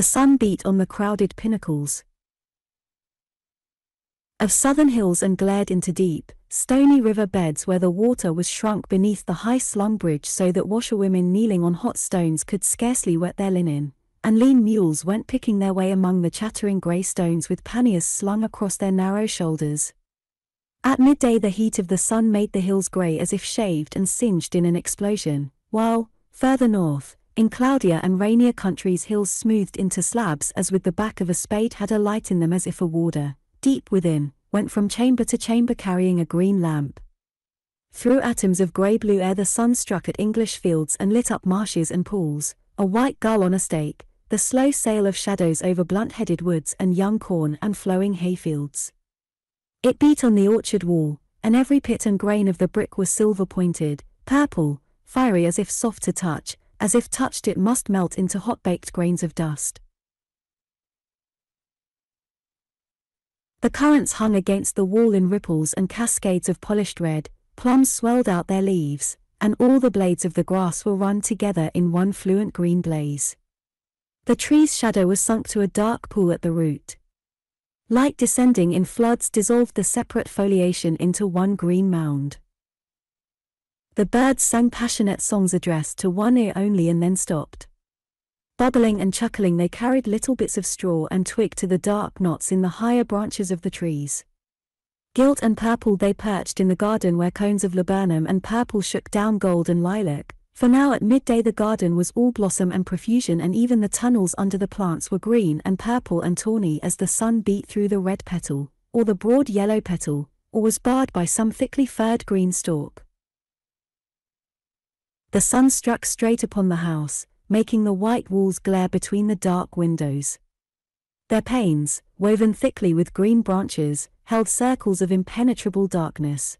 The sun beat on the crowded pinnacles of southern hills and glared into deep, stony river beds where the water was shrunk beneath the high slung bridge so that washerwomen kneeling on hot stones could scarcely wet their linen, and lean mules went picking their way among the chattering grey stones with panniers slung across their narrow shoulders. At midday the heat of the sun made the hills grey as if shaved and singed in an explosion, while, further north, in cloudier and rainier countries hills smoothed into slabs as with the back of a spade had a light in them as if a warder, deep within, went from chamber to chamber carrying a green lamp. Through atoms of grey-blue air the sun struck at English fields and lit up marshes and pools, a white gull on a stake, the slow sail of shadows over blunt-headed woods and young corn and flowing hayfields. It beat on the orchard wall, and every pit and grain of the brick was silver-pointed, purple, fiery as if soft to touch, as if touched it must melt into hot-baked grains of dust. The currants hung against the wall in ripples and cascades of polished red, plums swelled out their leaves, and all the blades of the grass were run together in one fluent green blaze. The tree's shadow was sunk to a dark pool at the root. Light descending in floods dissolved the separate foliation into one green mound. The birds sang passionate songs addressed to one ear only and then stopped. Bubbling and chuckling they carried little bits of straw and twig to the dark knots in the higher branches of the trees. Gilt and purple they perched in the garden where cones of laburnum and purple shook down gold and lilac, for now at midday the garden was all blossom and profusion and even the tunnels under the plants were green and purple and tawny as the sun beat through the red petal, or the broad yellow petal, or was barred by some thickly furred green stalk. The sun struck straight upon the house, making the white walls glare between the dark windows. Their panes, woven thickly with green branches, held circles of impenetrable darkness.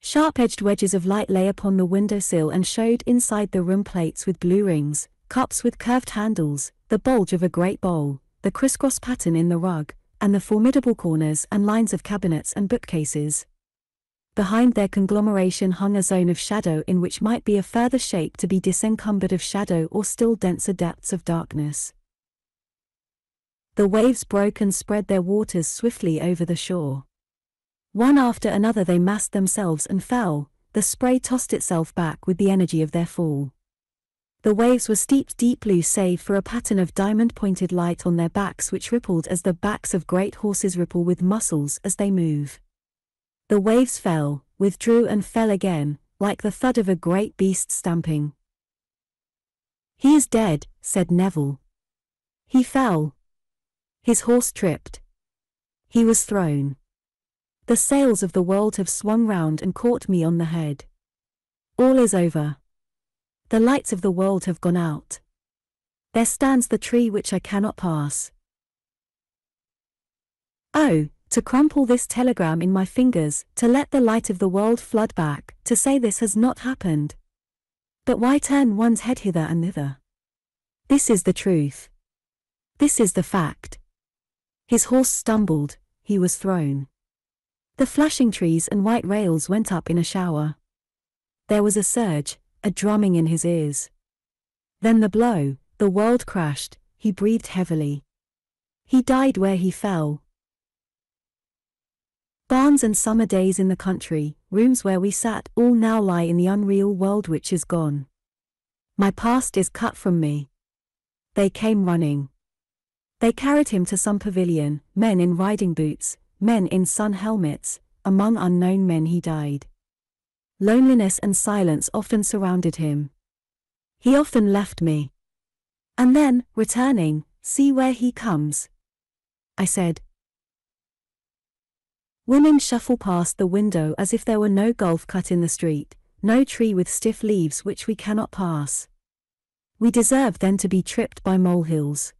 Sharp-edged wedges of light lay upon the windowsill and showed inside the room plates with blue rings, cups with curved handles, the bulge of a great bowl, the crisscross pattern in the rug, and the formidable corners and lines of cabinets and bookcases. Behind their conglomeration hung a zone of shadow in which might be a further shape to be disencumbered of shadow or still denser depths of darkness. The waves broke and spread their waters swiftly over the shore. One after another they massed themselves and fell, the spray tossed itself back with the energy of their fall. The waves were steeped deep blue save for a pattern of diamond-pointed light on their backs which rippled as the backs of great horses ripple with muscles as they move. The waves fell, withdrew and fell again, like the thud of a great beast stamping. He is dead, said Neville. He fell. His horse tripped. He was thrown. The sails of the world have swung round and caught me on the head. All is over. The lights of the world have gone out. There stands the tree which I cannot pass. Oh, to crumple this telegram in my fingers, to let the light of the world flood back, to say this has not happened. But why turn one's head hither and thither? This is the truth. This is the fact. His horse stumbled, he was thrown. The flashing trees and white rails went up in a shower. There was a surge, a drumming in his ears. Then the blow, the world crashed, he breathed heavily. He died where he fell. Barns and summer days in the country, rooms where we sat, all now lie in the unreal world which is gone. My past is cut from me. They came running. They carried him to some pavilion, men in riding boots, men in sun helmets, among unknown men he died. Loneliness and silence often surrounded him. He often left me. And then, returning, see where he comes. I said. Women shuffle past the window as if there were no gulf cut in the street, no tree with stiff leaves which we cannot pass. We deserve then to be tripped by molehills.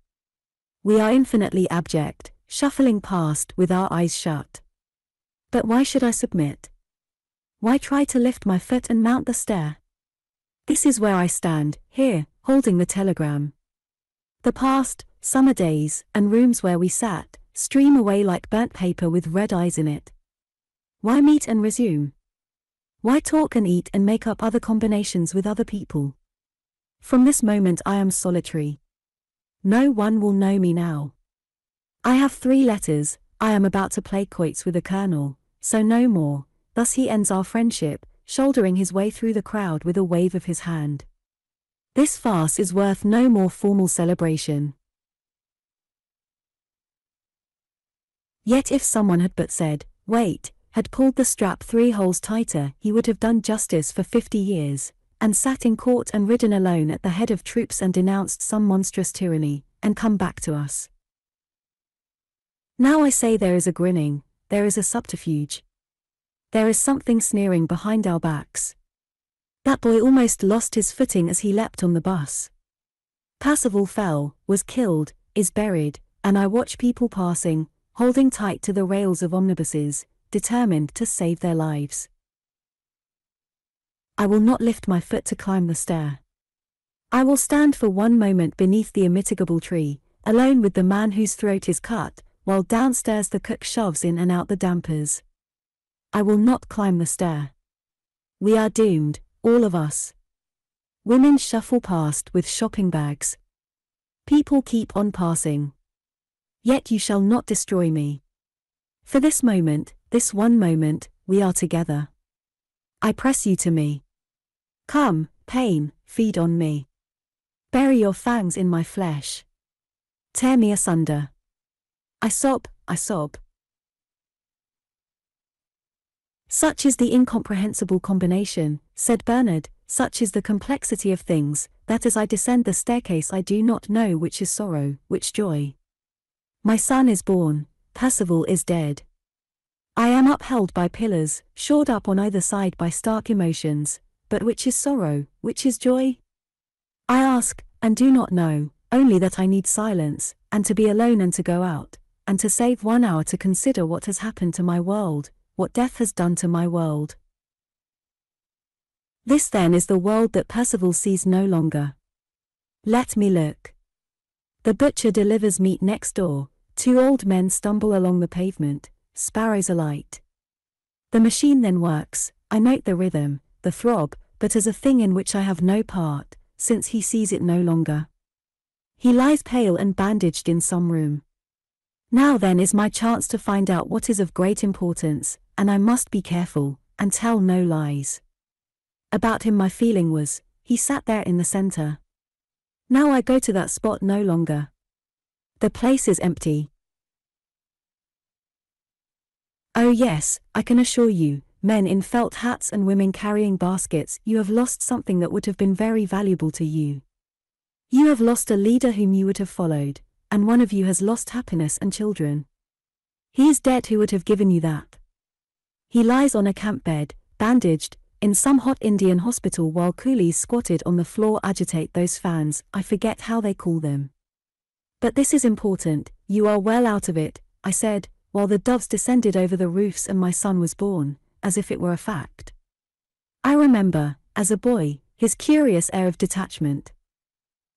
We are infinitely abject, shuffling past with our eyes shut. But why should I submit? Why try to lift my foot and mount the stair? This is where I stand, here, holding the telegram. The past, summer days, and rooms where we sat, stream away like burnt paper with red eyes in it. Why meet and resume? Why talk and eat and make up other combinations with other people? From this moment I am solitary. No one will know me now. I have three letters, I am about to play quoits with a colonel, so no more. Thus he ends our friendship, shouldering his way through the crowd with a wave of his hand. This farce is worth no more formal celebration. Yet if someone had but said, wait, had pulled the strap three holes tighter, he would have done justice for fifty years, and sat in court and ridden alone at the head of troops and denounced some monstrous tyranny, and come back to us. Now I say there is a grinning, there is a subterfuge. There is something sneering behind our backs. That boy almost lost his footing as he leapt on the bus. Percival fell, was killed, is buried, and I watch people passing, holding tight to the rails of omnibuses, determined to save their lives. I will not lift my foot to climb the stair. I will stand for one moment beneath the immitigable tree, alone with the man whose throat is cut, while downstairs the cook shoves in and out the dampers. I will not climb the stair. We are doomed, all of us. Women shuffle past with shopping bags. People keep on passing. Yet you shall not destroy me. For this moment, this one moment, we are together. I press you to me. Come, pain, feed on me. Bury your fangs in my flesh. Tear me asunder. I sob, I sob. Such is the incomprehensible combination, said Bernard, such is the complexity of things, that as I descend the staircase I do not know which is sorrow, which joy. My son is born, Percival is dead. I am upheld by pillars, shored up on either side by stark emotions, but which is sorrow, which is joy? I ask, and do not know, only that I need silence, and to be alone and to go out, and to save one hour to consider what has happened to my world, what death has done to my world. This then is the world that Percival sees no longer. Let me look. The butcher delivers meat next door, two old men stumble along the pavement, sparrows alight. The machine then works, I note the rhythm, the throb, but as a thing in which I have no part, since he sees it no longer. He lies pale and bandaged in some room. Now then is my chance to find out what is of great importance, and I must be careful, and tell no lies. About him my feeling was, he sat there in the center. Now I go to that spot no longer. The place is empty. Oh yes, I can assure you, men in felt hats and women carrying baskets, you have lost something that would have been very valuable to you. You have lost a leader whom you would have followed, and one of you has lost happiness and children. He is dead who would have given you that. He lies on a camp bed, bandaged, in some hot Indian hospital while coolies squatted on the floor agitate those fans, I forget how they call them. But this is important, you are well out of it, I said, while the doves descended over the roofs and my son was born, as if it were a fact. I remember, as a boy, his curious air of detachment.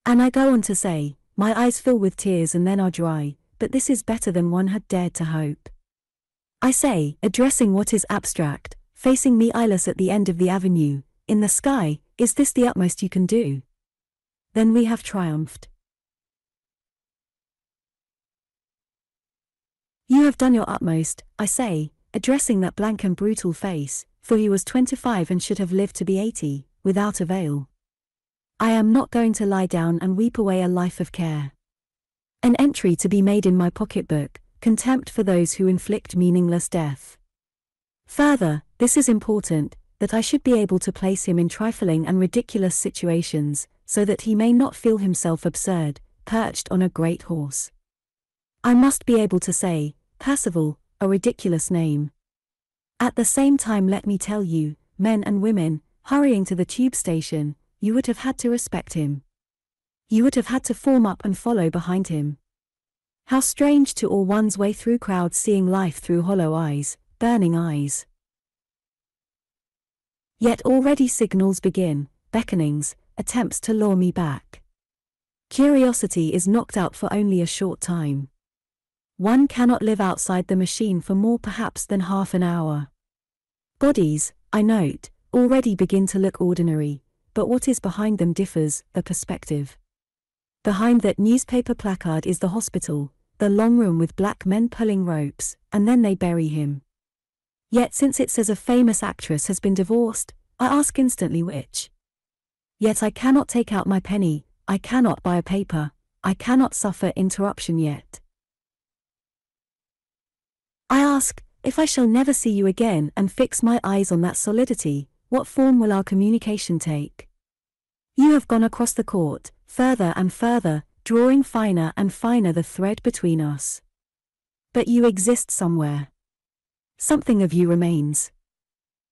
And I go on to say, my eyes fill with tears and then are dry, but this is better than one had dared to hope. I say, addressing what is abstract, facing me eyeless at the end of the avenue, in the sky, is this the utmost you can do? Then we have triumphed. You have done your utmost, I say, addressing that blank and brutal face, for he was twenty-five and should have lived to be eighty, without avail. I am not going to lie down and weep away a life of care. An entry to be made in my pocketbook, contempt for those who inflict meaningless death. Further, this is important, that I should be able to place him in trifling and ridiculous situations, so that he may not feel himself absurd, perched on a great horse. I must be able to say, Percival, a ridiculous name. At the same time, let me tell you, men and women, hurrying to the tube station, you would have had to respect him. You would have had to form up and follow behind him. How strange to all one's way through crowds seeing life through hollow eyes, burning eyes. Yet already signals begin, beckonings, attempts to lure me back. Curiosity is knocked out for only a short time. One cannot live outside the machine for more perhaps than half an hour. Bodies, I note, already begin to look ordinary, but what is behind them differs, the perspective. Behind that newspaper placard is the hospital, the long room with black men pulling ropes, and then they bury him. Yet since it says a famous actress has been divorced, I ask instantly which. Yet I cannot take out my penny, I cannot buy a paper, I cannot suffer interruption yet. I ask, if I shall never see you again and fix my eyes on that solidity, what form will our communication take? You have gone across the court, further and further, drawing finer and finer the thread between us. But you exist somewhere. Something of you remains.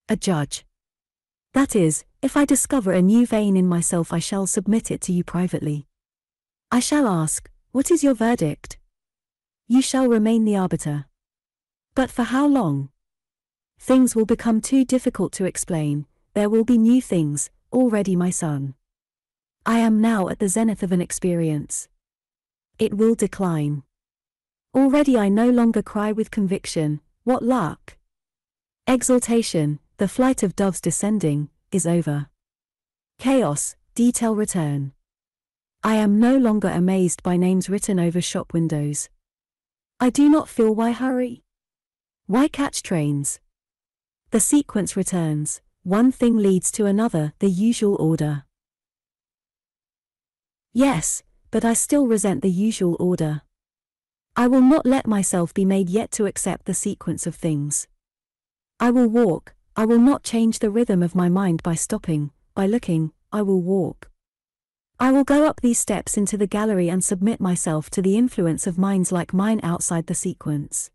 A judge. That is, if I discover a new vein in myself, I shall submit it to you privately. I shall ask, What is your verdict? You shall remain the arbiter. But for how long? Things will become too difficult to explain, there will be new things, already, my son. I am now at the zenith of an experience. It will decline. Already I no longer cry with conviction, what luck! Exaltation, the flight of doves descending, is over. Chaos, detail return. I am no longer amazed by names written over shop windows. I do not feel why hurry. Why catch trains? The sequence returns, one thing leads to another, the usual order. Yes, but I still resent the usual order. I will not let myself be made yet to accept the sequence of things. I will walk, I will not change the rhythm of my mind by stopping, by looking, I will walk. I will go up these steps into the gallery and submit myself to the influence of minds like mine outside the sequence.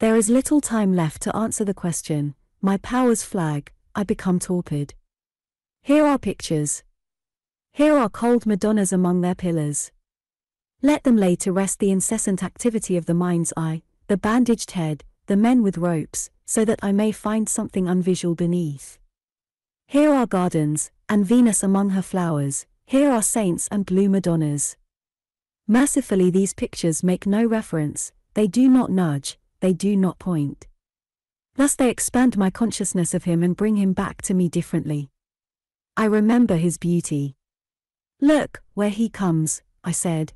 There is little time left to answer the question, my powers flag, I become torpid. Here are pictures, here are cold Madonnas among their pillars. Let them lay to rest the incessant activity of the mind's eye, the bandaged head, the men with ropes, so that I may find something unvisual beneath. Here are gardens, and Venus among her flowers, here are saints and blue Madonnas. Mercifully, these pictures make no reference, they do not nudge, they do not point. Thus, they expand my consciousness of him and bring him back to me differently. I remember his beauty. Look, where he comes, I said.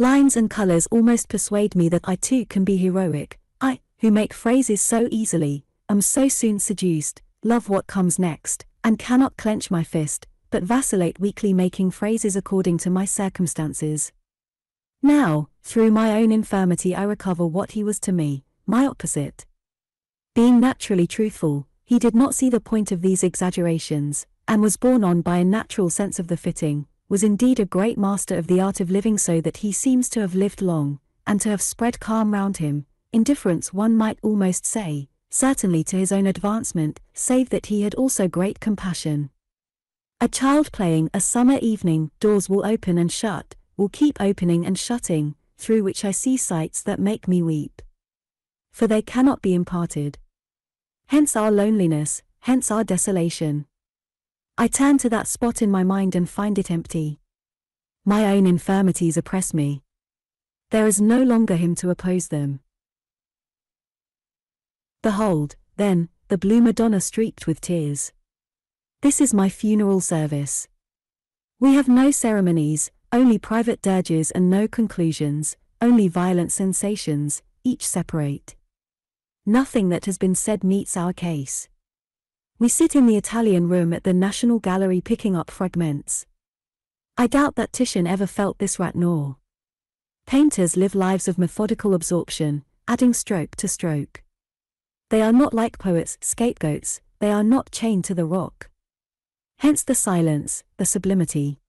Lines and colors almost persuade me that I too can be heroic. I, who make phrases so easily, am so soon seduced, love what comes next, and cannot clench my fist, but vacillate weakly making phrases according to my circumstances. Now, through my own infirmity, I recover what he was to me, my opposite. Being naturally truthful, he did not see the point of these exaggerations, and was borne on by a natural sense of the fitting, was indeed a great master of the art of living so that he seems to have lived long, and to have spread calm round him, indifference one might almost say, certainly to his own advancement, save that he had also great compassion. A child playing a summer evening, doors will open and shut, will keep opening and shutting, through which I see sights that make me weep. For they cannot be imparted. Hence our loneliness, hence our desolation. I turn to that spot in my mind and find it empty. My own infirmities oppress me. There is no longer him to oppose them. Behold, then, the blue Madonna streaked with tears. This is my funeral service. We have no ceremonies, only private dirges and no conclusions, only violent sensations, each separate. Nothing that has been said meets our case. We sit in the Italian room at the National Gallery picking up fragments. I doubt that Titian ever felt this rat nor. Painters live lives of methodical absorption, adding stroke to stroke. They are not like poets, scapegoats, they are not chained to the rock. Hence the silence, the sublimity.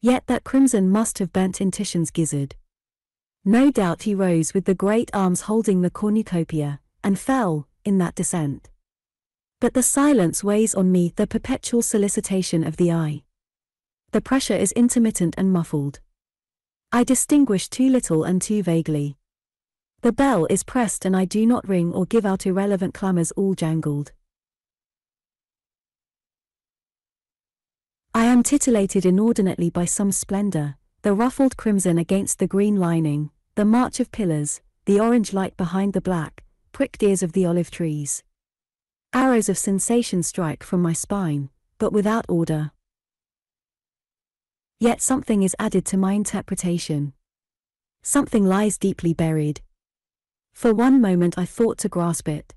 Yet that crimson must have burnt in Titian's gizzard. No doubt he rose with the great arms holding the cornucopia, and fell, in that descent. But the silence weighs on me the perpetual solicitation of the eye. The pressure is intermittent and muffled. I distinguish too little and too vaguely. The bell is pressed and I do not ring or give out irrelevant clamors all jangled. I am titillated inordinately by some splendor, the ruffled crimson against the green lining, the march of pillars, the orange light behind the black, pricked ears of the olive trees. Arrows of sensation strike from my spine, but without order. Yet something is added to my interpretation. Something lies deeply buried. For one moment I thought to grasp it.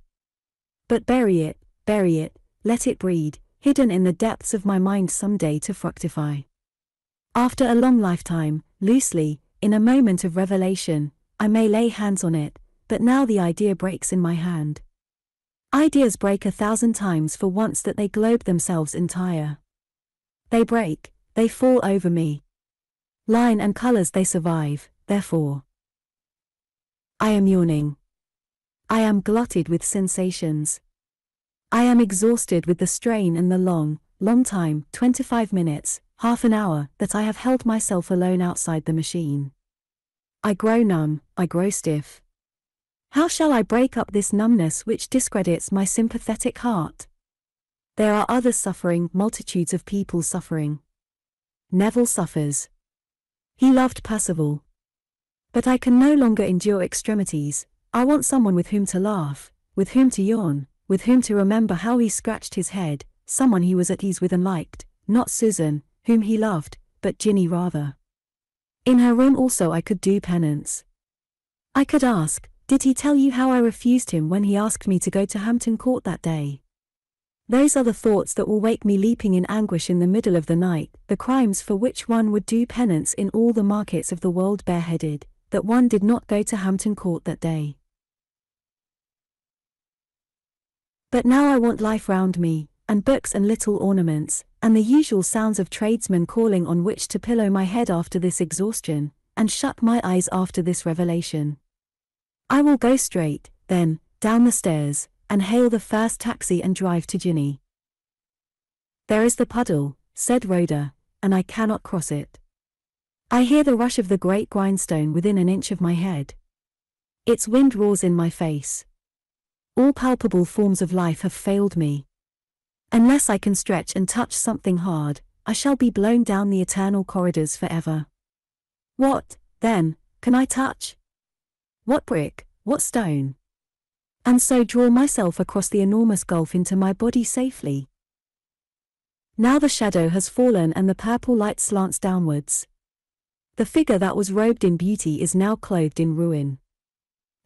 But bury it, bury it, let it breed, hidden in the depths of my mind someday to fructify. After a long lifetime, loosely, in a moment of revelation, I may lay hands on it, but now the idea breaks in my hand. Ideas break a thousand times for once that they globe themselves entire. They break, they fall over me. Line and colors they survive, therefore. I am yawning. I am glutted with sensations. I am exhausted with the strain and the long, long time, 25 minutes, half an hour, that I have held myself alone outside the machine. I grow numb, I grow stiff. How shall I break up this numbness which discredits my sympathetic heart? There are others suffering, multitudes of people suffering. Neville suffers. He loved Percival. But I can no longer endure extremities, I want someone with whom to laugh, with whom to yawn, with whom to remember how he scratched his head, someone he was at ease with and liked, not Susan, whom he loved, but Jinny rather. In her room also I could do penance. I could ask, did he tell you how I refused him when he asked me to go to Hampton Court that day? Those are the thoughts that will wake me leaping in anguish in the middle of the night, the crimes for which one would do penance in all the markets of the world bareheaded, that one did not go to Hampton Court that day. But now I want life round me, and books and little ornaments, and the usual sounds of tradesmen calling on which to pillow my head after this exhaustion, and shut my eyes after this revelation. I will go straight, then, down the stairs, and hail the first taxi and drive to Jinny. There is the puddle, said Rhoda, and I cannot cross it. I hear the rush of the great grindstone within an inch of my head. Its wind roars in my face. All palpable forms of life have failed me. Unless I can stretch and touch something hard, I shall be blown down the eternal corridors forever. What, then, can I touch? What brick, what stone? and so draw myself across the enormous gulf into my body safely. Now the shadow has fallen and the purple light slants downwards. The figure that was robed in beauty is now clothed in ruin.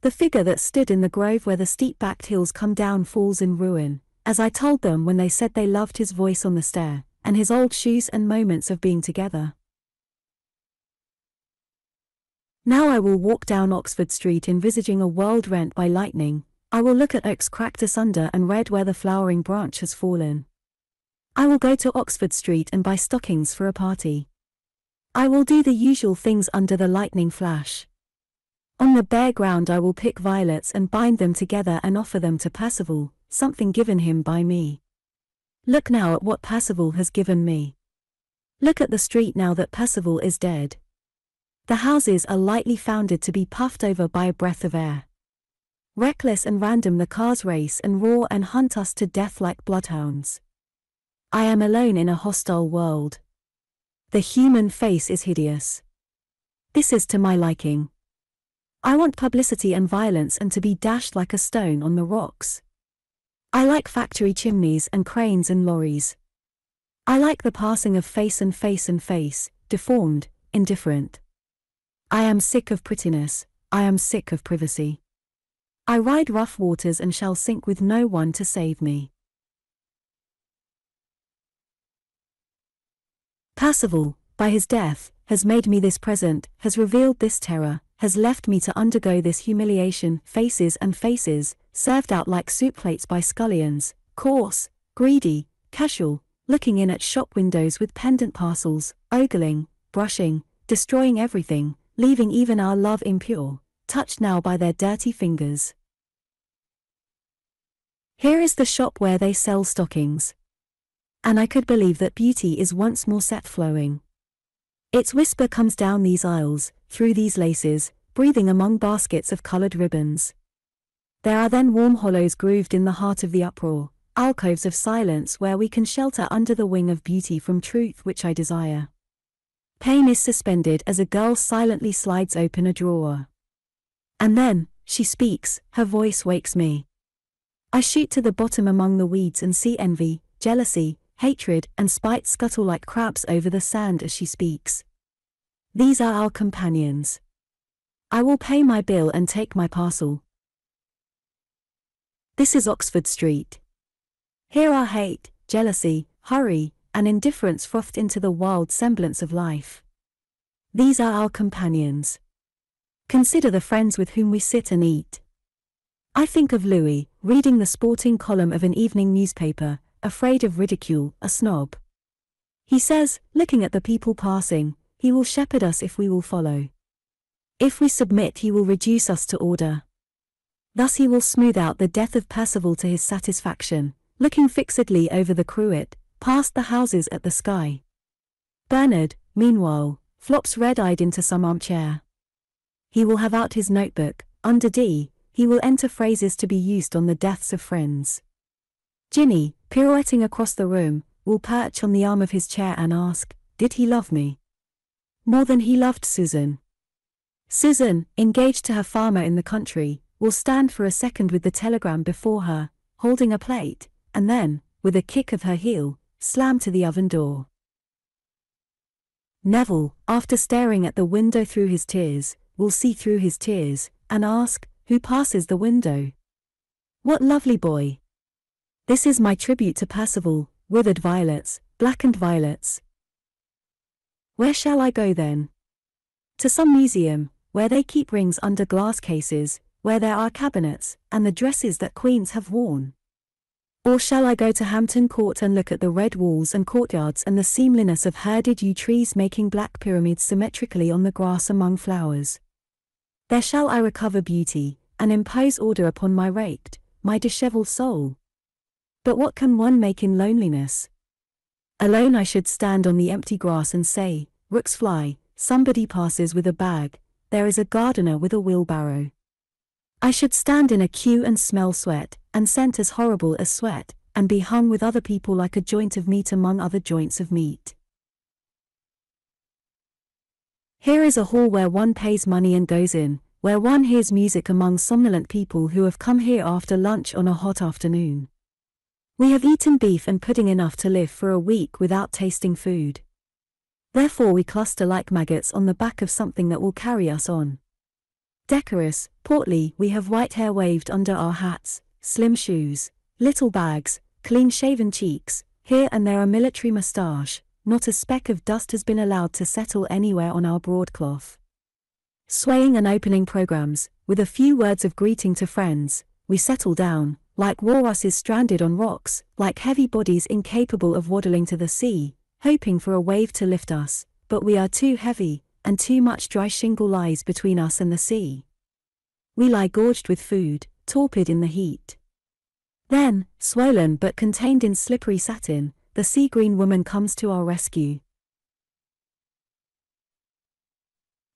The figure that stood in the grove where the steep backed hills come down falls in ruin, as I told them when they said they loved his voice on the stair, and his old shoes and moments of being together. Now I will walk down Oxford Street envisaging a world rent by lightning, I will look at oaks cracked asunder and red where the flowering branch has fallen. I will go to Oxford Street and buy stockings for a party. I will do the usual things under the lightning flash. On the bare ground I will pick violets and bind them together and offer them to Percival, something given him by me. Look now at what Percival has given me. Look at the street now that Percival is dead. The houses are lightly founded to be puffed over by a breath of air. Reckless and random the cars race and roar and hunt us to death like bloodhounds. I am alone in a hostile world. The human face is hideous. This is to my liking. I want publicity and violence and to be dashed like a stone on the rocks. I like factory chimneys and cranes and lorries. I like the passing of face and face and face, deformed, indifferent. I am sick of prettiness, I am sick of privacy. I ride rough waters and shall sink with no one to save me. Percival, by his death, has made me this present, has revealed this terror, has left me to undergo this humiliation, faces and faces, served out like soup plates by scullions, coarse, greedy, casual, looking in at shop windows with pendant parcels, ogling, brushing, destroying everything, leaving even our love impure touched now by their dirty fingers. Here is the shop where they sell stockings. And I could believe that beauty is once more set flowing. Its whisper comes down these aisles, through these laces, breathing among baskets of colored ribbons. There are then warm hollows grooved in the heart of the uproar, alcoves of silence where we can shelter under the wing of beauty from truth which I desire. Pain is suspended as a girl silently slides open a drawer. And then, she speaks, her voice wakes me. I shoot to the bottom among the weeds and see envy, jealousy, hatred, and spite scuttle like crabs over the sand as she speaks. These are our companions. I will pay my bill and take my parcel. This is Oxford Street. Here are hate, jealousy, hurry, and indifference frothed into the wild semblance of life. These are our companions. Consider the friends with whom we sit and eat. I think of Louis, reading the sporting column of an evening newspaper, afraid of ridicule, a snob. He says, looking at the people passing, he will shepherd us if we will follow. If we submit, he will reduce us to order. Thus he will smooth out the death of Percival to his satisfaction, looking fixedly over the cruet, past the houses at the sky. Bernard, meanwhile, flops red eyed into some armchair. He will have out his notebook, under D, he will enter phrases to be used on the deaths of friends. Jinny, pirouetting across the room, will perch on the arm of his chair and ask, Did he love me? More than he loved Susan. Susan, engaged to her farmer in the country, will stand for a second with the telegram before her, holding a plate, and then, with a kick of her heel, slam to the oven door. Neville, after staring at the window through his tears, will see through his tears, and ask, Who passes the window? What lovely boy! This is my tribute to Percival, withered violets, blackened violets. Where shall I go then? To some museum, where they keep rings under glass cases, where there are cabinets, and the dresses that queens have worn. Or shall I go to Hampton Court and look at the red walls and courtyards and the seemliness of herded yew trees making black pyramids symmetrically on the grass among flowers? There shall I recover beauty, and impose order upon my raked, my dishevelled soul. But what can one make in loneliness? Alone I should stand on the empty grass and say, Rooks fly, somebody passes with a bag, there is a gardener with a wheelbarrow. I should stand in a queue and smell sweat, and scent as horrible as sweat, and be hung with other people like a joint of meat among other joints of meat. Here is a hall where one pays money and goes in, where one hears music among somnolent people who have come here after lunch on a hot afternoon. We have eaten beef and pudding enough to live for a week without tasting food. Therefore we cluster like maggots on the back of something that will carry us on. Decorous, portly, we have white hair waved under our hats, slim shoes, little bags, clean shaven cheeks, here and there a military moustache, not a speck of dust has been allowed to settle anywhere on our broadcloth. Swaying and opening programs, with a few words of greeting to friends, we settle down, like walruses stranded on rocks, like heavy bodies incapable of waddling to the sea, hoping for a wave to lift us, but we are too heavy, and too much dry shingle lies between us and the sea. We lie gorged with food, torpid in the heat. Then, swollen but contained in slippery satin, the sea green woman comes to our rescue.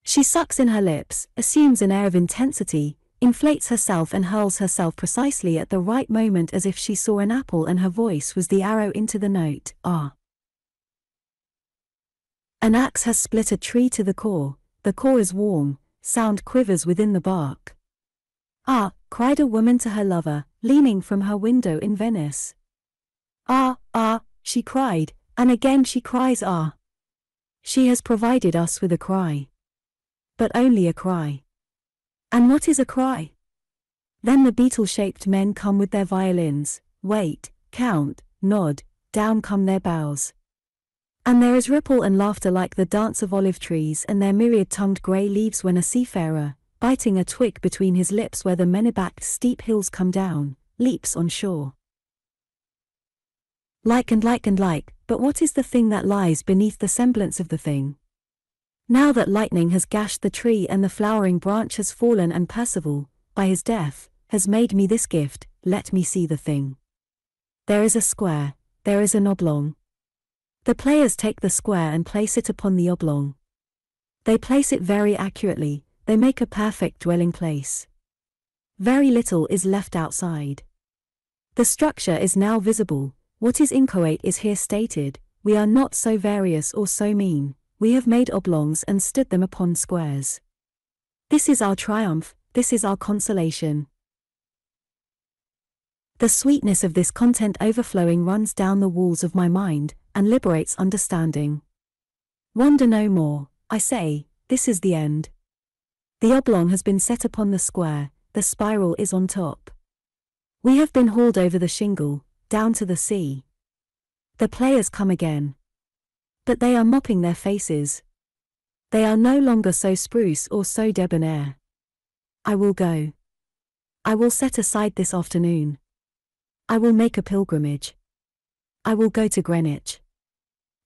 She sucks in her lips, assumes an air of intensity, inflates herself and hurls herself precisely at the right moment as if she saw an apple and her voice was the arrow into the note, ah. An axe has split a tree to the core, the core is warm, sound quivers within the bark. Ah, cried a woman to her lover, leaning from her window in Venice. Ah, ah, she cried, and again she cries ah. She has provided us with a cry. But only a cry. And what is a cry? Then the beetle shaped men come with their violins, wait, count, nod, down come their bows. And there is ripple and laughter like the dance of olive trees and their myriad tongued grey leaves when a seafarer, biting a twig between his lips where the many backed steep hills come down, leaps on shore. Like and like and like, but what is the thing that lies beneath the semblance of the thing? Now that lightning has gashed the tree and the flowering branch has fallen and Percival, by his death, has made me this gift, let me see the thing. There is a square, there is an oblong. The players take the square and place it upon the oblong. They place it very accurately, they make a perfect dwelling place. Very little is left outside. The structure is now visible, what is inchoate is here stated, we are not so various or so mean, we have made oblongs and stood them upon squares. This is our triumph, this is our consolation. The sweetness of this content overflowing runs down the walls of my mind and liberates understanding. Wonder no more, I say, this is the end. The oblong has been set upon the square, the spiral is on top. We have been hauled over the shingle, down to the sea. The players come again. But they are mopping their faces. They are no longer so spruce or so debonair. I will go. I will set aside this afternoon. I will make a pilgrimage. I will go to Greenwich.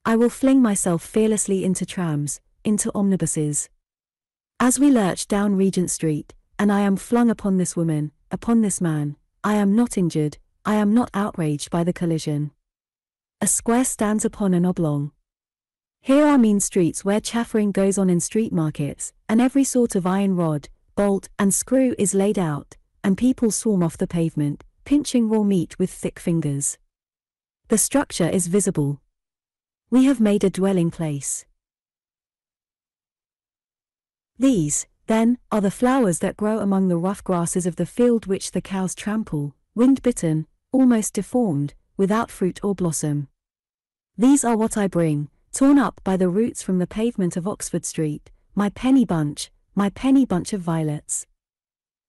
I will fling myself fearlessly into trams, into omnibuses. As we lurch down Regent Street, and I am flung upon this woman, upon this man, I am not injured, I am not outraged by the collision. A square stands upon an oblong. Here are mean streets where chaffering goes on in street markets, and every sort of iron rod, bolt, and screw is laid out, and people swarm off the pavement, pinching raw meat with thick fingers. The structure is visible. We have made a dwelling place. These, then, are the flowers that grow among the rough grasses of the field which the cows trample, wind-bitten, almost deformed, without fruit or blossom. These are what I bring, torn up by the roots from the pavement of Oxford Street, my penny bunch, my penny bunch of violets.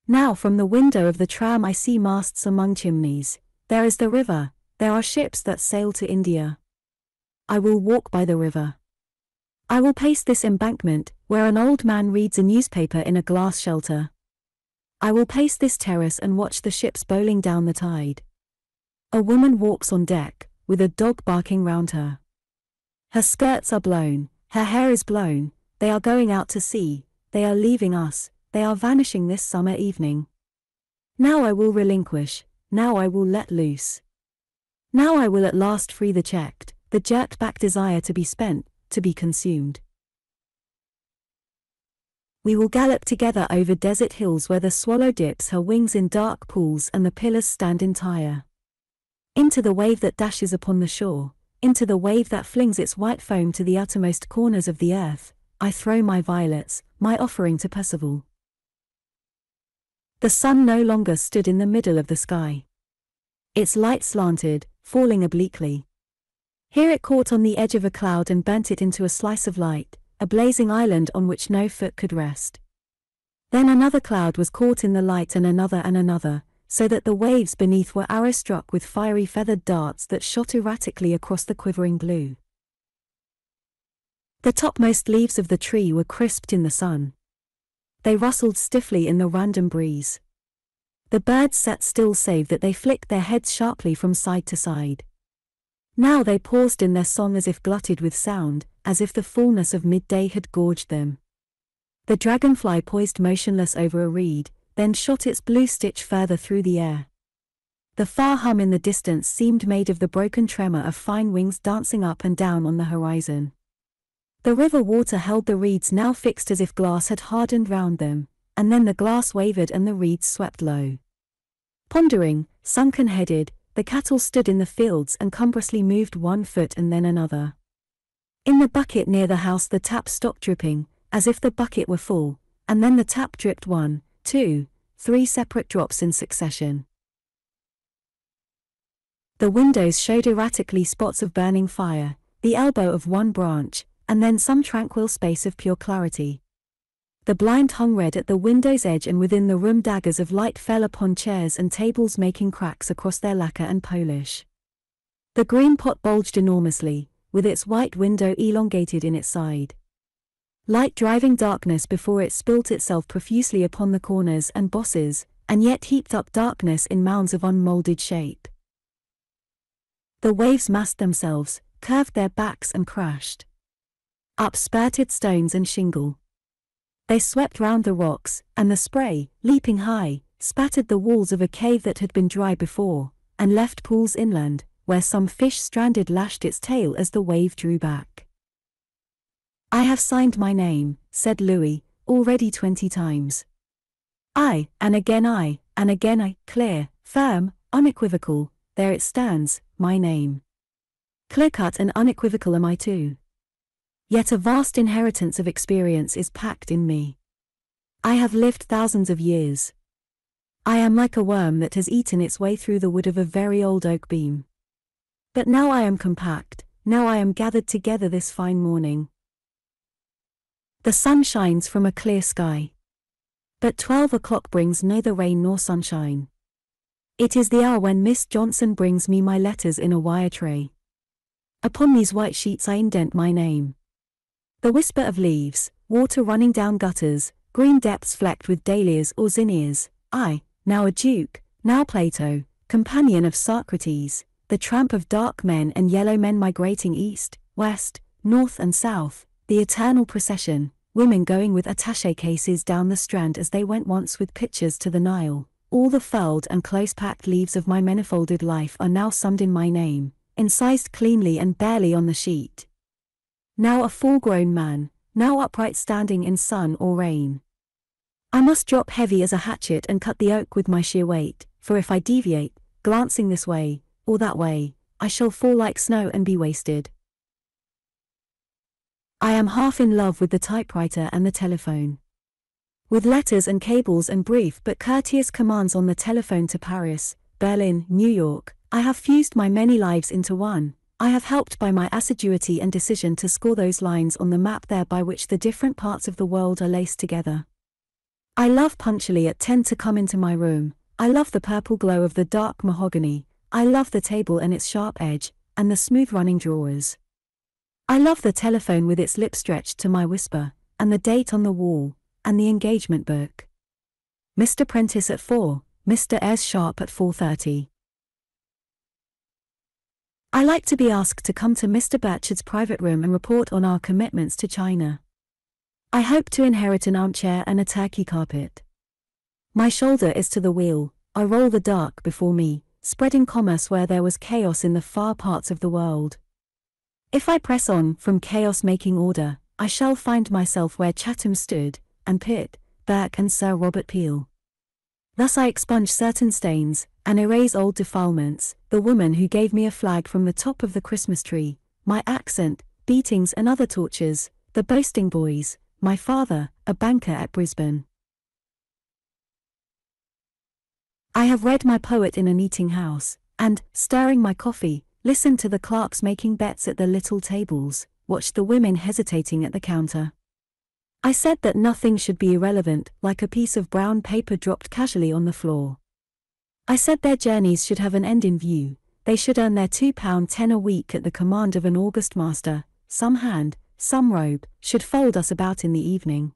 Now from the window of the tram I see masts among chimneys, there is the river, there are ships that sail to India. I will walk by the river. I will pace this embankment, where an old man reads a newspaper in a glass shelter. I will pace this terrace and watch the ships bowling down the tide. A woman walks on deck, with a dog barking round her. Her skirts are blown, her hair is blown, they are going out to sea, they are leaving us, they are vanishing this summer evening. Now I will relinquish, now I will let loose. Now I will at last free the checked, the jerked back desire to be spent, to be consumed. We will gallop together over desert hills where the swallow dips her wings in dark pools and the pillars stand entire. Into the wave that dashes upon the shore, into the wave that flings its white foam to the uttermost corners of the earth, I throw my violets, my offering to Percival. The sun no longer stood in the middle of the sky. Its light slanted, falling obliquely. Here it caught on the edge of a cloud and bent it into a slice of light, a blazing island on which no foot could rest. Then another cloud was caught in the light and another and another, so that the waves beneath were arrow struck with fiery feathered darts that shot erratically across the quivering blue. The topmost leaves of the tree were crisped in the sun. They rustled stiffly in the random breeze. The birds sat still save that they flicked their heads sharply from side to side. Now they paused in their song as if glutted with sound, as if the fullness of midday had gorged them. The dragonfly poised motionless over a reed, then shot its blue stitch further through the air. The far hum in the distance seemed made of the broken tremor of fine wings dancing up and down on the horizon. The river water held the reeds now fixed as if glass had hardened round them, and then the glass wavered and the reeds swept low. Pondering, sunken headed, the cattle stood in the fields and cumbrously moved one foot and then another. In the bucket near the house the tap stopped dripping, as if the bucket were full, and then the tap dripped one, two, three separate drops in succession. The windows showed erratically spots of burning fire, the elbow of one branch, and then some tranquil space of pure clarity. The blind hung red at the window's edge and within the room daggers of light fell upon chairs and tables making cracks across their lacquer and polish. The green pot bulged enormously, with its white window elongated in its side. Light driving darkness before it spilt itself profusely upon the corners and bosses, and yet heaped up darkness in mounds of unmolded shape. The waves massed themselves, curved their backs and crashed. Up spurted stones and shingle. They swept round the rocks, and the spray, leaping high, spattered the walls of a cave that had been dry before, and left pools inland, where some fish stranded lashed its tail as the wave drew back. I have signed my name, said Louis, already twenty times. I, and again I, and again I, clear, firm, unequivocal, there it stands, my name. Clear cut and unequivocal am I too. Yet a vast inheritance of experience is packed in me. I have lived thousands of years. I am like a worm that has eaten its way through the wood of a very old oak beam. But now I am compact, now I am gathered together this fine morning. The sun shines from a clear sky. But twelve o'clock brings neither rain nor sunshine. It is the hour when Miss Johnson brings me my letters in a wire tray. Upon these white sheets I indent my name. The whisper of leaves, water running down gutters, green depths flecked with dahlias or zinnias, I, now a duke, now Plato, companion of Socrates, the tramp of dark men and yellow men migrating east, west, north and south, the eternal procession, women going with attache cases down the strand as they went once with pitchers to the Nile. All the furled and close-packed leaves of my manifolded life are now summed in my name, incised cleanly and barely on the sheet. Now a full-grown man, now upright standing in sun or rain. I must drop heavy as a hatchet and cut the oak with my sheer weight, for if I deviate, glancing this way, or that way, I shall fall like snow and be wasted. I am half in love with the typewriter and the telephone. With letters and cables and brief but courteous commands on the telephone to Paris, Berlin, New York, I have fused my many lives into one. I have helped by my assiduity and decision to score those lines on the map there by which the different parts of the world are laced together. I love punctually at 10 to come into my room, I love the purple glow of the dark mahogany, I love the table and its sharp edge, and the smooth running drawers. I love the telephone with its lip stretched to my whisper, and the date on the wall, and the engagement book. Mr. Prentice at 4, Mr. Ayres sharp at 4.30. I like to be asked to come to Mr. Burchard's private room and report on our commitments to China. I hope to inherit an armchair and a Turkey carpet. My shoulder is to the wheel, I roll the dark before me, spreading commerce where there was chaos in the far parts of the world. If I press on from chaos making order, I shall find myself where Chatham stood, and Pitt, Burke and Sir Robert Peel. Thus I expunge certain stains, and erase old defilements, the woman who gave me a flag from the top of the Christmas tree, my accent, beatings and other tortures, the boasting boys, my father, a banker at Brisbane. I have read my poet in an eating house, and, stirring my coffee, listened to the clerks making bets at the little tables, watched the women hesitating at the counter. I said that nothing should be irrelevant, like a piece of brown paper dropped casually on the floor. I said their journeys should have an end in view, they should earn their £2.10 a week at the command of an august master, some hand, some robe, should fold us about in the evening.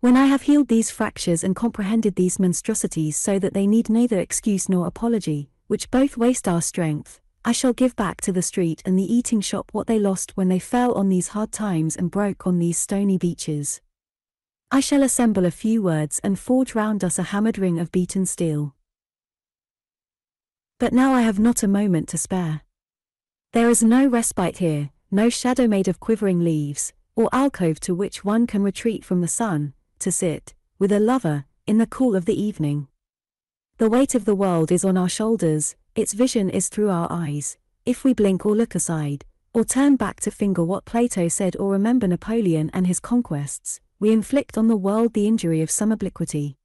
When I have healed these fractures and comprehended these monstrosities so that they need neither excuse nor apology, which both waste our strength, I shall give back to the street and the eating shop what they lost when they fell on these hard times and broke on these stony beaches. I shall assemble a few words and forge round us a hammered ring of beaten steel. But now I have not a moment to spare. There is no respite here, no shadow made of quivering leaves, or alcove to which one can retreat from the sun, to sit, with a lover, in the cool of the evening. The weight of the world is on our shoulders, its vision is through our eyes. If we blink or look aside, or turn back to finger what Plato said or remember Napoleon and his conquests, we inflict on the world the injury of some obliquity.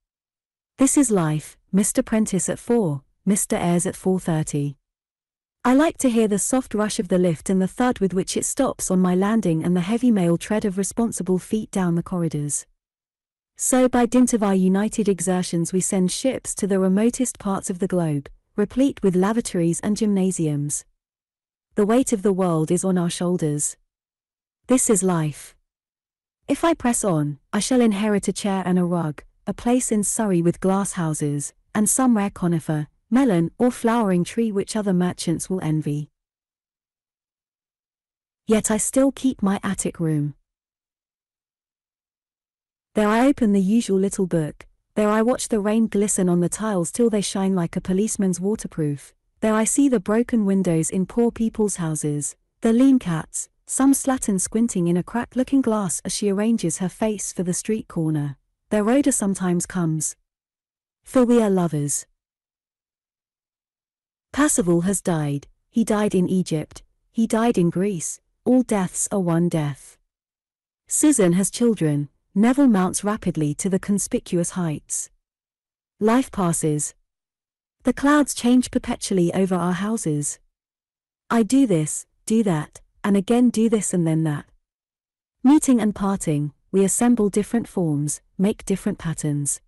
This is life, Mr. Prentice at 4, Mr. Ayres at 4.30. I like to hear the soft rush of the lift and the thud with which it stops on my landing and the heavy male tread of responsible feet down the corridors. So by dint of our united exertions we send ships to the remotest parts of the globe, replete with lavatories and gymnasiums. The weight of the world is on our shoulders. This is life. If I press on, I shall inherit a chair and a rug, a place in Surrey with glass houses, and some rare conifer, melon, or flowering tree which other merchants will envy. Yet I still keep my attic room. There I open the usual little book, there I watch the rain glisten on the tiles till they shine like a policeman's waterproof. There I see the broken windows in poor people's houses, the lean cats, some slattern squinting in a cracked looking glass as she arranges her face for the street corner. There Rhoda sometimes comes. For we are lovers. Percival has died, he died in Egypt, he died in Greece, all deaths are one death. Susan has children, Neville mounts rapidly to the conspicuous heights. Life passes. The clouds change perpetually over our houses. I do this, do that, and again do this and then that. Meeting and parting, we assemble different forms, make different patterns.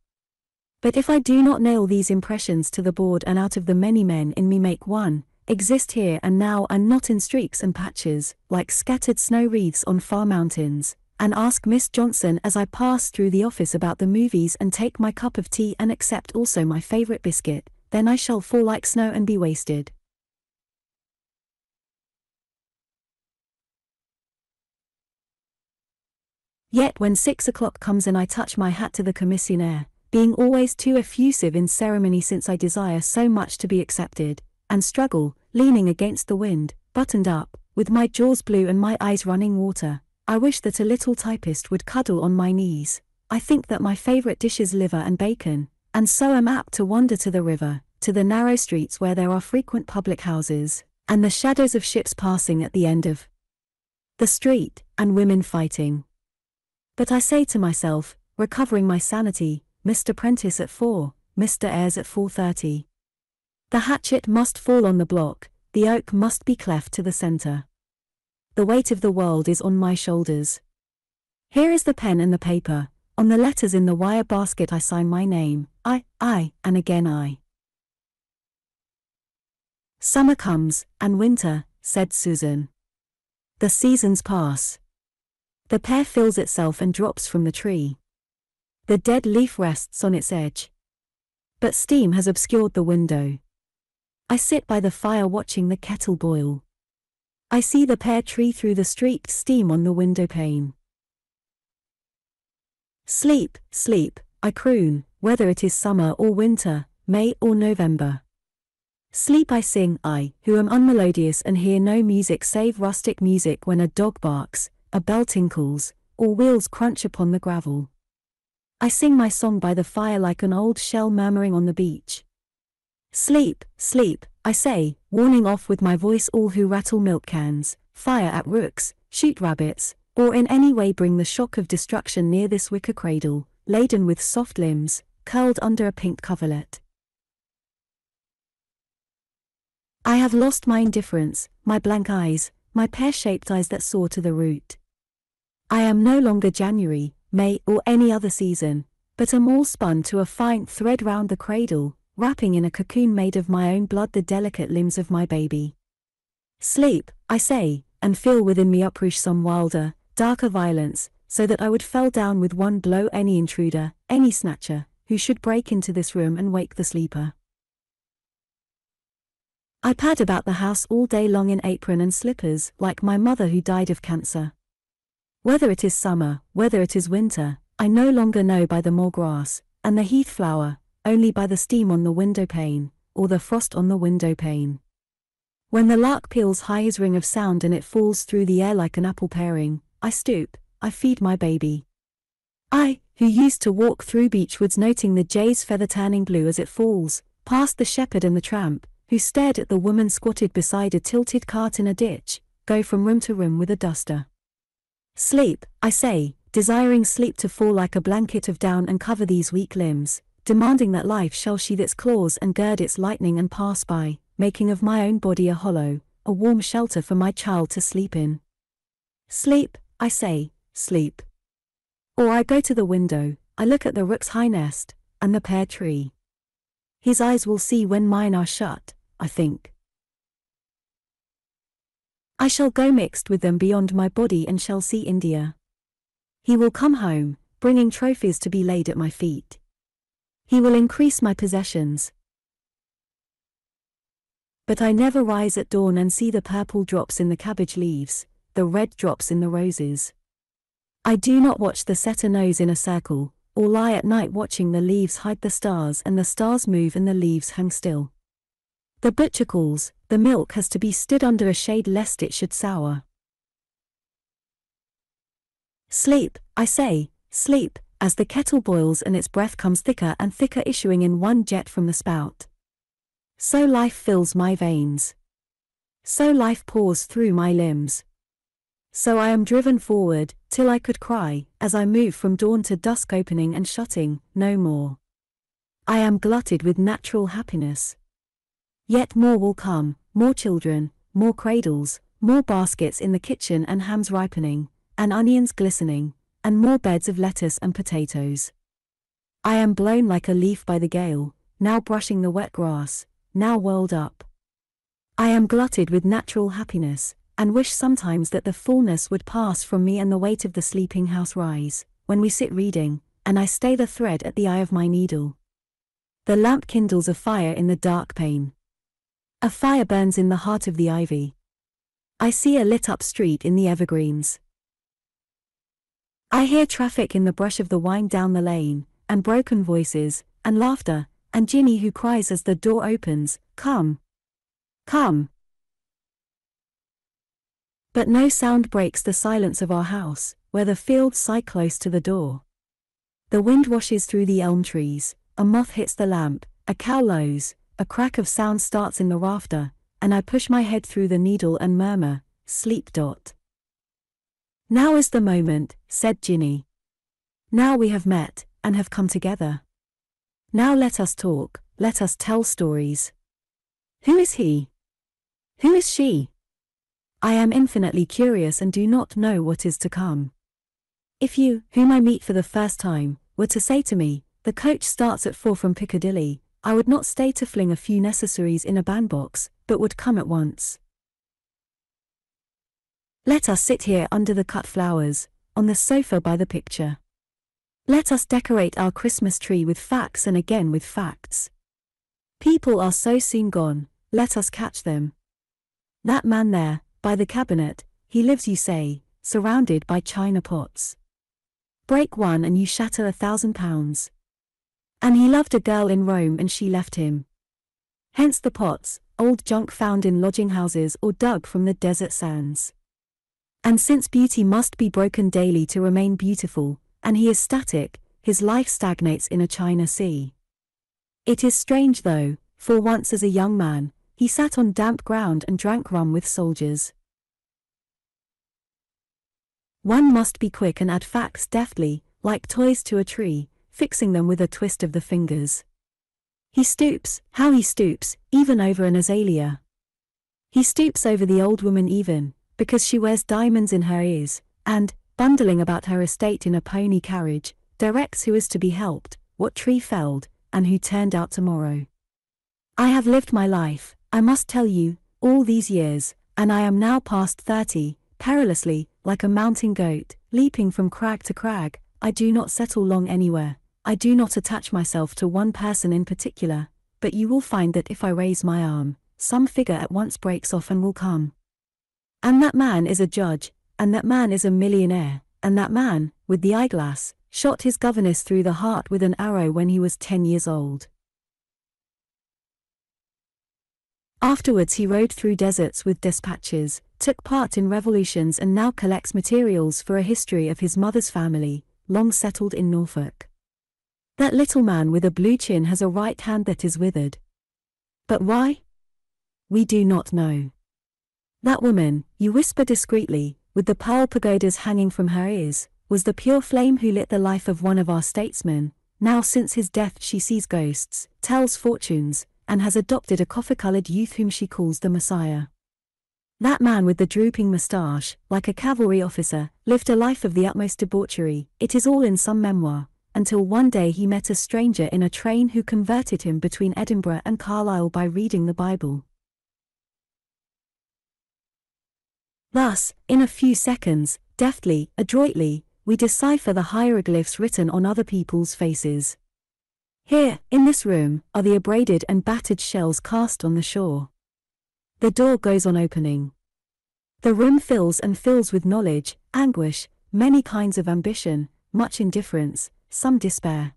But if I do not nail these impressions to the board and out of the many men in me make one, exist here and now and not in streaks and patches, like scattered snow wreaths on far mountains, and ask Miss Johnson as I pass through the office about the movies and take my cup of tea and accept also my favorite biscuit, then I shall fall like snow and be wasted. Yet when six o'clock comes and I touch my hat to the commissionaire, being always too effusive in ceremony since I desire so much to be accepted, and struggle, leaning against the wind, buttoned up, with my jaws blue and my eyes running water, I wish that a little typist would cuddle on my knees. I think that my favorite dish is liver and bacon, and so am apt to wander to the river, to the narrow streets where there are frequent public houses, and the shadows of ships passing at the end of the street, and women fighting. But I say to myself, recovering my sanity, Mr. Prentice at four, Mr. Ayres at 4.30. The hatchet must fall on the block, the oak must be cleft to the center. The weight of the world is on my shoulders. Here is the pen and the paper, on the letters in the wire basket I sign my name, I, I, and again I. Summer comes, and winter, said Susan. The seasons pass. The pear fills itself and drops from the tree. The dead leaf rests on its edge. But steam has obscured the window. I sit by the fire watching the kettle boil. I see the pear tree through the streaked steam on the window pane. Sleep, sleep, I croon, whether it is summer or winter, May or November. Sleep I sing, I, who am unmelodious and hear no music save rustic music when a dog barks, a bell tinkles, or wheels crunch upon the gravel. I sing my song by the fire like an old shell murmuring on the beach. Sleep, sleep, I say, warning off with my voice all who rattle milk cans, fire at rooks, shoot rabbits, or in any way bring the shock of destruction near this wicker cradle, laden with soft limbs, curled under a pink coverlet. I have lost my indifference, my blank eyes, my pear-shaped eyes that soar to the root. I am no longer January, May, or any other season, but am all spun to a fine thread round the cradle, wrapping in a cocoon made of my own blood the delicate limbs of my baby. Sleep, I say, and feel within me uprush some wilder, darker violence, so that I would fell down with one blow any intruder, any snatcher, who should break into this room and wake the sleeper. I pad about the house all day long in apron and slippers, like my mother who died of cancer. Whether it is summer, whether it is winter, I no longer know by the moor grass, and the heath flower, only by the steam on the window pane, or the frost on the window pane. When the lark peals high his ring of sound and it falls through the air like an apple paring, I stoop, I feed my baby. I, who used to walk through beech woods noting the jay's feather turning blue as it falls, past the shepherd and the tramp, who stared at the woman squatted beside a tilted cart in a ditch, go from room to room with a duster. Sleep, I say, desiring sleep to fall like a blanket of down and cover these weak limbs, demanding that life shall sheathe its claws and gird its lightning and pass by, making of my own body a hollow, a warm shelter for my child to sleep in. Sleep, I say, sleep. Or I go to the window, I look at the rook's high nest, and the pear tree. His eyes will see when mine are shut, I think. I shall go mixed with them beyond my body and shall see India. He will come home, bringing trophies to be laid at my feet. He will increase my possessions. But I never rise at dawn and see the purple drops in the cabbage leaves, the red drops in the roses. I do not watch the setter nose in a circle, or lie at night watching the leaves hide the stars and the stars move and the leaves hang still. The butcher calls, the milk has to be stood under a shade lest it should sour. Sleep, I say, sleep, as the kettle boils and its breath comes thicker and thicker issuing in one jet from the spout. So life fills my veins. So life pours through my limbs. So I am driven forward, till I could cry, as I move from dawn to dusk opening and shutting, no more. I am glutted with natural happiness. Yet more will come, more children, more cradles, more baskets in the kitchen and hams ripening, and onions glistening, and more beds of lettuce and potatoes. I am blown like a leaf by the gale, now brushing the wet grass, now whirled up. I am glutted with natural happiness, and wish sometimes that the fullness would pass from me and the weight of the sleeping house rise, when we sit reading, and I stay the thread at the eye of my needle. The lamp kindles a fire in the dark pane. A fire burns in the heart of the ivy. I see a lit up street in the evergreens. I hear traffic in the brush of the wind down the lane, and broken voices, and laughter, and Jinny who cries as the door opens, Come! Come! But no sound breaks the silence of our house, where the fields sigh close to the door. The wind washes through the elm trees, a moth hits the lamp, a cow lows, a crack of sound starts in the rafter, and I push my head through the needle and murmur, Sleep. Dot. Now is the moment, said Jinny. Now we have met, and have come together. Now let us talk, let us tell stories. Who is he? Who is she? I am infinitely curious and do not know what is to come. If you, whom I meet for the first time, were to say to me, the coach starts at four from Piccadilly, I would not stay to fling a few necessaries in a bandbox, but would come at once. Let us sit here under the cut flowers, on the sofa by the picture. Let us decorate our Christmas tree with facts and again with facts. People are so soon gone, let us catch them. That man there, by the cabinet, he lives, you say, surrounded by china pots. Break one and you shatter a thousand pounds. And he loved a girl in Rome and she left him. Hence the pots, old junk found in lodging houses or dug from the desert sands. And since beauty must be broken daily to remain beautiful, and he is static, his life stagnates in a China sea. It is strange though, for once as a young man, he sat on damp ground and drank rum with soldiers. One must be quick and add facts deftly, like toys to a tree, fixing them with a twist of the fingers. He stoops, how he stoops, even over an azalea. He stoops over the old woman even, because she wears diamonds in her ears, and, bundling about her estate in a pony carriage, directs who is to be helped, what tree felled, and who turned out tomorrow. I have lived my life, I must tell you, all these years, and I am now past thirty, perilously, like a mountain goat, leaping from crag to crag, I do not settle long anywhere, I do not attach myself to one person in particular, but you will find that if I raise my arm, some figure at once breaks off and will come. And that man is a judge, and that man is a millionaire, and that man, with the eyeglass, shot his governess through the heart with an arrow when he was ten years old. Afterwards he rode through deserts with despatches, took part in revolutions and now collects materials for a history of his mother's family, long settled in Norfolk. That little man with a blue chin has a right hand that is withered. But why? We do not know. That woman, you whisper discreetly, with the pearl pagodas hanging from her ears, was the pure flame who lit the life of one of our statesmen. Now, since his death, she sees ghosts, tells fortunes, and has adopted a coffee-colored youth whom she calls the Messiah. That man with the drooping moustache, like a cavalry officer, lived a life of the utmost debauchery, it is all in some memoir, until one day he met a stranger in a train who converted him between Edinburgh and Carlisle by reading the Bible. Thus, in a few seconds, deftly, adroitly, we decipher the hieroglyphs written on other people's faces. Here, in this room, are the abraded and battered shells cast on the shore. The door goes on opening. The room fills and fills with knowledge, anguish, many kinds of ambition, much indifference, some despair.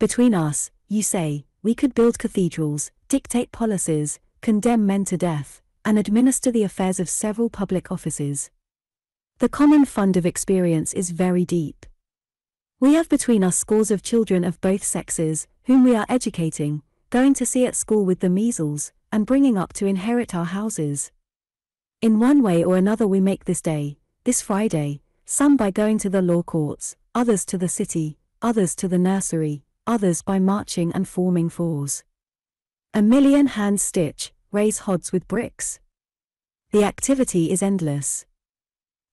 Between us, you say, we could build cathedrals, dictate policies, condemn men to death, and administer the affairs of several public offices. The common fund of experience is very deep. We have between us scores of children of both sexes, whom we are educating, going to see at school with the measles, and bringing up to inherit our houses. In one way or another, we make this day, this Friday, some by going to the law courts, others to the city, others to the nursery, others by marching and forming fours. A million hands stitch, raise hods with bricks. The activity is endless.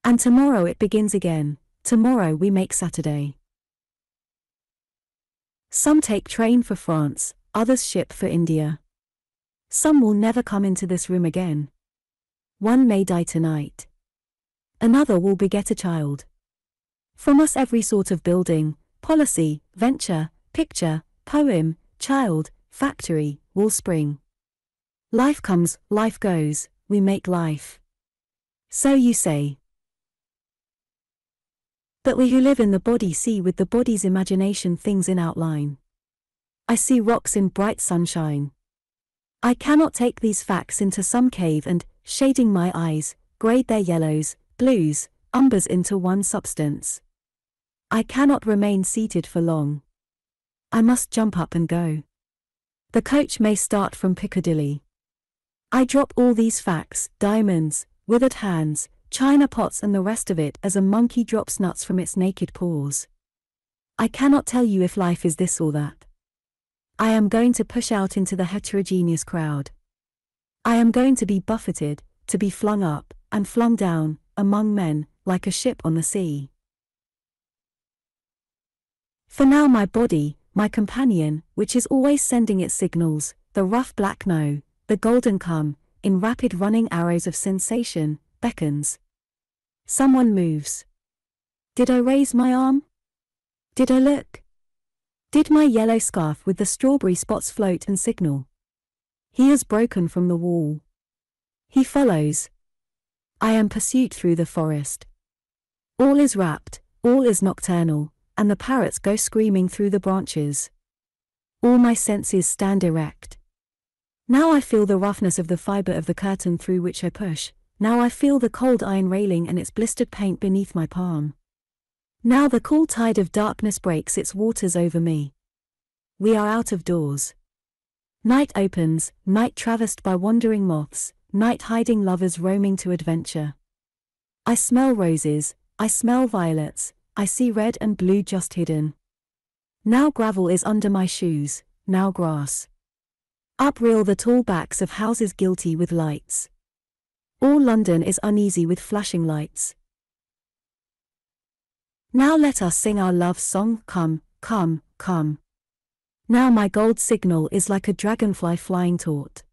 And tomorrow it begins again, tomorrow we make Saturday. Some take train for France, others ship for India. Some will never come into this room again. One may die tonight. Another will beget a child. From us every sort of building, policy, venture, picture, poem, child, factory, will spring. Life comes, life goes, we make life. So you say. But we who live in the body see with the body's imagination things in outline. I see rocks in bright sunshine. I cannot take these facts into some cave and, shading my eyes, grade their yellows, blues, umbers into one substance. I cannot remain seated for long. I must jump up and go. The coach may start from Piccadilly. I drop all these facts, diamonds, withered hands, china pots and the rest of it as a monkey drops nuts from its naked paws. I cannot tell you if life is this or that. I am going to push out into the heterogeneous crowd. I am going to be buffeted, to be flung up, and flung down, among men, like a ship on the sea. For now my body, my companion, which is always sending its signals, the rough black no, the golden come, in rapid running arrows of sensation, beckons. Someone moves. Did I raise my arm? Did I look? Did my yellow scarf with the strawberry spots float and signal? He is broken from the wall. He follows. I am pursued through the forest. All is wrapped, all is nocturnal, and the parrots go screaming through the branches. All my senses stand erect. Now I feel the roughness of the fiber of the curtain through which I push, now I feel the cold iron railing and its blistered paint beneath my palm. Now the cool tide of darkness breaks its waters over me. We are out of doors. Night opens, night traversed by wandering moths, night hiding lovers roaming to adventure. I smell roses, I smell violets, I see red and blue just hidden. Now gravel is under my shoes, now grass. Up reel the tall backs of houses guilty with lights. All London is uneasy with flashing lights. Now let us sing our love song, come, come, come. Now my gold signal is like a dragonfly flying taut.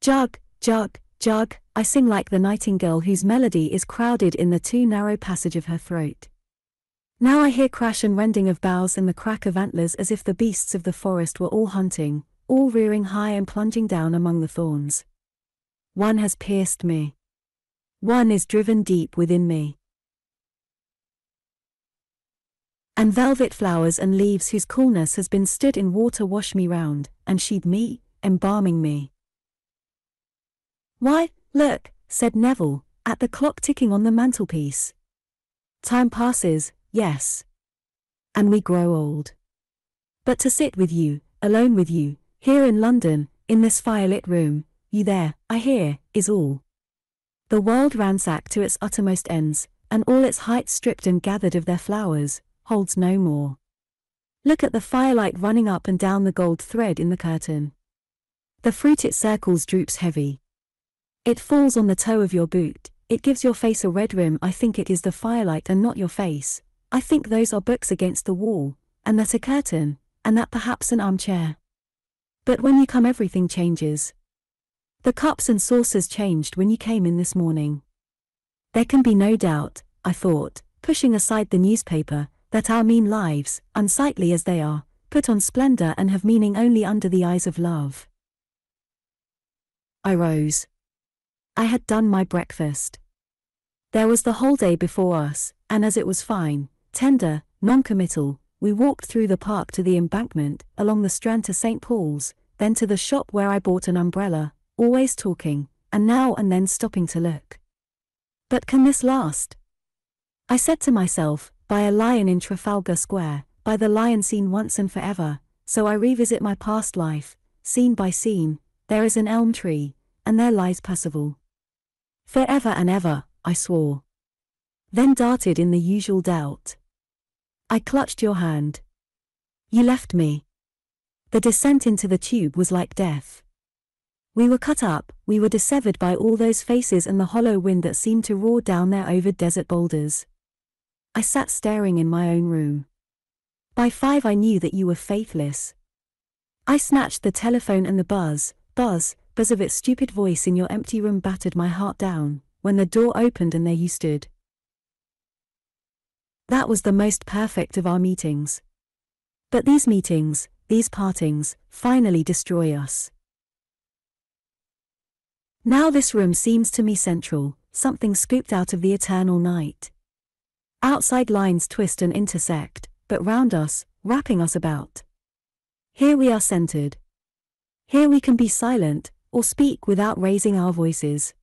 Jug, jug, jug, I sing like the nightingale whose melody is crowded in the too narrow passage of her throat. Now I hear crash and rending of boughs and the crack of antlers as if the beasts of the forest were all hunting, all rearing high and plunging down among the thorns. One has pierced me. One is driven deep within me. and velvet flowers and leaves whose coolness has been stood in water wash me round, and sheathe me, embalming me. Why, look, said Neville, at the clock ticking on the mantelpiece. Time passes, yes. And we grow old. But to sit with you, alone with you, here in London, in this firelit room, you there, I hear, is all. The world ransacked to its uttermost ends, and all its heights stripped and gathered of their flowers, holds no more. Look at the firelight running up and down the gold thread in the curtain. The fruit it circles droops heavy. It falls on the toe of your boot, it gives your face a red rim. I think it is the firelight and not your face. I think those are books against the wall, and that a curtain, and that perhaps an armchair. But when you come, everything changes. The cups and saucers changed when you came in this morning. There can be no doubt, I thought, pushing aside the newspaper, that our mean lives, unsightly as they are, put on splendor and have meaning only under the eyes of love. I rose. I had done my breakfast. There was the whole day before us, and as it was fine, tender, non-committal, we walked through the park to the embankment, along the Strand to St. Paul's, then to the shop where I bought an umbrella, always talking, and now and then stopping to look. But can this last? I said to myself, by a lion in Trafalgar Square, by the lion seen once and forever, so I revisit my past life, scene by scene, there is an elm tree, and there lies Percival. Forever and ever, I swore. Then darted in the usual doubt. I clutched your hand. You left me. The descent into the tube was like death. We were cut up, we were dissevered by all those faces and the hollow wind that seemed to roar down there over desert boulders. I sat staring in my own room. By five I knew that you were faithless. I snatched the telephone and the buzz, buzz, buzz of its stupid voice in your empty room battered my heart down, when the door opened and there you stood. That was the most perfect of our meetings. But these meetings, these partings, finally destroy us. Now this room seems to me central, something scooped out of the eternal night. Outside lines twist and intersect, but round us, wrapping us about. Here we are centered. Here we can be silent, or speak without raising our voices.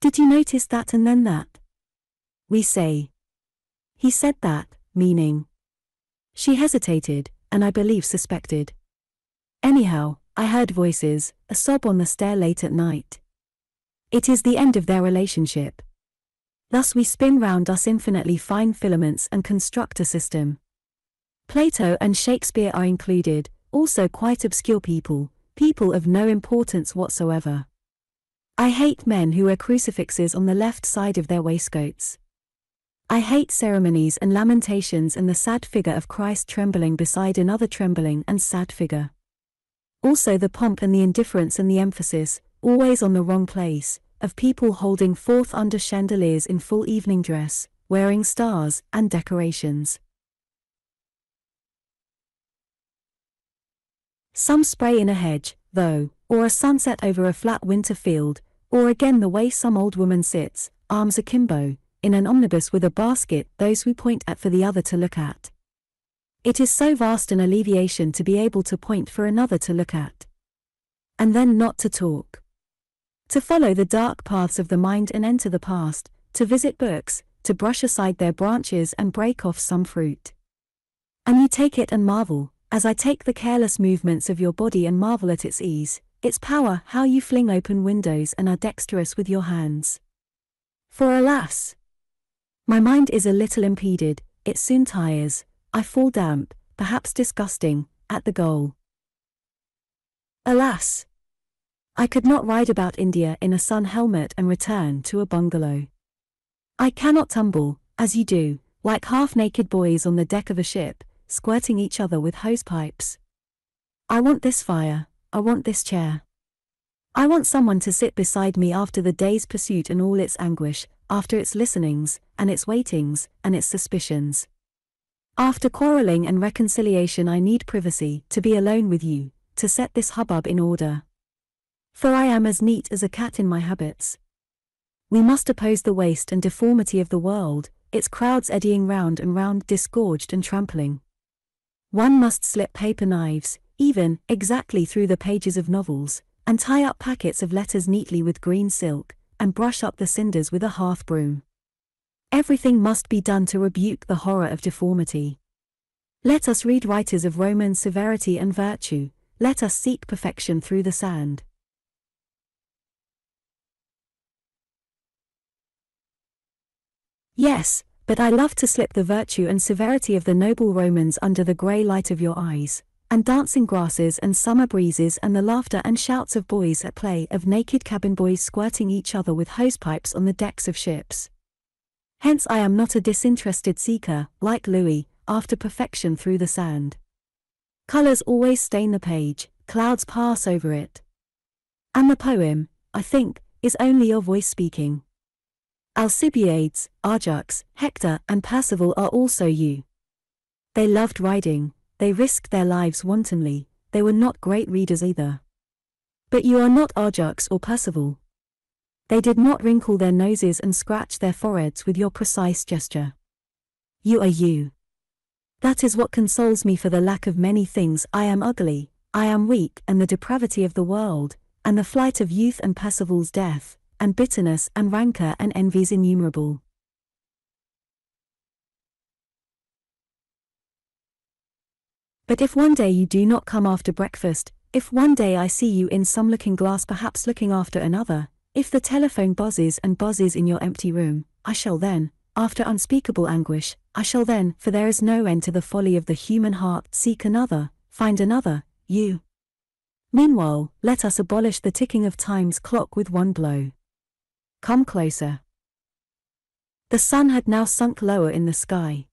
Did you notice that and then that? We say. He said that, meaning. She hesitated, and I believe suspected. Anyhow, I heard voices, a sob on the stair late at night. It is the end of their relationship. Thus we spin round us infinitely fine filaments and construct a system. Plato and Shakespeare are included, also quite obscure people, people of no importance whatsoever. I hate men who wear crucifixes on the left side of their waistcoats. I hate ceremonies and lamentations and the sad figure of Christ trembling beside another trembling and sad figure. Also the pomp and the indifference and the emphasis, always on the wrong place, of people holding forth under chandeliers in full evening dress, wearing stars and decorations. Some spray in a hedge, though, or a sunset over a flat winter field, or again the way some old woman sits, arms akimbo, in an omnibus with a basket those we point at for the other to look at. It is so vast an alleviation to be able to point for another to look at. And then not to talk. To follow the dark paths of the mind and enter the past, to visit books, to brush aside their branches and break off some fruit. And you take it and marvel, as I take the careless movements of your body and marvel at its ease, its power, how you fling open windows and are dexterous with your hands. For alas! My mind is a little impeded, it soon tires, I fall damp, perhaps disgusting, at the goal. Alas! I could not ride about India in a sun helmet and return to a bungalow. I cannot tumble, as you do, like half naked boys on the deck of a ship, squirting each other with hose pipes. I want this fire, I want this chair. I want someone to sit beside me after the day's pursuit and all its anguish, after its listenings, and its waitings, and its suspicions. After quarrelling and reconciliation, I need privacy, to be alone with you, to set this hubbub in order for I am as neat as a cat in my habits. We must oppose the waste and deformity of the world, its crowds eddying round and round disgorged and trampling. One must slip paper knives, even, exactly through the pages of novels, and tie up packets of letters neatly with green silk, and brush up the cinders with a hearth broom. Everything must be done to rebuke the horror of deformity. Let us read writers of Roman severity and virtue, let us seek perfection through the sand. Yes, but I love to slip the virtue and severity of the noble Romans under the grey light of your eyes, and dancing grasses and summer breezes and the laughter and shouts of boys at play of naked cabin boys squirting each other with hosepipes on the decks of ships. Hence I am not a disinterested seeker, like Louis, after perfection through the sand. Colors always stain the page, clouds pass over it. And the poem, I think, is only your voice speaking. Alcibiades, Ajax, Hector, and Percival are also you. They loved riding, they risked their lives wantonly, they were not great readers either. But you are not Ajax or Percival. They did not wrinkle their noses and scratch their foreheads with your precise gesture. You are you. That is what consoles me for the lack of many things. I am ugly, I am weak, and the depravity of the world, and the flight of youth and Percival's death, and bitterness and rancor and envies innumerable. But if one day you do not come after breakfast, if one day I see you in some looking glass perhaps looking after another, if the telephone buzzes and buzzes in your empty room, I shall then, after unspeakable anguish, I shall then, for there is no end to the folly of the human heart, seek another, find another, you. Meanwhile, let us abolish the ticking of time's clock with one blow. Come closer. The sun had now sunk lower in the sky.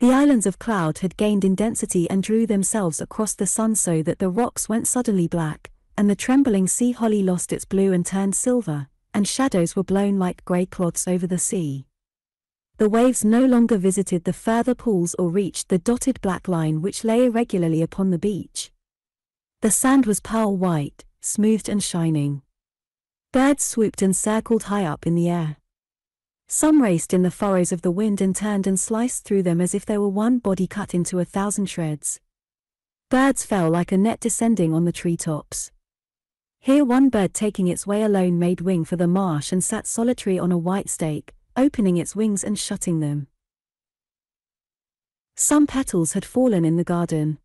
The islands of cloud had gained in density and drew themselves across the sun so that the rocks went suddenly black, and the trembling sea holly lost its blue and turned silver, and shadows were blown like grey cloths over the sea. The waves no longer visited the further pools or reached the dotted black line which lay irregularly upon the beach. The sand was pearl white, smoothed and shining. Birds swooped and circled high up in the air. Some raced in the furrows of the wind and turned and sliced through them as if they were one body cut into a thousand shreds. Birds fell like a net descending on the tree tops. Here one bird taking its way alone made wing for the marsh and sat solitary on a white stake, opening its wings and shutting them. Some petals had fallen in the garden.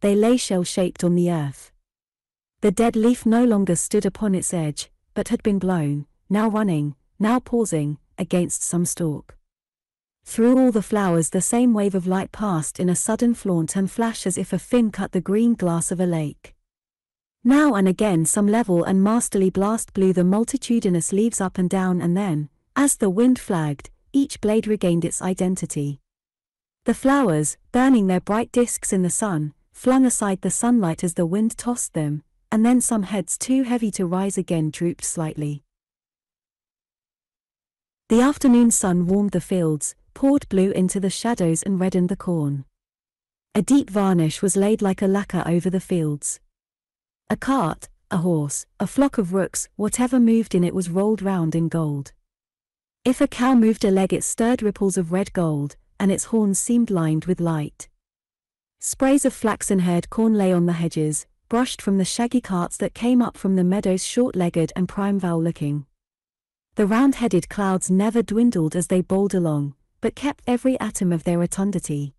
They lay shell-shaped on the earth. The dead leaf no longer stood upon its edge, but had been blown, now running, now pausing, against some stalk. Through all the flowers the same wave of light passed in a sudden flaunt and flash as if a fin cut the green glass of a lake. Now and again some level and masterly blast blew the multitudinous leaves up and down and then, as the wind flagged, each blade regained its identity. The flowers, burning their bright discs in the sun, flung aside the sunlight as the wind tossed them, and then some heads too heavy to rise again drooped slightly. The afternoon sun warmed the fields, poured blue into the shadows and reddened the corn. A deep varnish was laid like a lacquer over the fields. A cart, a horse, a flock of rooks, whatever moved in it was rolled round in gold. If a cow moved a leg it stirred ripples of red gold, and its horns seemed lined with light. Sprays of flaxen-haired corn lay on the hedges, brushed from the shaggy carts that came up from the meadows short-legged and prime-vow-looking. The round-headed clouds never dwindled as they bowled along, but kept every atom of their rotundity.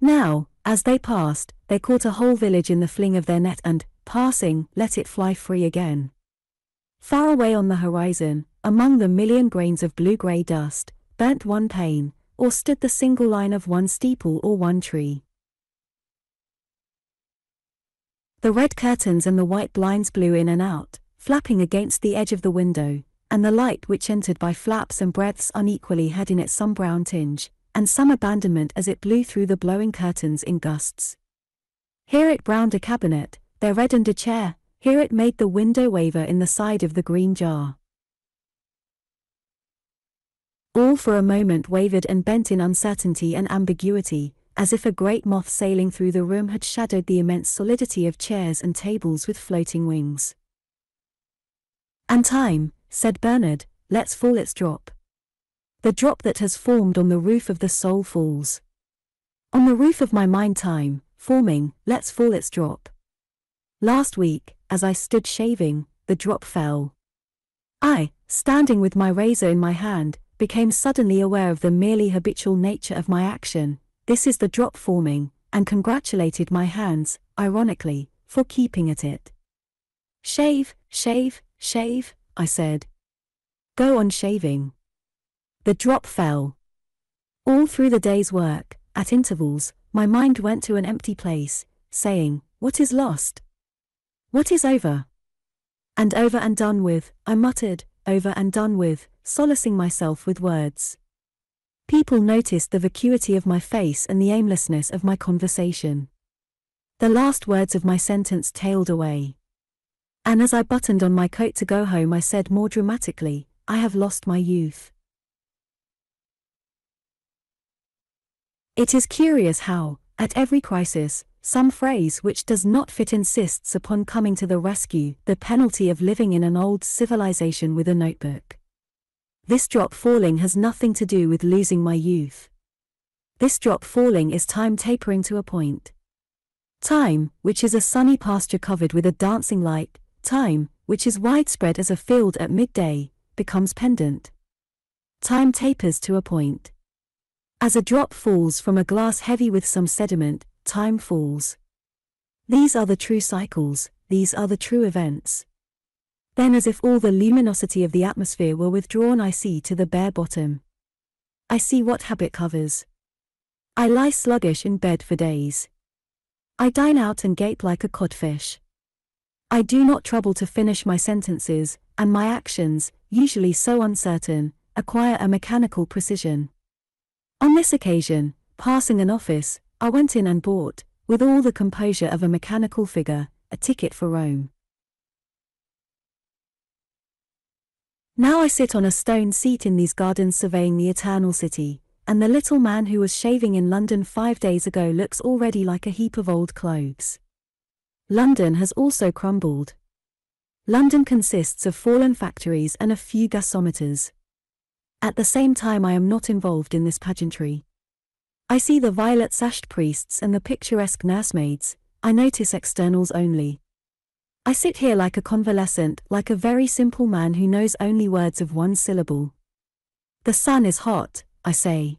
Now, as they passed, they caught a whole village in the fling of their net and, passing, let it fly free again. Far away on the horizon, among the million grains of blue-grey dust, burnt one pane, or stood the single line of one steeple or one tree. The red curtains and the white blinds blew in and out, flapping against the edge of the window, and the light which entered by flaps and breaths unequally had in it some brown tinge, and some abandonment as it blew through the blowing curtains in gusts. Here it browned a cabinet, there reddened a chair, here it made the window waver in the side of the green jar. All for a moment wavered and bent in uncertainty and ambiguity, as if a great moth sailing through the room had shadowed the immense solidity of chairs and tables with floating wings. And time, said Bernard, let's fall its drop. The drop that has formed on the roof of the soul falls. On the roof of my mind time, forming, let's fall its drop. Last week, as I stood shaving, the drop fell. I, standing with my razor in my hand, became suddenly aware of the merely habitual nature of my action, this is the drop forming, and congratulated my hands, ironically, for keeping at it. Shave, shave, shave, I said. Go on shaving. The drop fell. All through the day's work, at intervals, my mind went to an empty place, saying, What is lost? What is over? And over and done with, I muttered, over and done with, solacing myself with words. People noticed the vacuity of my face and the aimlessness of my conversation. The last words of my sentence tailed away. And as I buttoned on my coat to go home, I said more dramatically, I have lost my youth. It is curious how, at every crisis, some phrase which does not fit insists upon coming to the rescue, the penalty of living in an old civilization with a notebook. This drop falling has nothing to do with losing my youth. This drop falling is time tapering to a point. Time, which is a sunny pasture covered with a dancing light, time, which is widespread as a field at midday, becomes pendant. Time tapers to a point. As a drop falls from a glass heavy with some sediment, time falls. These are the true cycles, these are the true events. Then, as if all the luminosity of the atmosphere were withdrawn, I see to the bare bottom. I see what habit covers. I lie sluggish in bed for days. I dine out and gape like a codfish. I do not trouble to finish my sentences, and my actions, usually so uncertain, acquire a mechanical precision. On this occasion, passing an office, I went in and bought, with all the composure of a mechanical figure, a ticket for Rome. Now I sit on a stone seat in these gardens surveying the eternal city, and the little man who was shaving in London five days ago looks already like a heap of old clothes. London has also crumbled. London consists of fallen factories and a few gasometers. At the same time I am not involved in this pageantry. I see the violet-sashed priests and the picturesque nursemaids, I notice externals only. I sit here like a convalescent, like a very simple man who knows only words of one syllable. The sun is hot, I say.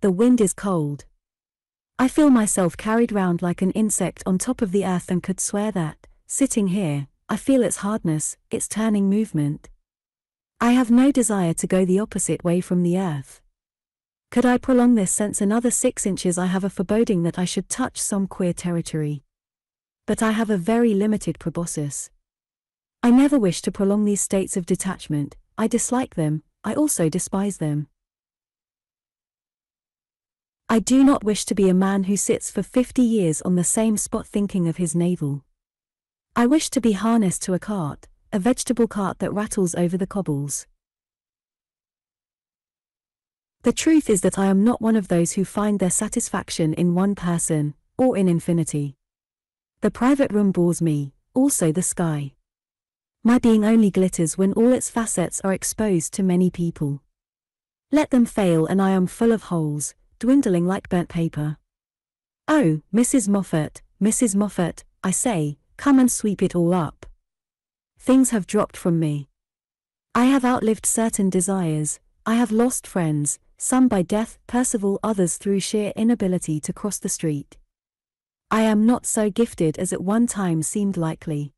The wind is cold. I feel myself carried round like an insect on top of the earth and could swear that, sitting here, I feel its hardness, its turning movement. I have no desire to go the opposite way from the earth. Could I prolong this sense another six inches I have a foreboding that I should touch some queer territory. But I have a very limited proboscis. I never wish to prolong these states of detachment, I dislike them, I also despise them. I do not wish to be a man who sits for fifty years on the same spot thinking of his navel. I wish to be harnessed to a cart, a vegetable cart that rattles over the cobbles. The truth is that I am not one of those who find their satisfaction in one person, or in infinity. The private room bores me, also the sky. My being only glitters when all its facets are exposed to many people. Let them fail and I am full of holes, dwindling like burnt paper. Oh, Mrs. Moffat, Mrs. Moffat, I say, come and sweep it all up. Things have dropped from me. I have outlived certain desires, I have lost friends, some by death, Percival, others through sheer inability to cross the street. I am not so gifted as at one time seemed likely.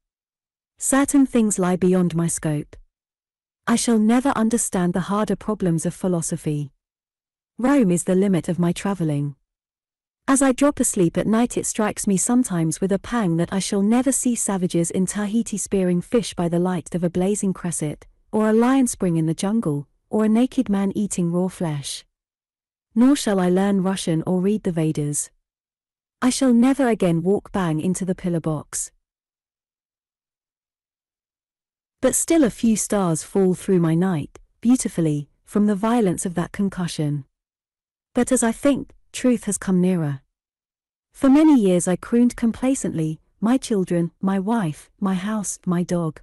Certain things lie beyond my scope. I shall never understand the harder problems of philosophy. Rome is the limit of my traveling. As I drop asleep at night, it strikes me sometimes with a pang that I shall never see savages in Tahiti spearing fish by the light of a blazing cresset, or a lion spring in the jungle, or a naked man eating raw flesh. Nor shall I learn Russian or read the Vedas. I shall never again walk bang into the pillar box. But still a few stars fall through my night, beautifully, from the violence of that concussion. But as I think, truth has come nearer. For many years I crooned complacently, my children, my wife, my house, my dog.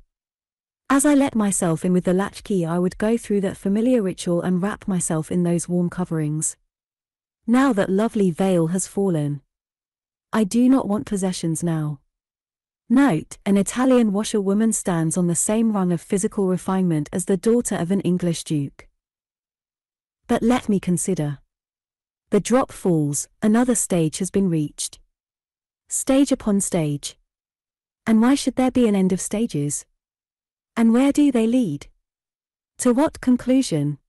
As I let myself in with the latchkey, I would go through that familiar ritual and wrap myself in those warm coverings. Now that lovely veil has fallen, I do not want possessions now. Note, an Italian washerwoman stands on the same rung of physical refinement as the daughter of an English duke. But let me consider. The drop falls, another stage has been reached. Stage upon stage. And why should there be an end of stages? And where do they lead? To what conclusion?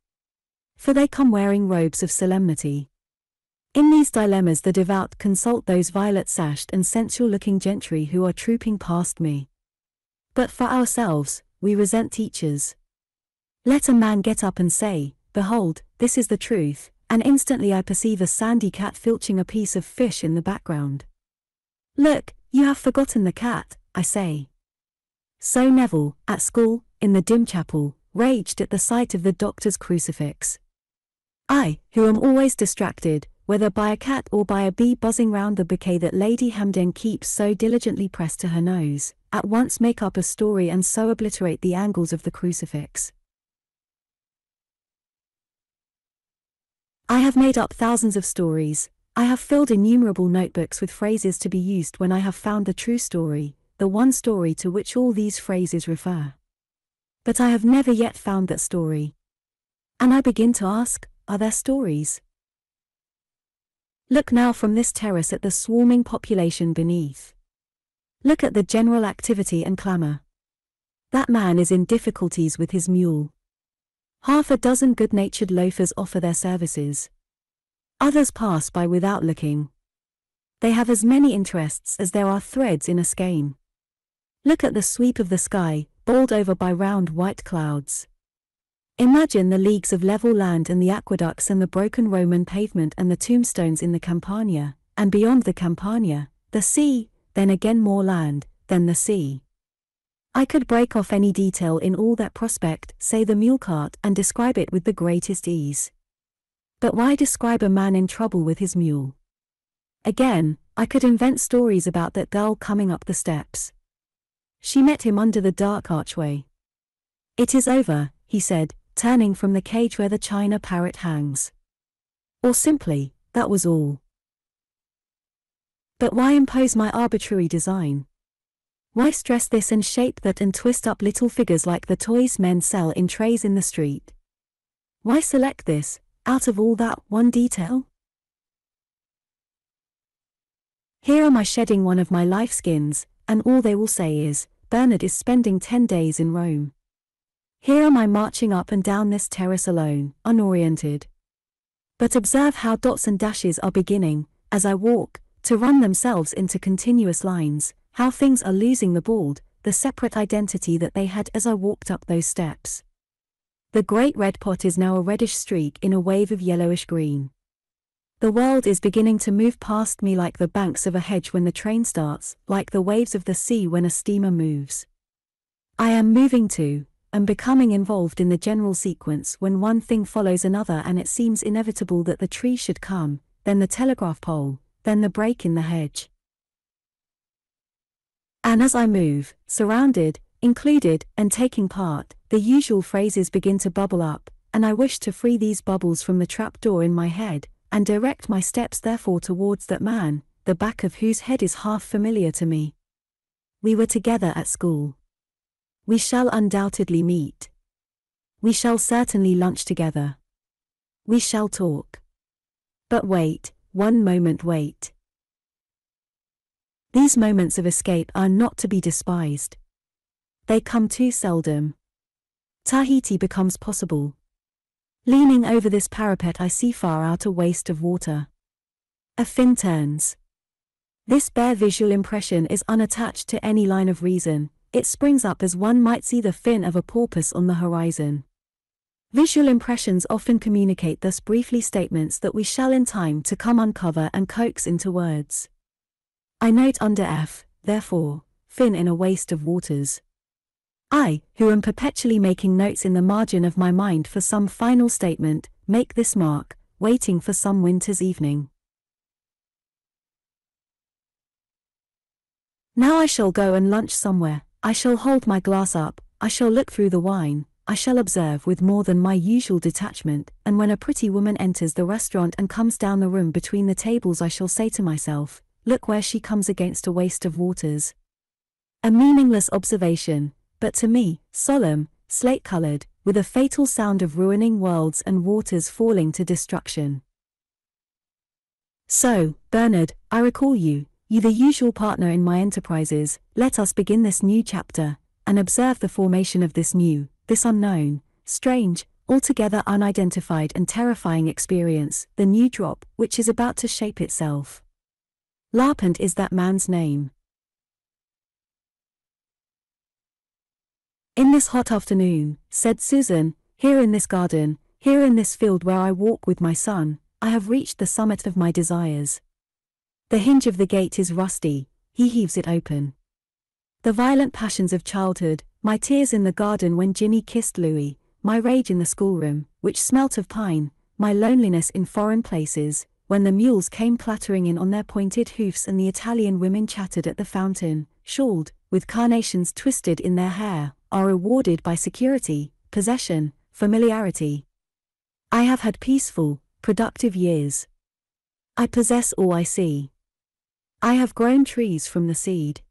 For they come wearing robes of solemnity. In these dilemmas the devout consult those violet-sashed and sensual-looking gentry who are trooping past me. But for ourselves, we resent teachers. Let a man get up and say, Behold, this is the truth, and instantly I perceive a sandy cat filching a piece of fish in the background. Look, you have forgotten the cat, I say. So Neville, at school, in the dim chapel, raged at the sight of the doctor's crucifix. I, who am always distracted, whether by a cat or by a bee buzzing round the bouquet that Lady Hampden keeps so diligently pressed to her nose, at once make up a story and so obliterate the angles of the crucifix. I have made up thousands of stories, I have filled innumerable notebooks with phrases to be used when I have found the true story, the one story to which all these phrases refer. But I have never yet found that story. And I begin to ask, are there stories? Look now from this terrace at the swarming population beneath. Look at the general activity and clamour. That man is in difficulties with his mule. Half a dozen good natured loafers offer their services. Others pass by without looking. They have as many interests as there are threads in a skein. Look at the sweep of the sky, bowled over by round white clouds. Imagine the leagues of level land and the aqueducts and the broken Roman pavement and the tombstones in the Campagna, and beyond the Campagna, the sea, then again more land, then the sea. I could break off any detail in all that prospect, say the mule cart, and describe it with the greatest ease. But why describe a man in trouble with his mule? Again, I could invent stories about that girl coming up the steps. She met him under the dark archway. It is over, he said, turning from the cage where the china parrot hangs. Or simply, that was all. But why impose my arbitrary design? Why stress this and shape that and twist up little figures like the toys men sell in trays in the street? Why select this, out of all that, one detail? Here am I shedding one of my life skins, and all they will say is, Bernard is spending ten days in Rome. Here am I marching up and down this terrace alone, unoriented. But observe how dots and dashes are beginning, as I walk, to run themselves into continuous lines, how things are losing the bald, the separate identity that they had as I walked up those steps. The great red pot is now a reddish streak in a wave of yellowish green. The world is beginning to move past me like the banks of a hedge when the train starts, like the waves of the sea when a steamer moves. I am moving to, and becoming involved in the general sequence when one thing follows another and it seems inevitable that the tree should come, then the telegraph pole, then the break in the hedge. And as I move, surrounded, included, and taking part, the usual phrases begin to bubble up, and I wish to free these bubbles from the trap door in my head, and direct my steps therefore towards that man, the back of whose head is half familiar to me. We were together at school. We shall undoubtedly meet. We shall certainly lunch together. We shall talk. But wait, one moment wait. These moments of escape are not to be despised. They come too seldom. Tahiti becomes possible. Leaning over this parapet, I see far out a waste of water. A fin turns. This bare visual impression is unattached to any line of reason, it springs up as one might see the fin of a porpoise on the horizon. Visual impressions often communicate thus briefly statements that we shall in time to come uncover and coax into words. I note under F, therefore, fin in a waste of waters. I, who am perpetually making notes in the margin of my mind for some final statement, make this mark, waiting for some winter's evening. Now I shall go and lunch somewhere, I shall hold my glass up, I shall look through the wine, I shall observe with more than my usual detachment, and when a pretty woman enters the restaurant and comes down the room between the tables, I shall say to myself, look where she comes against a waste of waters. A meaningless observation, but to me, solemn, slate colored, with a fatal sound of ruining worlds and waters falling to destruction. So, Bernard, I recall you, you the usual partner in my enterprises, let us begin this new chapter, and observe the formation of this new, this unknown, strange, altogether unidentified and terrifying experience, the new drop, which is about to shape itself. Larpent is that man's name. In this hot afternoon, said Susan, here in this garden, here in this field where I walk with my son, I have reached the summit of my desires. The hinge of the gate is rusty, he heaves it open. The violent passions of childhood, my tears in the garden when Jinny kissed Louis, my rage in the schoolroom, which smelt of pine, my loneliness in foreign places, when the mules came clattering in on their pointed hoofs and the Italian women chattered at the fountain, shawled, with carnations twisted in their hair, are rewarded by security, possession, familiarity. I have had peaceful, productive years. I possess all I see. I have grown trees from the seed.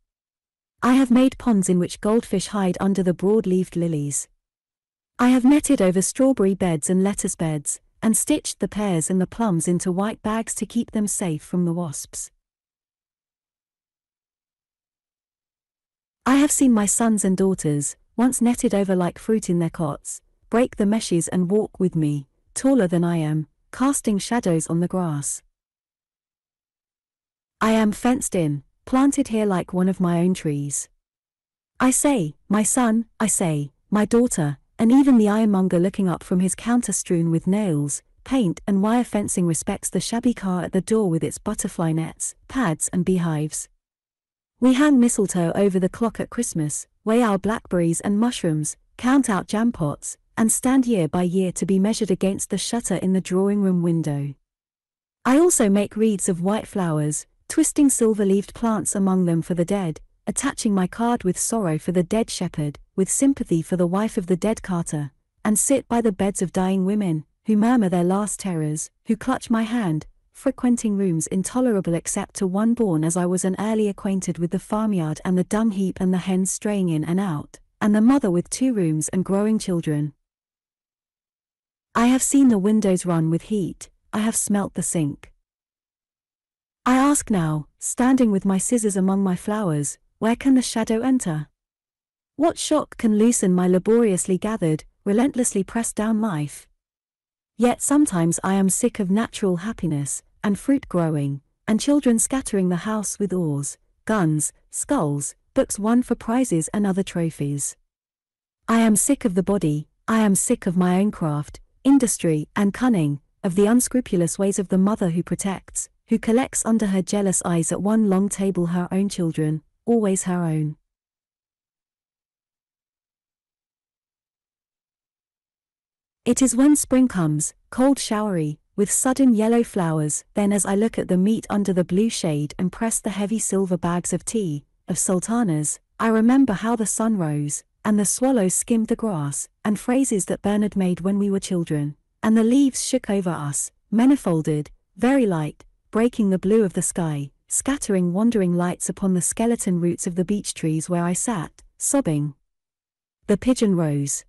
I have made ponds in which goldfish hide under the broad-leaved lilies. I have netted over strawberry beds and lettuce beds, and stitched the pears and the plums into white bags to keep them safe from the wasps. I have seen my sons and daughters, once netted over like fruit in their cots, break the meshes and walk with me, taller than I am, casting shadows on the grass. I am fenced in, planted here like one of my own trees. I say, my son, I say, my daughter, and even the ironmonger looking up from his counter strewn with nails, paint, and wire fencing respects the shabby car at the door with its butterfly nets, pads, and beehives. We hang mistletoe over the clock at Christmas, weigh our blackberries and mushrooms, count out jam pots, and stand year by year to be measured against the shutter in the drawing room window. I also make wreaths of white flowers, twisting silver leaved plants among them for the dead, attaching my card with sorrow for the dead shepherd, with sympathy for the wife of the dead carter, and sit by the beds of dying women, who murmur their last terrors, who clutch my hand, frequenting rooms intolerable except to one born as I was an early acquainted with the farmyard and the dung heap and the hens straying in and out, and the mother with two rooms and growing children. I have seen the windows run with heat, I have smelt the sink. I ask now, standing with my scissors among my flowers, where can the shadow enter? What shock can loosen my laboriously gathered, relentlessly pressed down life? Yet sometimes I am sick of natural happiness, and fruit growing, and children scattering the house with oars, guns, skulls, books won for prizes and other trophies. I am sick of the body, I am sick of my own craft, industry, and cunning, of the unscrupulous ways of the mother who protects, who collects under her jealous eyes at one long table her own children, always her own. It is when spring comes, cold showery, with sudden yellow flowers, then as I look at the meat under the blue shade and press the heavy silver bags of tea, of sultanas, I remember how the sun rose, and the swallows skimmed the grass, and phrases that Bernard made when we were children, and the leaves shook over us, manifolded, very light, breaking the blue of the sky, scattering wandering lights upon the skeleton roots of the beech trees where I sat, sobbing. The pigeon rose.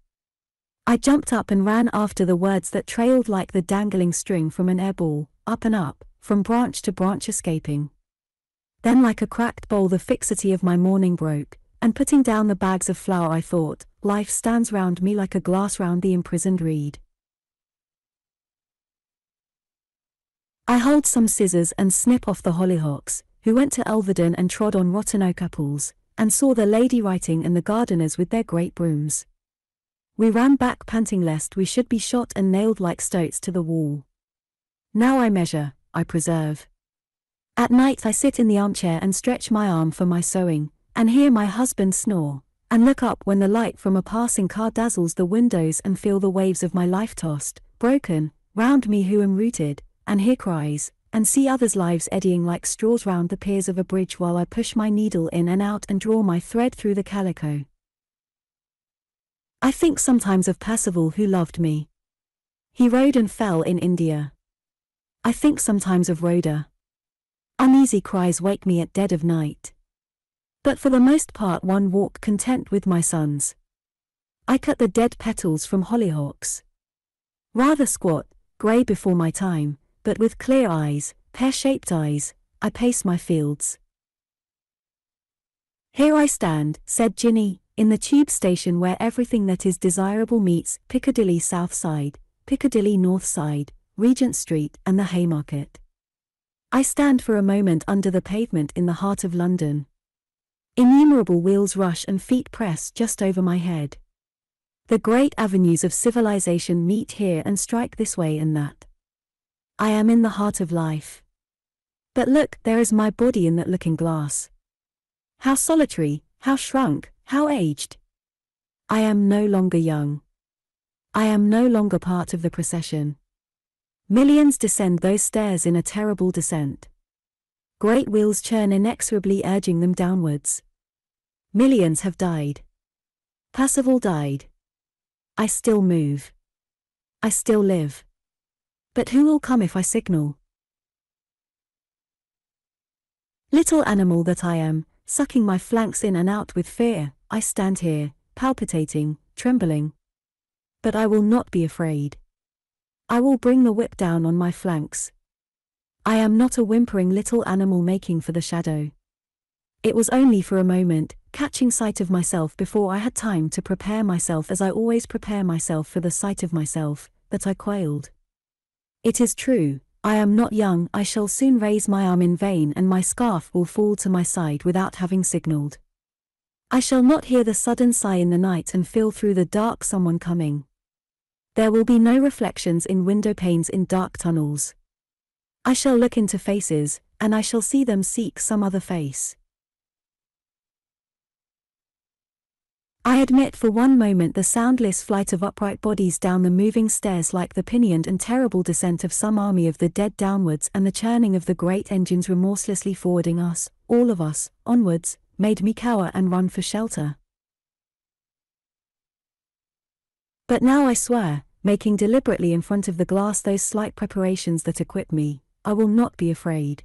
I jumped up and ran after the words that trailed like the dangling string from an air ball, up and up, from branch to branch escaping. Then like a cracked bowl the fixity of my morning broke, and putting down the bags of flour I thought, life stands round me like a glass round the imprisoned reed. I hold some scissors and snip off the hollyhocks, who went to Elvedon and trod on rotten oak apples, and saw the lady writing and the gardeners with their great brooms. We ran back panting lest we should be shot and nailed like stoats to the wall. Now I measure, I preserve. At night I sit in the armchair and stretch my arm for my sewing, and hear my husband snore, and look up when the light from a passing car dazzles the windows and feel the waves of my life tossed, broken, round me who am rooted, and hear cries, and see others' lives eddying like straws round the piers of a bridge while I push my needle in and out and draw my thread through the calico. I think sometimes of Percival who loved me. He rode and fell in India. I think sometimes of Rhoda. Uneasy cries wake me at dead of night. But for the most part one walk content with my sons. I cut the dead petals from hollyhocks. Rather squat, grey before my time, but with clear eyes, pear-shaped eyes, I pace my fields. Here I stand, said Jinny, in the tube station where everything that is desirable meets Piccadilly South Side, Piccadilly North Side, Regent Street, and the Haymarket. I stand for a moment under the pavement in the heart of London. Innumerable wheels rush and feet press just over my head. The great avenues of civilization meet here and strike this way and that. I am in the heart of life. But look, there is my body in that looking glass. How solitary, how shrunk, how aged? I am no longer young. I am no longer part of the procession. Millions descend those stairs in a terrible descent. Great wheels churn inexorably urging them downwards. Millions have died. Percival died. I still move. I still live. But who will come if I signal? Little animal that I am, sucking my flanks in and out with fear, I stand here, palpitating, trembling. But I will not be afraid. I will bring the whip down on my flanks. I am not a whimpering little animal making for the shadow. It was only for a moment, catching sight of myself before I had time to prepare myself as I always prepare myself for the sight of myself, that I quailed. It is true, I am not young, I shall soon raise my arm in vain and my scarf will fall to my side without having signaled. I shall not hear the sudden sigh in the night and feel through the dark someone coming. There will be no reflections in window panes in dark tunnels. I shall look into faces, and I shall see them seek some other face. I admit for one moment the soundless flight of upright bodies down the moving stairs like the pinioned and terrible descent of some army of the dead downwards and the churning of the great engines remorselessly forwarding us, all of us, onwards, made me cower and run for shelter. But now I swear, making deliberately in front of the glass those slight preparations that equip me, I will not be afraid.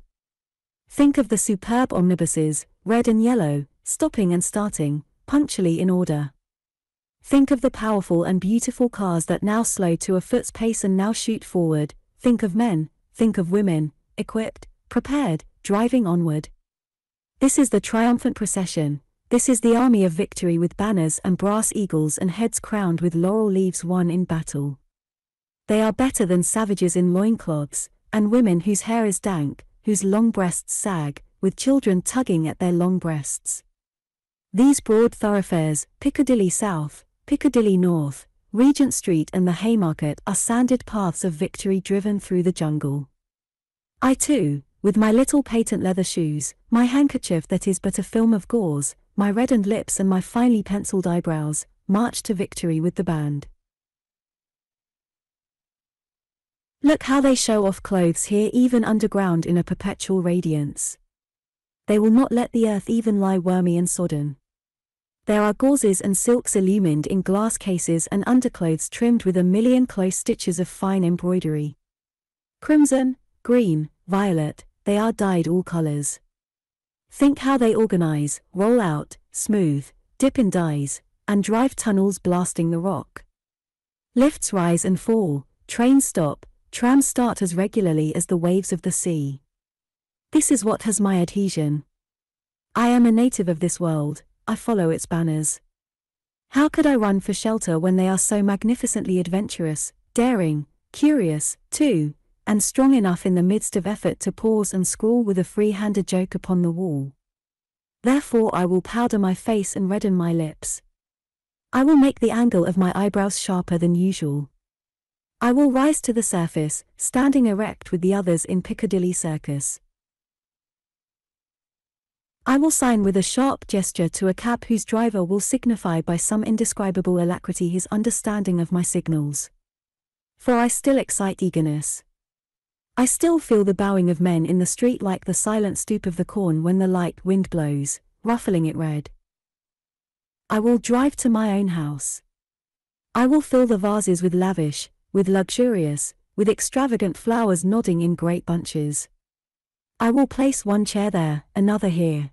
Think of the superb omnibuses, red and yellow, stopping and starting, punctually in order. Think of the powerful and beautiful cars that now slow to a foot's pace and now shoot forward, think of men, think of women, equipped, prepared, driving onward. This is the triumphant procession, this is the army of victory with banners and brass eagles and heads crowned with laurel leaves won in battle. They are better than savages in loincloths, and women whose hair is dank, whose long breasts sag, with children tugging at their long breasts. These broad thoroughfares, Piccadilly South, Piccadilly North, Regent Street and the Haymarket are sanded paths of victory driven through the jungle. I too, with my little patent leather shoes, my handkerchief that is but a film of gauze, my reddened lips and my finely penciled eyebrows, marched to victory with the band. Look how they show off clothes here even underground in a perpetual radiance. They will not let the earth even lie wormy and sodden. There are gauzes and silks illumined in glass cases and underclothes trimmed with a million close stitches of fine embroidery. Crimson, green, violet, they are dyed all colors. Think how they organize, roll out, smooth, dip in dyes, and drive tunnels blasting the rock. Lifts rise and fall, trains stop, trams start as regularly as the waves of the sea. This is what has my adhesion. I am a native of this world, I follow its banners. How could I run for shelter when they are so magnificently adventurous, daring, curious, too, and strong enough in the midst of effort to pause and scrawl with a free-handed joke upon the wall. Therefore I will powder my face and redden my lips. I will make the angle of my eyebrows sharper than usual. I will rise to the surface, standing erect with the others in Piccadilly Circus. I will sign with a sharp gesture to a cab whose driver will signify by some indescribable alacrity his understanding of my signals. For I still excite eagerness. I still feel the bowing of men in the street like the silent stoop of the corn when the light wind blows, ruffling it red. I will drive to my own house. I will fill the vases with lavish, with luxurious, with extravagant flowers nodding in great bunches. I will place one chair there, another here.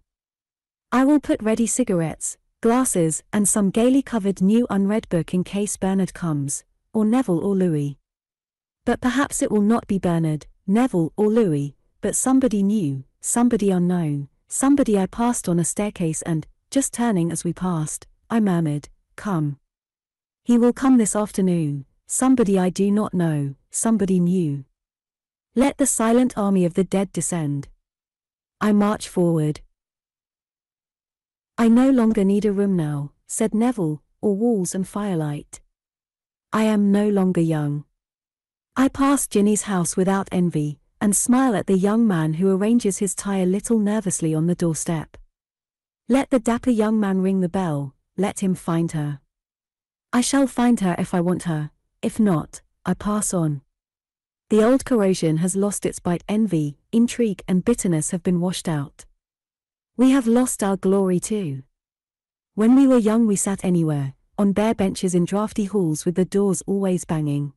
I will put ready cigarettes, glasses, and some gaily covered new unread book in case Bernard comes, or Neville or Louis. But perhaps it will not be Bernard, Neville or Louis, but somebody new, somebody unknown, somebody I passed on a staircase and, just turning as we passed, I murmured, Come. He will come this afternoon, somebody I do not know, somebody new. Let the silent army of the dead descend. I march forward. I no longer need a room now, said Neville, or walls and firelight. I am no longer young. I pass Jinny's house without envy, and smile at the young man who arranges his tie a little nervously on the doorstep. Let the dapper young man ring the bell, let him find her. I shall find her if I want her, if not, I pass on. The old corrosion has lost its bite envy, intrigue and bitterness have been washed out. We have lost our glory too. When we were young we sat anywhere, on bare benches in drafty halls with the doors always banging.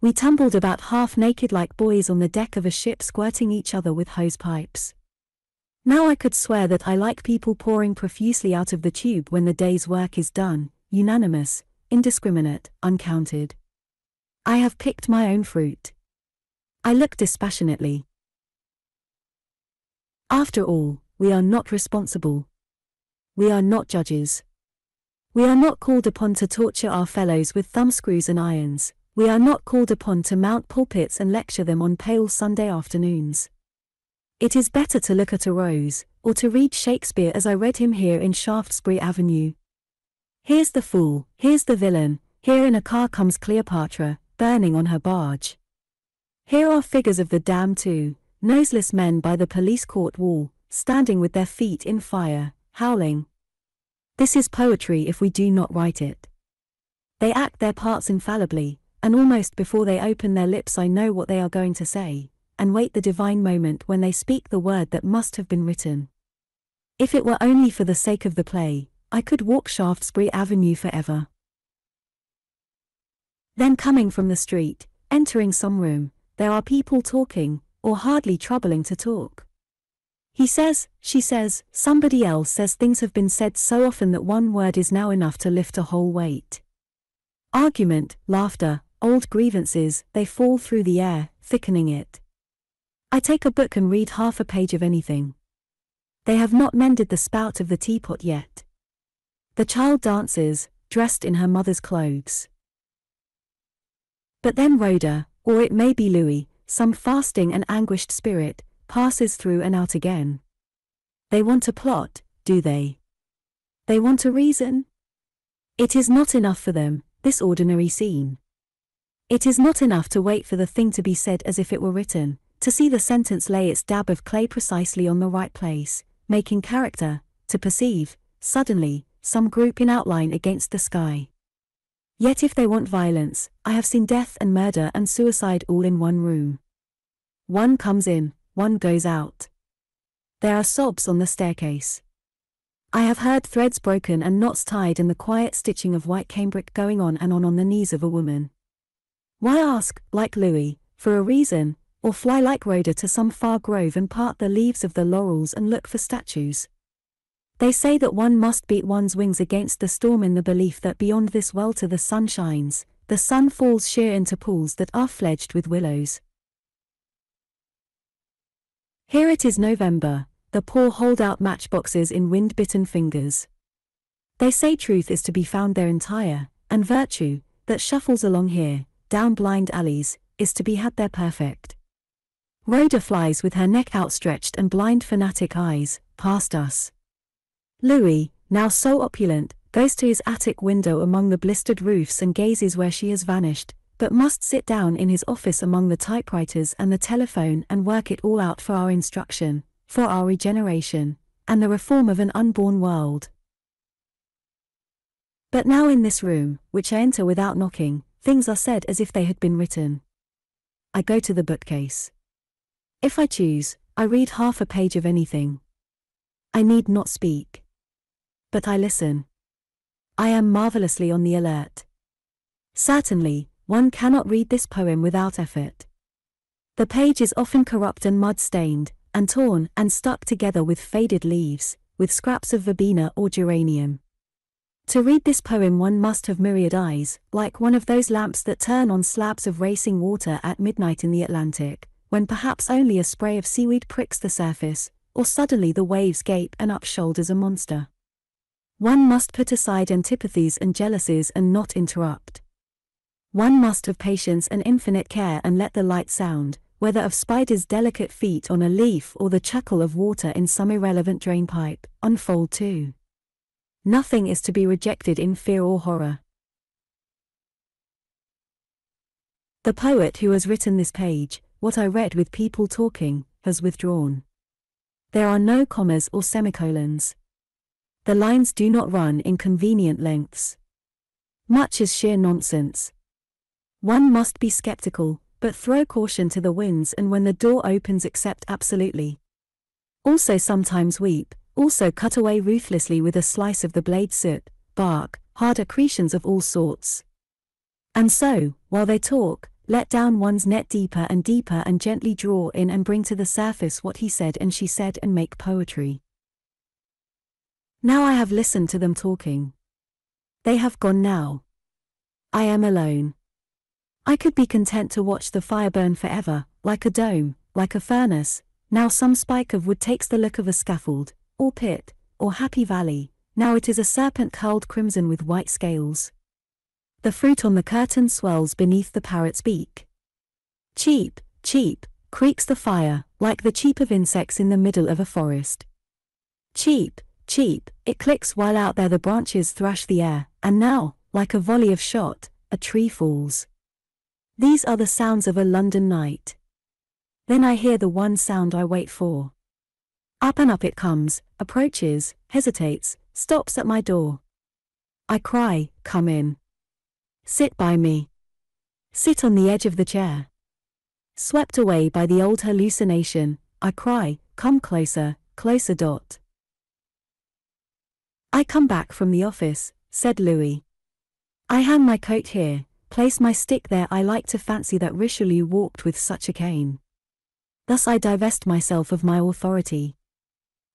We tumbled about half naked like boys on the deck of a ship squirting each other with hose pipes. Now I could swear that I like people pouring profusely out of the tube when the day's work is done, unanimous, indiscriminate, uncounted. I have picked my own fruit. I look dispassionately. After all, we are not responsible. We are not judges. We are not called upon to torture our fellows with thumbscrews and irons, we are not called upon to mount pulpits and lecture them on pale Sunday afternoons. It is better to look at a rose, or to read Shakespeare as I read him here in Shaftesbury Avenue. Here's the fool, here's the villain, here in a car comes Cleopatra, burning on her barge. Here are figures of the damned too, noseless men by the police court wall, standing with their feet in fire, howling. This is poetry if we do not write it. They act their parts infallibly, and almost before they open their lips I know what they are going to say, and wait the divine moment when they speak the word that must have been written. If it were only for the sake of the play, I could walk Shaftesbury Avenue forever. Then coming from the street, entering some room, there are people talking, or hardly troubling to talk. He says, she says, somebody else says things have been said so often that one word is now enough to lift a whole weight. Argument, laughter, old grievances, they fall through the air, thickening it. I take a book and read half a page of anything. They have not mended the spout of the teapot yet. The child dances, dressed in her mother's clothes. But then Rhoda, or it may be Louis, some fasting and anguished spirit, passes through and out again. They want a plot, do they? They want a reason? It is not enough for them, this ordinary scene. It is not enough to wait for the thing to be said as if it were written, to see the sentence lay its dab of clay precisely on the right place, making character, to perceive, suddenly, some group in outline against the sky. Yet if they want violence, I have seen death and murder and suicide all in one room. One comes in, one goes out. There are sobs on the staircase. I have heard threads broken and knots tied and the quiet stitching of white cambric going on and on on the knees of a woman. Why ask, like Louis, for a reason, or fly like Rhoda to some far grove and part the leaves of the laurels and look for statues. They say that one must beat one's wings against the storm in the belief that beyond this welter the sun shines, the sun falls sheer into pools that are fledged with willows. Here it is November, the poor hold out matchboxes in wind bitten fingers. They say truth is to be found there entire, and virtue, that shuffles along here, down blind alleys, is to be had there perfect. Rhoda flies with her neck outstretched and blind fanatic eyes, past us. Louis, now so opulent, goes to his attic window among the blistered roofs and gazes where she has vanished, but must sit down in his office among the typewriters and the telephone and work it all out for our instruction, for our regeneration, and the reform of an unborn world. But now in this room, which I enter without knocking, things are said as if they had been written. I go to the bookcase. If I choose, I read half a page of anything. I need not speak. But I listen. I am marvelously on the alert. Certainly, one cannot read this poem without effort. The page is often corrupt and mud stained, and torn and stuck together with faded leaves, with scraps of verbena or geranium. To read this poem, one must have myriad eyes, like one of those lamps that turn on slabs of racing water at midnight in the Atlantic, when perhaps only a spray of seaweed pricks the surface, or suddenly the waves gape and up shoulders a monster. One must put aside antipathies and jealousies and not interrupt. One must have patience and infinite care and let the light sound, whether of spiders' delicate feet on a leaf or the chuckle of water in some irrelevant drainpipe, unfold too. Nothing is to be rejected in fear or horror. The poet who has written this page, what I read with people talking, has withdrawn. There are no commas or semicolons. The lines do not run in convenient lengths. Much is sheer nonsense. One must be skeptical, but throw caution to the winds and when the door opens accept absolutely. Also sometimes weep, also cut away ruthlessly with a slice of the blade soot, bark, hard accretions of all sorts. And so, while they talk, let down one's net deeper and deeper and gently draw in and bring to the surface what he said and she said and make poetry. Now I have listened to them talking. They have gone now. I am alone. I could be content to watch the fire burn forever, like a dome, like a furnace, Now some spike of wood takes the look of a scaffold, or pit, or happy valley, now it is a serpent curled crimson with white scales. The fruit on the curtain swells beneath the parrot's beak. Cheep, cheep, creaks the fire, like the cheep of insects in the middle of a forest. Cheep, cheep, it clicks while out there the branches thrash the air, and now, like a volley of shot, a tree falls. These are the sounds of a London night. Then I hear the one sound I wait for. Up and up it comes, approaches, hesitates, stops at my door. I cry, come in. Sit by me. Sit on the edge of the chair. Swept away by the old hallucination, I cry, come closer, closer. Dot. I come back from the office, said Louis. I hang my coat here, place my stick there. I like to fancy that Richelieu walked with such a cane. Thus I divest myself of my authority.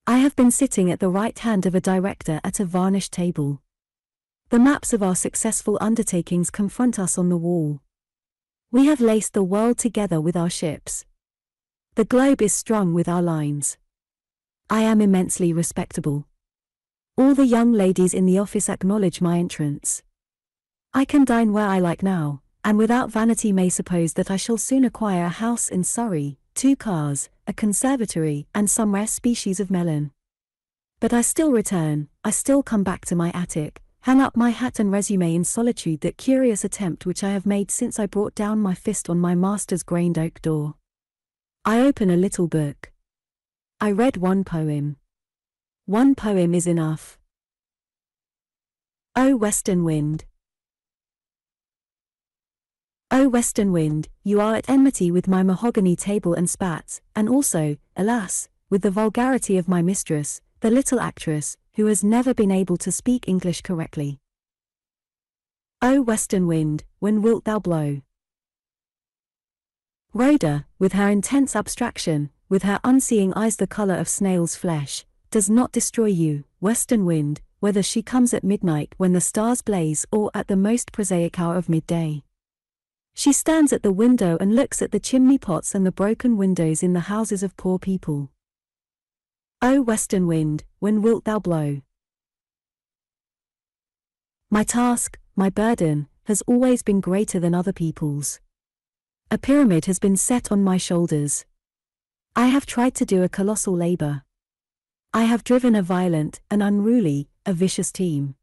I have been sitting at the right hand of a director at a varnished table. The maps of our successful undertakings confront us on the wall. We have laced the world together with our ships. The globe is strung with our lines. I am immensely respectable. All the young ladies in the office acknowledge my entrance. I can dine where I like now, and without vanity may suppose that I shall soon acquire a house in Surrey, two cars, a conservatory, and some rare species of melon. But I still return, I still come back to my attic, hang up my hat and resume in solitude that curious attempt which I have made since I brought down my fist on my master's grained oak door. I open a little book. I read one poem. One poem is enough. O western wind. O western wind, you are at enmity with my mahogany table and spats, and also, alas, with the vulgarity of my mistress, the little actress, who has never been able to speak English correctly. O western wind, when wilt thou blow? Rhoda, with her intense abstraction, with her unseeing eyes the color of snail's flesh, does not destroy you, western wind, whether she comes at midnight when the stars blaze or at the most prosaic hour of midday. She stands at the window and looks at the chimney pots and the broken windows in the houses of poor people. O western wind, when wilt thou blow? My task, my burden, has always been greater than other people's. A pyramid has been set on my shoulders. I have tried to do a colossal labor. I have driven a violent, an unruly, a vicious team.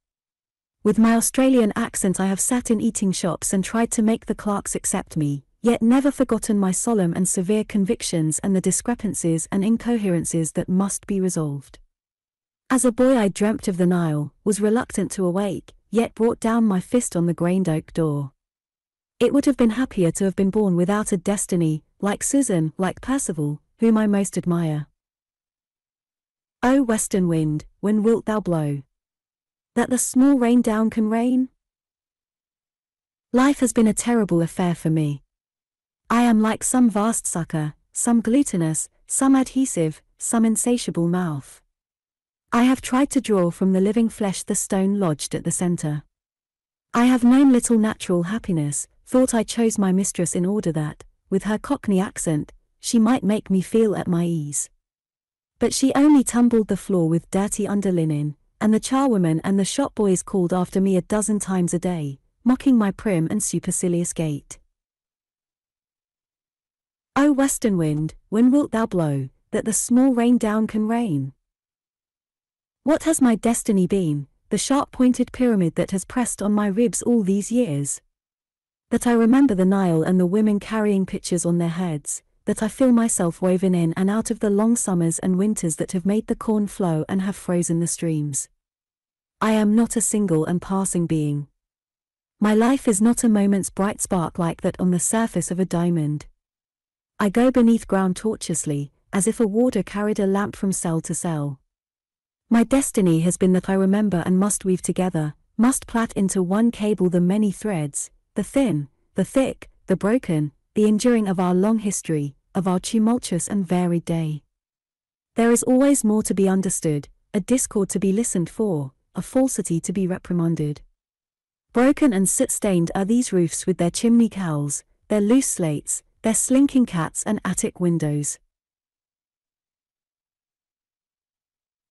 With my Australian accent, I have sat in eating shops and tried to make the clerks accept me, yet never forgotten my solemn and severe convictions and the discrepancies and incoherences that must be resolved. As a boy, I dreamt of the Nile, was reluctant to awake, yet brought down my fist on the grained oak door. It would have been happier to have been born without a destiny, like Susan, like Percival, whom I most admire. O western wind, when wilt thou blow? That the small rain down can rain? Life has been a terrible affair for me. I am like some vast sucker, some glutinous, some adhesive, some insatiable mouth. I have tried to draw from the living flesh the stone lodged at the center. I have known little natural happiness, thought I chose my mistress in order that, with her cockney accent, she might make me feel at my ease. But she only tumbled the floor with dirty underlinen, and the charwoman and the shop boys called after me a dozen times a day, mocking my prim and supercilious gait. O western wind, when wilt thou blow, that the small rain down can rain? What has my destiny been, the sharp-pointed pyramid that has pressed on my ribs all these years? That I remember the Nile and the women carrying pitchers on their heads, that I feel myself woven in and out of the long summers and winters that have made the corn flow and have frozen the streams. I am not a single and passing being. My life is not a moment's bright spark like that on the surface of a diamond. I go beneath ground tortuously, as if a warder carried a lamp from cell to cell. My destiny has been that I remember and must weave together, must plait into one cable the many threads, the thin, the thick, the broken, the enduring of our long history, of our tumultuous and varied day. There is always more to be understood, a discord to be listened for, a falsity to be reprimanded. Broken and soot-stained are these roofs with their chimney cowls, their loose slates, their slinking cats and attic windows.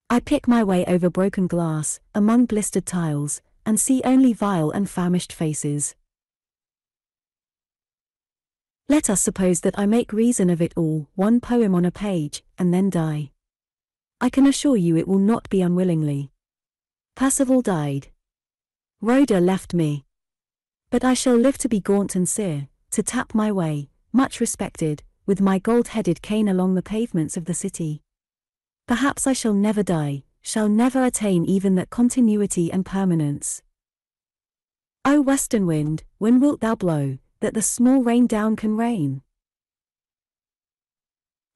I pick my way over broken glass, among blistered tiles, and see only vile and famished faces. Let us suppose that I make reason of it all, one poem on a page, and then die. I can assure you it will not be unwillingly. Percival died. Rhoda left me. But I shall live to be gaunt and sere, to tap my way, much respected, with my gold-headed cane along the pavements of the city. Perhaps I shall never die, shall never attain even that continuity and permanence. O western wind, when wilt thou blow, that the small rain down can rain?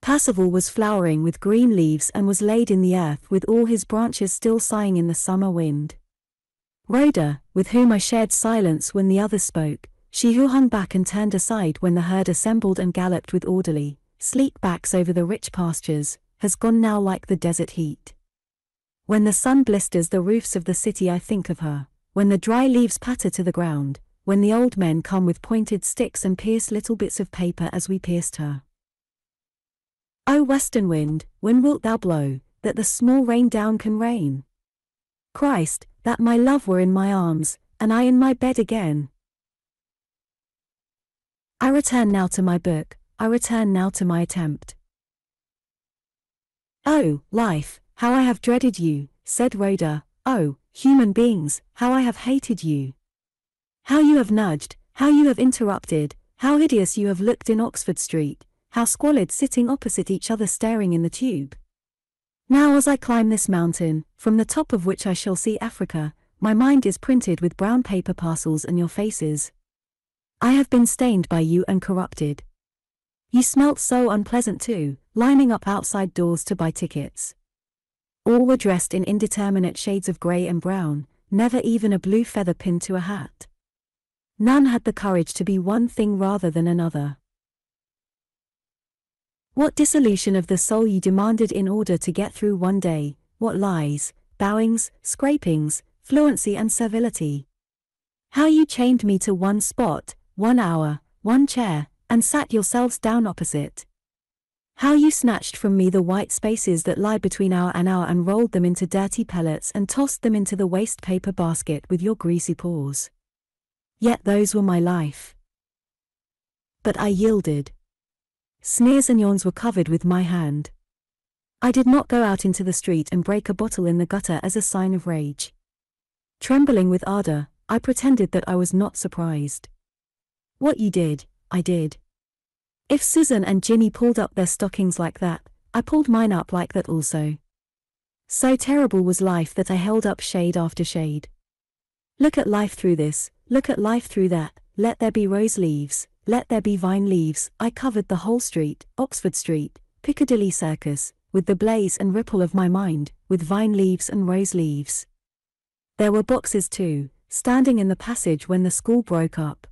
Percival was flowering with green leaves and was laid in the earth with all his branches still sighing in the summer wind. Rhoda, with whom I shared silence when the others spoke, she who hung back and turned aside when the herd assembled and galloped with orderly, sleek backs over the rich pastures, has gone now like the desert heat. When the sun blisters the roofs of the city, I think of her, when the dry leaves patter to the ground, when the old men come with pointed sticks and pierce little bits of paper as we pierced her. O western wind, when wilt thou blow, that the small rain down can rain? Christ, that my love were in my arms, and I in my bed again. I return now to my book, I return now to my attempt. Oh, life, how I have dreaded you, said Rhoda. Oh, human beings, how I have hated you. How you have nudged, how you have interrupted, how hideous you have looked in Oxford Street, how squalid sitting opposite each other staring in the tube. Now as I climb this mountain, from the top of which I shall see Africa, my mind is printed with brown paper parcels and your faces. I have been stained by you and corrupted. You smelt so unpleasant too, lining up outside doors to buy tickets. All were dressed in indeterminate shades of grey and brown, never even a blue feather pinned to a hat. None had the courage to be one thing rather than another. What dissolution of the soul you demanded in order to get through one day, what lies, bowings, scrapings, fluency and servility. How you chained me to one spot, one hour, one chair, and sat yourselves down opposite. How you snatched from me the white spaces that lie between hour and hour and rolled them into dirty pellets and tossed them into the waste paper basket with your greasy paws. Yet those were my life. But I yielded. Sneers and yawns were covered with my hand. I did not go out into the street and break a bottle in the gutter as a sign of rage. Trembling with ardor, I pretended that I was not surprised. What you did, I did. If Susan and Jinny pulled up their stockings like that, I pulled mine up like that also. So terrible was life that I held up shade after shade. Look at life through this, look at life through that, let there be rose leaves, let there be vine leaves, I covered the whole street, Oxford Street, Piccadilly Circus, with the blaze and ripple of my mind, with vine leaves and rose leaves. There were boxes too, standing in the passage when the school broke up.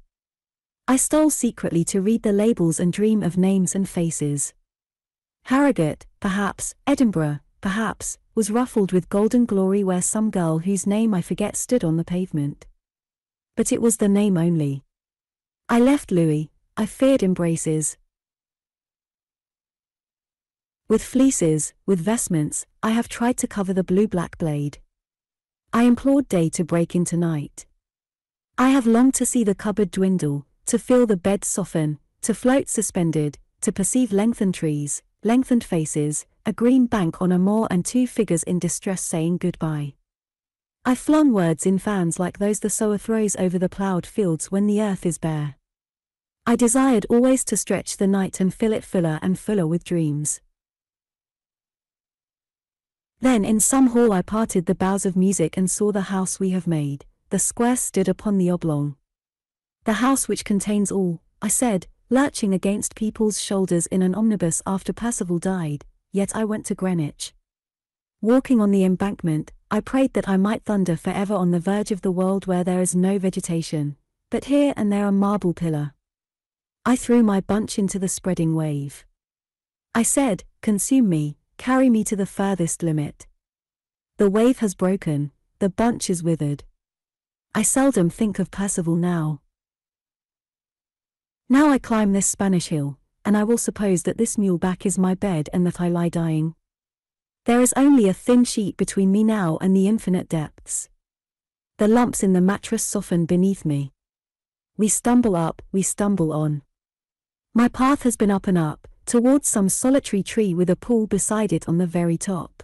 I stole secretly to read the labels and dream of names and faces. Harrogate, perhaps, Edinburgh, perhaps, was ruffled with golden glory where some girl whose name I forget stood on the pavement. But it was the name only. I left Louis, I feared embraces. With fleeces, with vestments, I have tried to cover the blue-black blade. I implored day to break into night. I have longed to see the cupboard dwindle, to feel the bed soften, to float suspended, to perceive lengthened trees, lengthened faces, a green bank on a moor and two figures in distress saying goodbye. I flung words in fans like those the sower throws over the ploughed fields when the earth is bare. I desired always to stretch the night and fill it fuller and fuller with dreams. Then in some hall I parted the boughs of music and saw the house we have made, the square stood upon the oblong. The house which contains all, I said, lurching against people's shoulders in an omnibus after Percival died, yet I went to Greenwich. Walking on the embankment, I prayed that I might thunder forever on the verge of the world where there is no vegetation, but here and there a marble pillar. I threw my bunch into the spreading wave. I said, Consume me, carry me to the furthest limit. The wave has broken, the bunch is withered. I seldom think of Percival now. Now I climb this Spanish hill, and I will suppose that this mule back is my bed and that I lie dying. There is only a thin sheet between me now and the infinite depths. The lumps in the mattress soften beneath me. We stumble up, we stumble on. My path has been up and up, towards some solitary tree with a pool beside it on the very top.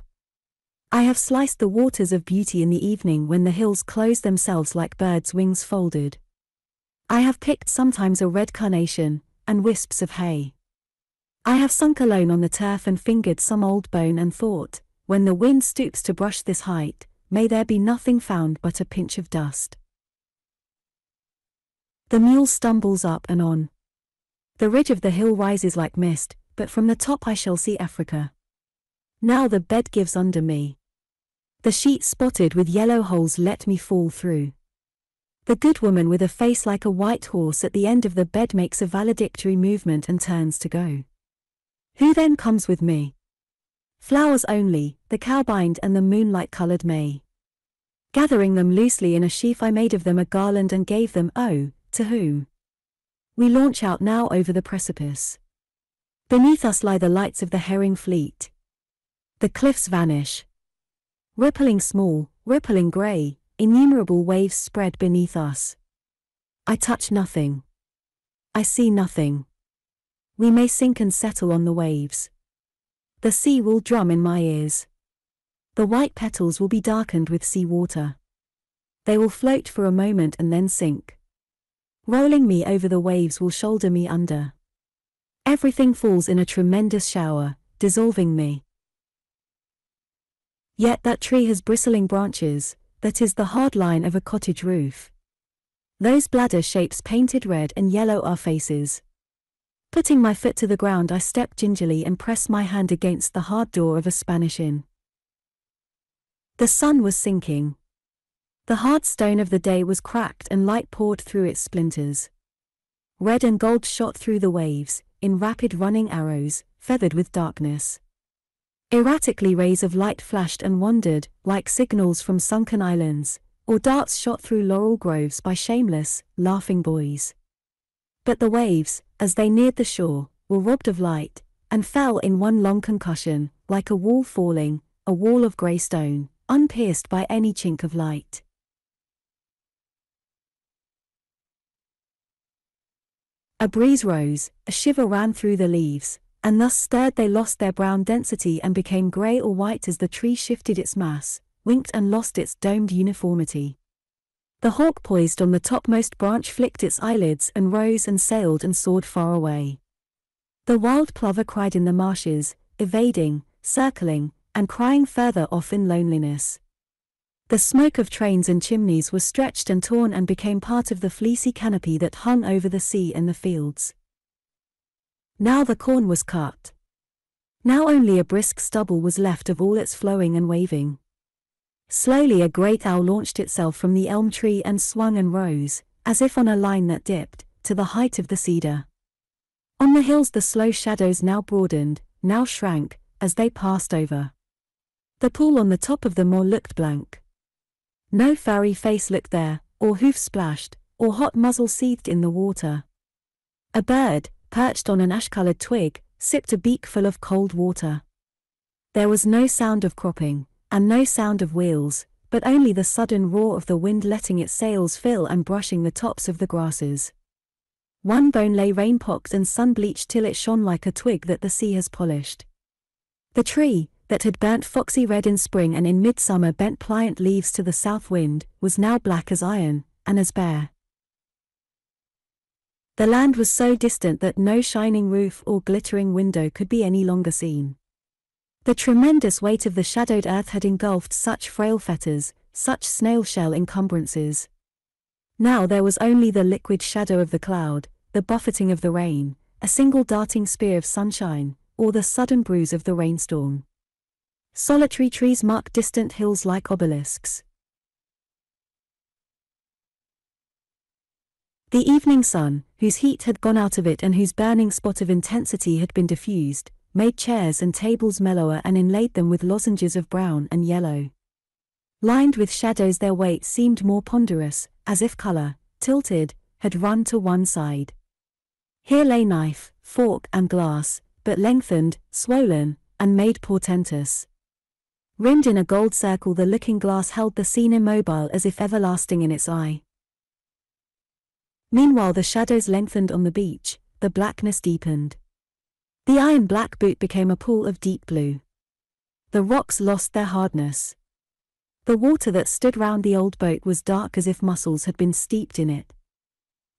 I have sliced the waters of beauty in the evening when the hills close themselves like birds' wings folded. I have picked sometimes a red carnation, and wisps of hay. I have sunk alone on the turf and fingered some old bone and thought, when the wind stoops to brush this height, may there be nothing found but a pinch of dust. The mule stumbles up and on. The ridge of the hill rises like mist, but from the top I shall see Africa. Now the bed gives under me. The sheet spotted with yellow holes let me fall through. The good woman with a face like a white horse at the end of the bed makes a valedictory movement and turns to go. Who then comes with me? Flowers only, the cowbind and the moonlight colored May. Gathering them loosely in a sheaf I made of them a garland and gave them, oh, to whom? We launch out now over the precipice. Beneath us lie the lights of the herring fleet. The cliffs vanish, Rippling small, rippling grey, innumerable waves spread beneath us. I touch nothing. I see nothing. We may sink and settle on the waves. The sea will drum in my ears. The white petals will be darkened with sea water. They will float for a moment and then sink. Rolling me over the waves will shoulder me under. Everything falls in a tremendous shower, dissolving me. Yet that tree has bristling branches, that is the hard line of a cottage roof. Those bladder shapes painted red and yellow are faces. Putting my foot to the ground I stepped gingerly and pressed my hand against the hard door of a Spanish inn. The sun was sinking. The hard stone of the day was cracked and light poured through its splinters. Red and gold shot through the waves, in rapid running arrows, feathered with darkness. Erratically rays of light flashed and wandered, like signals from sunken islands, or darts shot through laurel groves by shameless, laughing boys. But the waves, as they neared the shore, were robbed of light, and fell in one long concussion, like a wall falling, a wall of grey stone, unpierced by any chink of light. A breeze rose, a shiver ran through the leaves, and thus stirred they lost their brown density and became grey or white as the tree shifted its mass, winked and lost its domed uniformity. The hawk poised on the topmost branch flicked its eyelids and rose and sailed and soared far away. The wild plover cried in the marshes, evading, circling, and crying further off in loneliness. The smoke of trains and chimneys was stretched and torn and became part of the fleecy canopy that hung over the sea and the fields. Now the corn was cut. Now only a brisk stubble was left of all its flowing and waving. Slowly a great owl launched itself from the elm tree and swung and rose, as if on a line that dipped, to the height of the cedar. On the hills the slow shadows now broadened, now shrank, as they passed over. The pool on the top of the moor looked blank. No furry face looked there, or hoof splashed, or hot muzzle seethed in the water. A bird, perched on an ash-colored twig, sipped a beakful of cold water. There was no sound of cropping, and no sound of wheels, but only the sudden roar of the wind letting its sails fill and brushing the tops of the grasses. One bone lay rain-pocked and sun-bleached till it shone like a twig that the sea has polished. The tree, that had burnt foxy red in spring and in midsummer bent pliant leaves to the south wind, was now black as iron, and as bare. The land was so distant that no shining roof or glittering window could be any longer seen. The tremendous weight of the shadowed earth had engulfed such frail fetters, such snail shell encumbrances. Now there was only the liquid shadow of the cloud, the buffeting of the rain, a single darting spear of sunshine, or the sudden bruise of the rainstorm. Solitary trees mark distant hills like obelisks. The evening sun, whose heat had gone out of it and whose burning spot of intensity had been diffused, made chairs and tables mellower and inlaid them with lozenges of brown and yellow. Lined with shadows their weight seemed more ponderous, as if color, tilted, had run to one side. Here lay knife, fork and glass, but lengthened, swollen, and made portentous. Rimmed in a gold circle, the looking glass held the scene immobile as if everlasting in its eye. Meanwhile, the shadows lengthened on the beach, the blackness deepened. The iron black boot became a pool of deep blue. The rocks lost their hardness. The water that stood round the old boat was dark as if mussels had been steeped in it.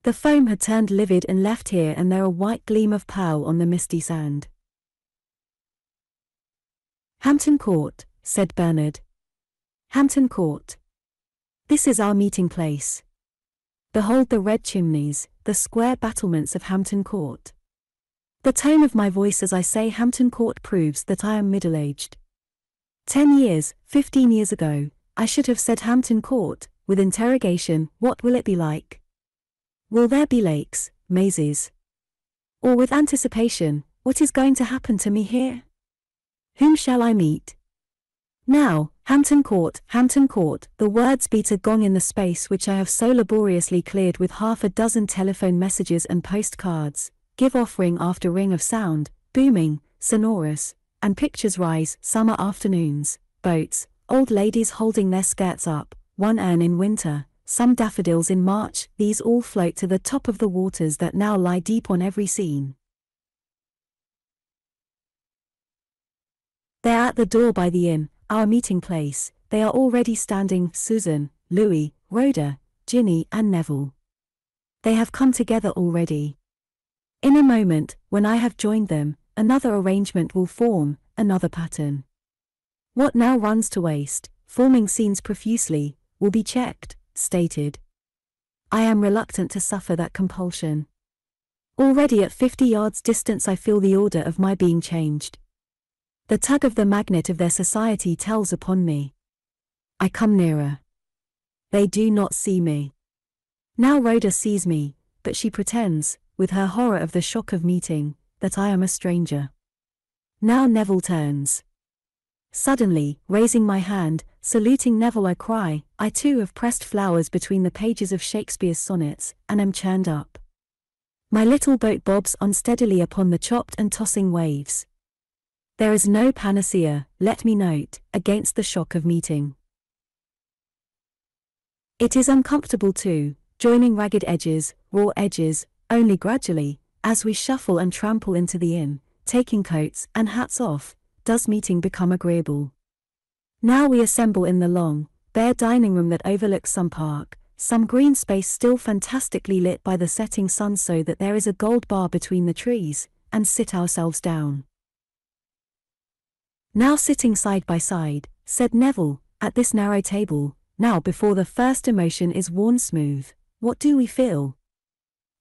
The foam had turned livid and left here and there a white gleam of pearl on the misty sand. Hampton Court, said Bernard. Hampton Court. This is our meeting place. Behold the red chimneys, the square battlements of Hampton Court. The tone of my voice as I say Hampton Court proves that I am middle aged. Ten years, fifteen years ago, I should have said Hampton Court, with interrogation, what will it be like? Will there be lakes, mazes? Or with anticipation, what is going to happen to me here? Whom shall I meet? Now, Hampton Court, Hampton Court, the words beat a gong in the space which I have so laboriously cleared with half a dozen telephone messages and postcards, give off ring after ring of sound, booming, sonorous, and pictures rise, summer afternoons, boats, old ladies holding their skirts up, one urn in winter, some daffodils in March, these all float to the top of the waters that now lie deep on every scene. They are at the door by the inn, our meeting place, they are already standing, Susan, Louis, Rhoda, Jinny and Neville. They have come together already. In a moment, when I have joined them, another arrangement will form, another pattern. What now runs to waste, forming scenes profusely, will be checked, stated. I am reluctant to suffer that compulsion. Already at 50 yards distance I feel the order of my being changed. The tug of the magnet of their society tells upon me. I come nearer. They do not see me. Now Rhoda sees me, but she pretends, with her horror of the shock of meeting, that I am a stranger. Now Neville turns. Suddenly, raising my hand, saluting Neville, I cry, I too have pressed flowers between the pages of Shakespeare's sonnets, and am churned up. My little boat bobs unsteadily upon the chopped and tossing waves. There is no panacea, let me note, against the shock of meeting. It is uncomfortable too, joining ragged edges, raw edges, only gradually, as we shuffle and trample into the inn, taking coats and hats off, does meeting become agreeable. Now we assemble in the long, bare dining room that overlooks some park, some green space still fantastically lit by the setting sun so that there is a gold bar between the trees, and sit ourselves down. Now sitting side by side, said Neville, at this narrow table, now before the first emotion is worn smooth, what do we feel?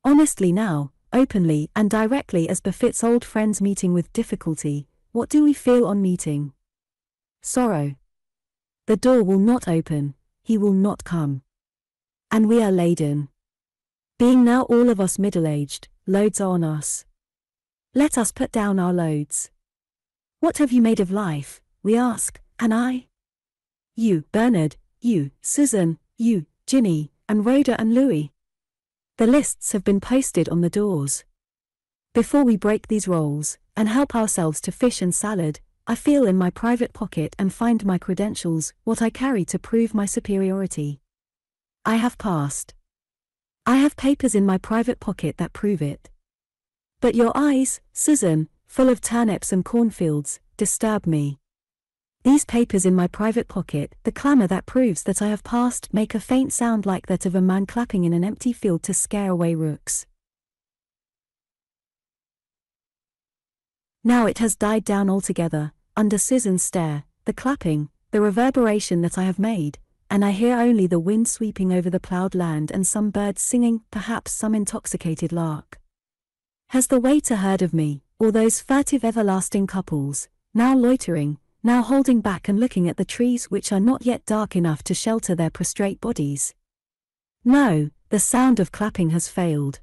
Honestly now, openly and directly as befits old friends meeting with difficulty, what do we feel on meeting? Sorrow. The door will not open, he will not come. And we are laden. Being now all of us middle aged, loads are on us. Let us put down our loads. What have you made of life, we ask, and I? You, Bernard, you, Susan, you, Jinny, and Rhoda and Louis. The lists have been posted on the doors. Before we break these rolls, and help ourselves to fish and salad, I feel in my private pocket and find my credentials, what I carry to prove my superiority. I have passed. I have papers in my private pocket that prove it. But your eyes, Susan, full of turnips and cornfields, disturb me. These papers in my private pocket, the clamour that proves that I have passed, make a faint sound like that of a man clapping in an empty field to scare away rooks. Now it has died down altogether, under Susan's stare, the clapping, the reverberation that I have made, and I hear only the wind sweeping over the ploughed land and some birds singing, perhaps some intoxicated lark. Has the waiter heard of me, or those furtive everlasting couples, now loitering, now holding back and looking at the trees which are not yet dark enough to shelter their prostrate bodies. No, the sound of clapping has failed.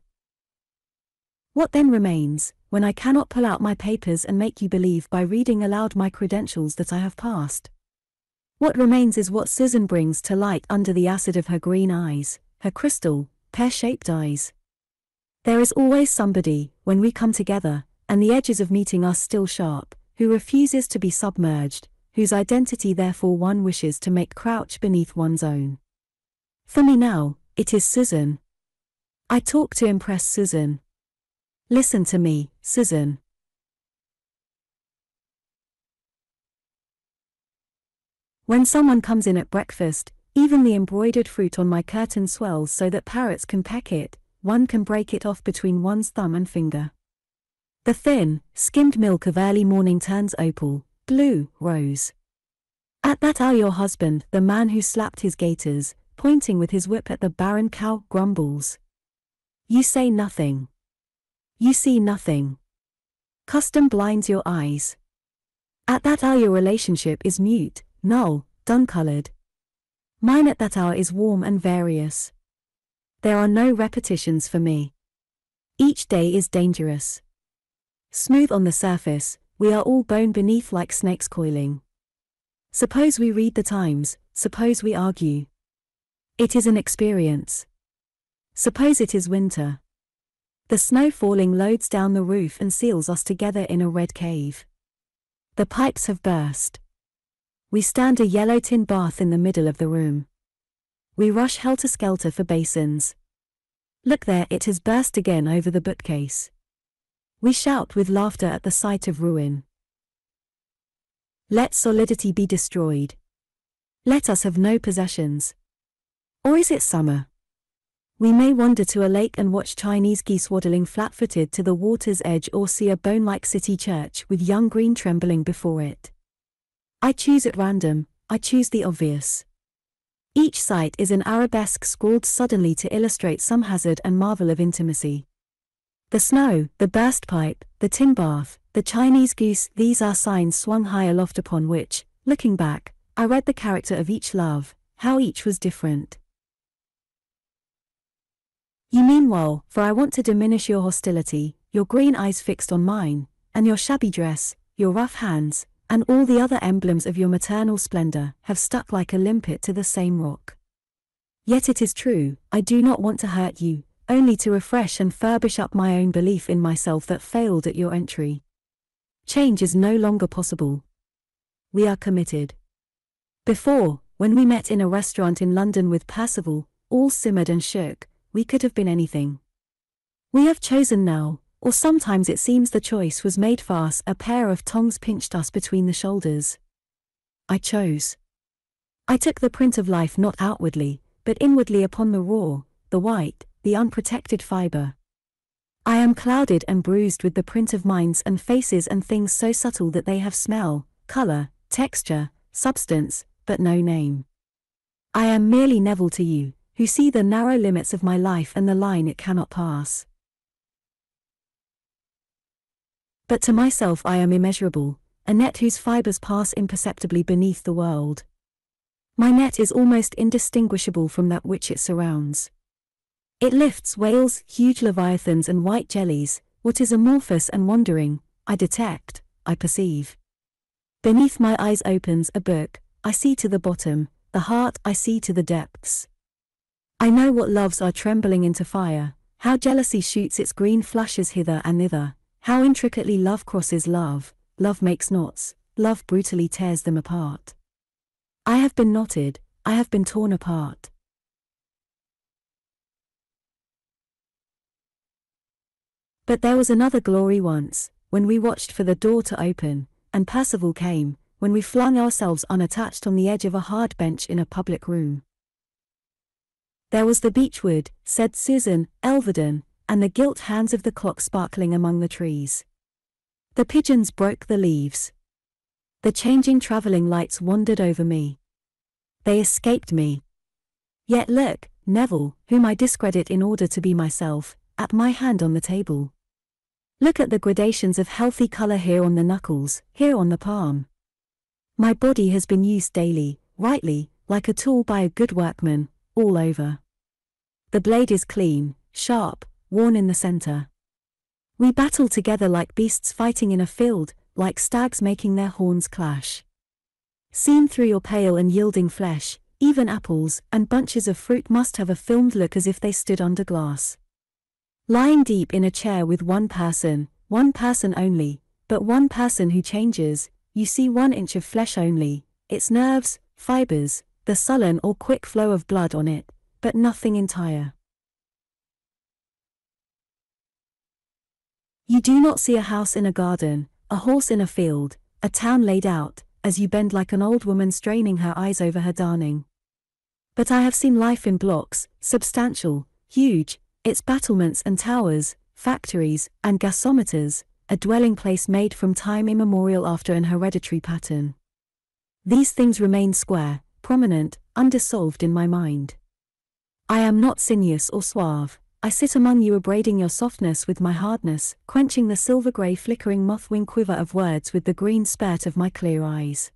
What then remains, when I cannot pull out my papers and make you believe by reading aloud my credentials that I have passed? What remains is what Susan brings to light under the acid of her green eyes, her crystal, pear shaped eyes. There is always somebody, when we come together, and the edges of meeting are still sharp, who refuses to be submerged, whose identity therefore one wishes to make crouch beneath one's own. For me now, it is Susan. I talk to impress Susan. Listen to me, Susan. When someone comes in at breakfast, even the embroidered fruit on my curtain swells so that parrots can peck it, one can break it off between one's thumb and finger. The thin, skimmed milk of early morning turns opal, blue, rose. At that hour your husband, the man who slapped his gaiters, pointing with his whip at the barren cow, grumbles. You say nothing. You see nothing. Custom blinds your eyes. At that hour your relationship is mute, null, dun-colored. Mine at that hour is warm and various. There are no repetitions for me. Each day is dangerous. Smooth on the surface, we are all bone beneath like snakes coiling. Suppose we read the Times, suppose we argue. It is an experience. Suppose it is winter. The snow falling loads down the roof and seals us together in a red cave. The pipes have burst. We stand a yellow tin bath in the middle of the room. We rush helter skelter for basins. Look there, it has burst again over the bookcase. We shout with laughter at the sight of ruin. Let solidity be destroyed. Let us have no possessions. Or is it summer? We may wander to a lake and watch Chinese geese waddling flat footed to the water's edge or see a bone like city church with young green trembling before it. I choose at random, I choose the obvious. Each sight is an arabesque scrawled suddenly to illustrate some hazard and marvel of intimacy. The snow, the burst pipe, the tin bath, the Chinese goose, these are signs swung high aloft upon which, looking back, I read the character of each love, how each was different. You meanwhile, for I want to diminish your hostility, your green eyes fixed on mine, and your shabby dress, your rough hands, and all the other emblems of your maternal splendor, have stuck like a limpet to the same rock. Yet it is true, I do not want to hurt you, only to refresh and furbish up my own belief in myself that failed at your entry. Change is no longer possible. We are committed. Before, when we met in a restaurant in London with Percival, all simmered and shook, we could have been anything. We have chosen now, or sometimes it seems the choice was made for us, a pair of tongs pinched us between the shoulders. I chose. I took the print of life not outwardly, but inwardly upon the raw, the white, the unprotected fiber. I am clouded and bruised with the print of minds and faces and things so subtle that they have smell, color, texture, substance, but no name. I am merely Neville to you, who see the narrow limits of my life and the line it cannot pass. But to myself I am immeasurable, a net whose fibers pass imperceptibly beneath the world. My net is almost indistinguishable from that which it surrounds. It lifts whales, huge leviathans, and white jellies, what is amorphous and wandering, I detect, I perceive. Beneath my eyes opens a book, I see to the bottom, the heart I see to the depths. I know what loves are trembling into fire, how jealousy shoots its green flashes hither and thither, how intricately love crosses love, love makes knots, love brutally tears them apart. I have been knotted, I have been torn apart. But there was another glory once, when we watched for the door to open, and Percival came, when we flung ourselves unattached on the edge of a hard bench in a public room. There was the beechwood, said Susan, Elvedon, and the gilt hands of the clock sparkling among the trees. The pigeons broke the leaves. The changing travelling lights wandered over me. They escaped me. Yet look, Neville, whom I discredit in order to be myself, at my hand on the table. Look at the gradations of healthy color here on the knuckles, here on the palm. My body has been used daily, rightly, like a tool by a good workman, all over. The blade is clean, sharp, worn in the center. We battle together like beasts fighting in a field, like stags making their horns clash. Seen through your pale and yielding flesh, even apples and bunches of fruit must have a filmed look as if they stood under glass. Lying deep in a chair with one person, one person only, but one person who changes, you see one inch of flesh only, its nerves, fibers, the sullen or quick flow of blood on it, but nothing entire. You do not see a house in a garden, a horse in a field, a town laid out, as you bend like an old woman straining her eyes over her darning. But I have seen life in blocks, substantial, huge, its battlements and towers, factories, and gasometers, a dwelling place made from time immemorial after an hereditary pattern. These things remain square, prominent, undissolved in my mind. I am not sinuous or suave, I sit among you abrading your softness with my hardness, quenching the silver grey flickering moth-wing quiver of words with the green spurt of my clear eyes.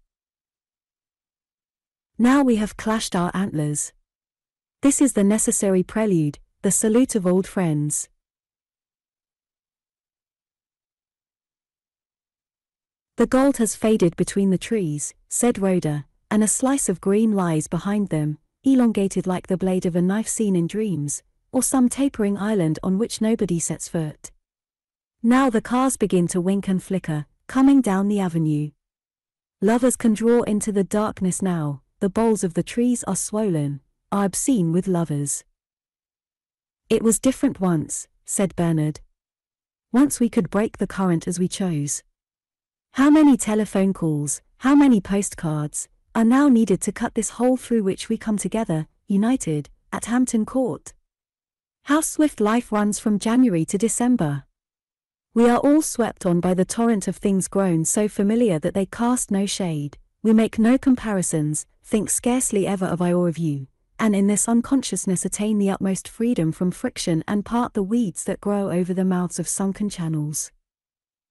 Now we have clashed our antlers. This is the necessary prelude, the salute of old friends. The gold has faded between the trees, said Rhoda, and a slice of green lies behind them, elongated like the blade of a knife seen in dreams, or some tapering island on which nobody sets foot. Now the cars begin to wink and flicker, coming down the avenue. Lovers can draw into the darkness now, the boles of the trees are swollen, are obscene with lovers. It was different once, said Bernard. Once we could break the current as we chose. How many telephone calls, how many postcards, are now needed to cut this hole through which we come together, united, at Hampton Court? How swift life runs from January to December. We are all swept on by the torrent of things grown so familiar that they cast no shade, we make no comparisons, think scarcely ever of I or of you, and in this unconsciousness attain the utmost freedom from friction and part the weeds that grow over the mouths of sunken channels.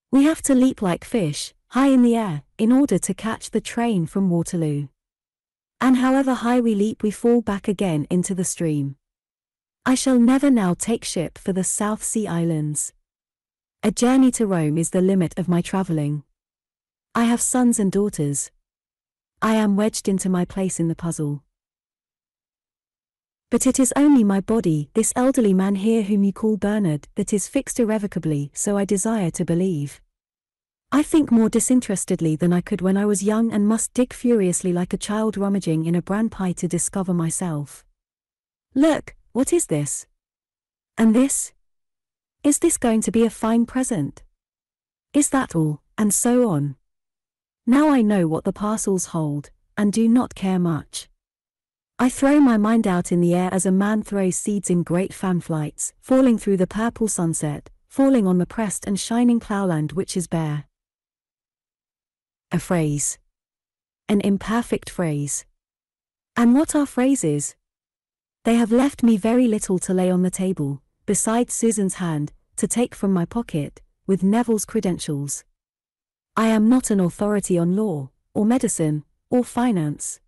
We have to leap like fish, high in the air, in order to catch the train from Waterloo. And however high we leap, we fall back again into the stream. I shall never now take ship for the South Sea Islands. A journey to Rome is the limit of my travelling. I have sons and daughters. I am wedged into my place in the puzzle. But it is only my body, this elderly man here whom you call Bernard, that is fixed irrevocably, so I desire to believe. I think more disinterestedly than I could when I was young and must dig furiously like a child rummaging in a bran pie to discover myself. Look, what is this? And this? Is this going to be a fine present? Is that all, and so on? Now I know what the parcels hold, and do not care much. I throw my mind out in the air as a man throws seeds in great fan flights, falling through the purple sunset, falling on the pressed and shining ploughland which is bare. A phrase. An imperfect phrase. And what are phrases? They have left me very little to lay on the table, besides Susan's hand, to take from my pocket, with Neville's credentials. I am not an authority on law, or medicine, or finance.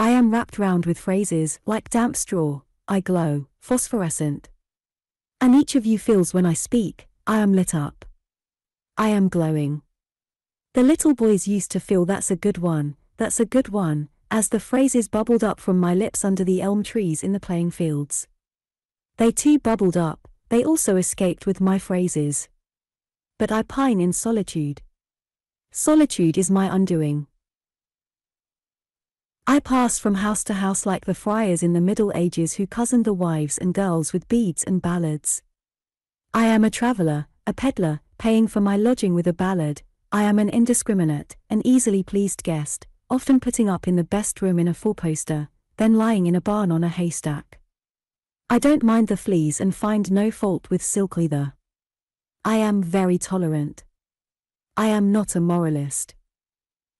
I am wrapped round with phrases like damp straw, I glow, phosphorescent. And each of you feels when I speak, I am lit up. I am glowing. The little boys used to feel that's a good one, that's a good one, as the phrases bubbled up from my lips under the elm trees in the playing fields. They too bubbled up, they also escaped with my phrases. But I pine in solitude. Solitude is my undoing. I pass from house to house like the friars in the Middle Ages who cozened the wives and girls with beads and ballads. I am a traveller, a peddler, paying for my lodging with a ballad. I am an indiscriminate, an easily pleased guest, often putting up in the best room in a four-poster, then lying in a barn on a haystack. I don't mind the fleas and find no fault with silk either. I am very tolerant. I am not a moralist.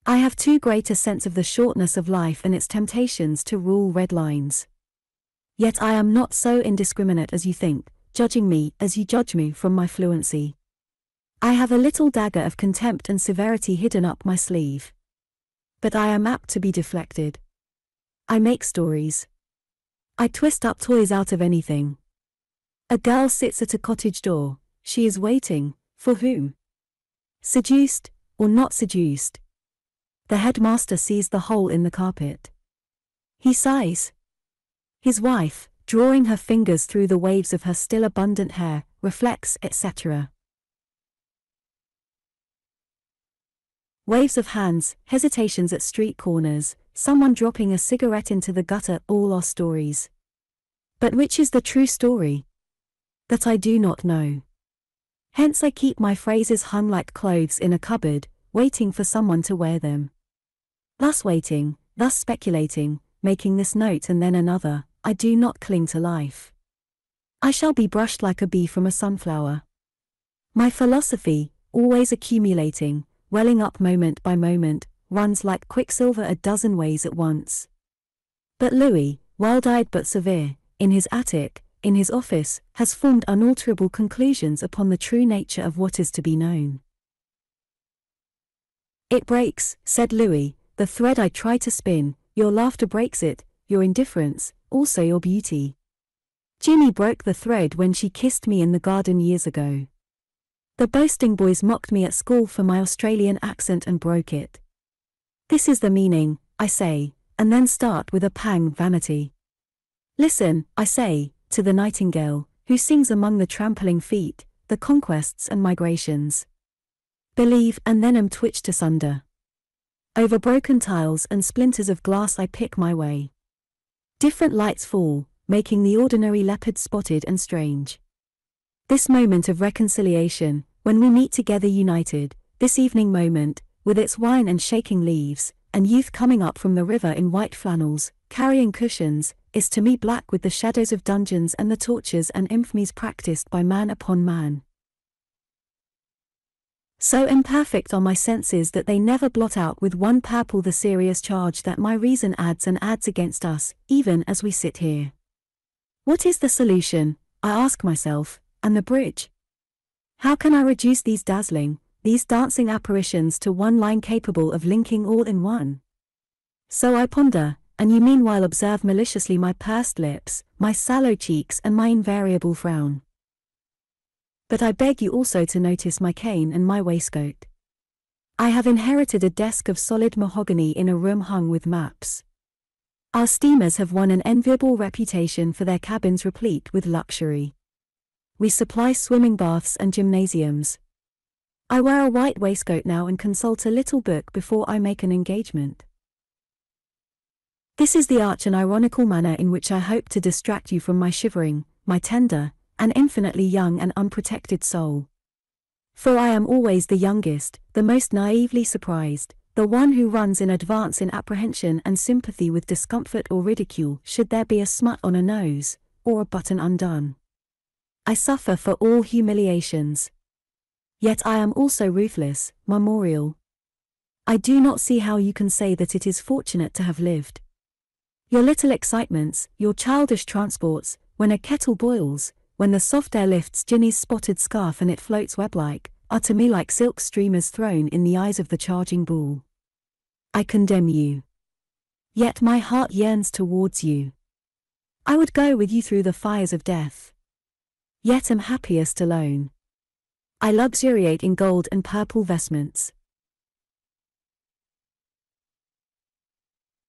I have too great a sense of the shortness of life and its temptations to rule red lines. Yet I am not so indiscriminate as you think, judging me as you judge me from my fluency. I have a little dagger of contempt and severity hidden up my sleeve. But I am apt to be deflected. I make stories. I twist up toys out of anything. A girl sits at a cottage door, she is waiting, for whom? Seduced, or not seduced, the headmaster sees the hole in the carpet. He sighs. His wife, drawing her fingers through the waves of her still abundant hair, reflects, etc. Waves of hands, hesitations at street corners, someone dropping a cigarette into the gutter, all are stories. But which is the true story? That I do not know. Hence I keep my phrases hung like clothes in a cupboard, waiting for someone to wear them. Thus waiting, thus speculating, making this note and then another, I do not cling to life. I shall be brushed like a bee from a sunflower. My philosophy, always accumulating, welling up moment by moment, runs like quicksilver a dozen ways at once. But Louis, wild-eyed but severe, in his attic, in his office, has formed unalterable conclusions upon the true nature of what is to be known. It breaks, said Louis, the thread I try to spin, your laughter breaks it, your indifference, also your beauty. Jinny broke the thread when she kissed me in the garden years ago. The boasting boys mocked me at school for my Australian accent and broke it. This is the meaning, I say, and then start with a pang vanity. Listen, I say, to the nightingale, who sings among the trampling feet, the conquests and migrations. Believe and then am twitched asunder. Over broken tiles and splinters of glass I pick my way. Different lights fall, making the ordinary leopard spotted and strange. This moment of reconciliation, when we meet together united, this evening moment, with its wine and shaking leaves, and youth coming up from the river in white flannels, carrying cushions, is to me black with the shadows of dungeons and the tortures and infamies practiced by man upon man. So imperfect are my senses that they never blot out with one purple the serious charge that my reason adds and adds against us, even as we sit here. What is the solution, I ask myself, and the bridge? How can I reduce these dazzling, these dancing apparitions to one line capable of linking all in one? So I ponder, and you meanwhile observe maliciously my pursed lips, my sallow cheeks and my invariable frown. But I beg you also to notice my cane and my waistcoat. I have inherited a desk of solid mahogany in a room hung with maps. Our steamers have won an enviable reputation for their cabins replete with luxury. We supply swimming baths and gymnasiums. I wear a white waistcoat now and consult a little book before I make an engagement. This is the arch and ironical manner in which I hope to distract you from my shivering, my tender, and infinitely young and unprotected soul. For I am always the youngest, the most naively surprised, the one who runs in advance in apprehension and sympathy with discomfort or ridicule should there be a smut on a nose, or a button undone. I suffer for all humiliations. Yet I am also ruthless, memorial. I do not see how you can say that it is fortunate to have lived. Your little excitements, your childish transports, when a kettle boils, when the soft air lifts Jinny's spotted scarf and it floats web-like, to me like silk streamers thrown in the eyes of the charging bull. I condemn you. Yet my heart yearns towards you. I would go with you through the fires of death. Yet am happiest alone. I luxuriate in gold and purple vestments.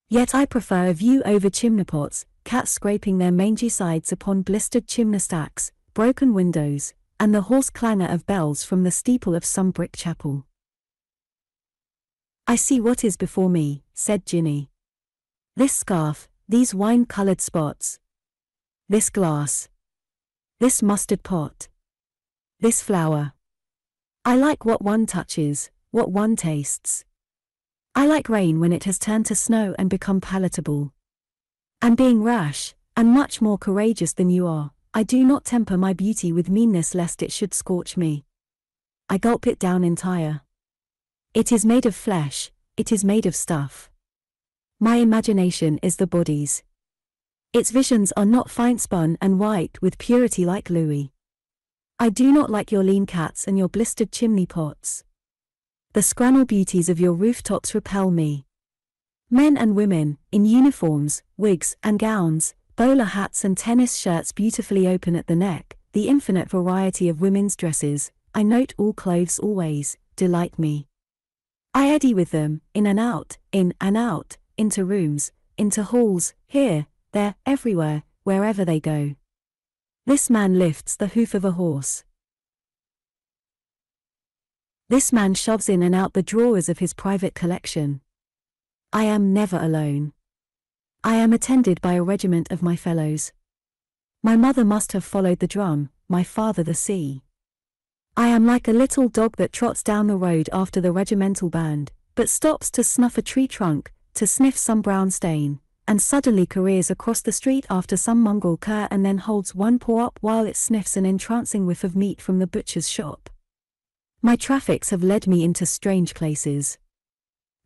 Yet I prefer a view over chimney pots, cats scraping their mangy sides upon blistered chimney stacks, broken windows, and the hoarse clangor of bells from the steeple of some brick chapel. I see what is before me, said Jinny. This scarf, these wine-colored spots. This glass. This mustard pot. This flower. I like what one touches, what one tastes. I like rain when it has turned to snow and become palatable. And being rash, and much more courageous than you are, I do not temper my beauty with meanness lest it should scorch me. I gulp it down entire. It is made of flesh, it is made of stuff. My imagination is the body's. Its visions are not fine spun and white with purity like Louis. I do not like your lean cats and your blistered chimney pots. The scrannel beauties of your rooftops repel me. Men and women, in uniforms, wigs and gowns, bowler hats and tennis shirts beautifully open at the neck, the infinite variety of women's dresses, I note all clothes always, delight me. I eddy with them, in and out, in and out, into rooms, into halls, here, there, everywhere, wherever they go. This man lifts the hoof of a horse. This man shoves in and out the drawers of his private collection. I am never alone. I am attended by a regiment of my fellows. My mother must have followed the drum, my father the sea. I am like a little dog that trots down the road after the regimental band, but stops to snuff a tree trunk, to sniff some brown stain, and suddenly careers across the street after some mongrel cur and then holds one paw up while it sniffs an entrancing whiff of meat from the butcher's shop. My traffics have led me into strange places.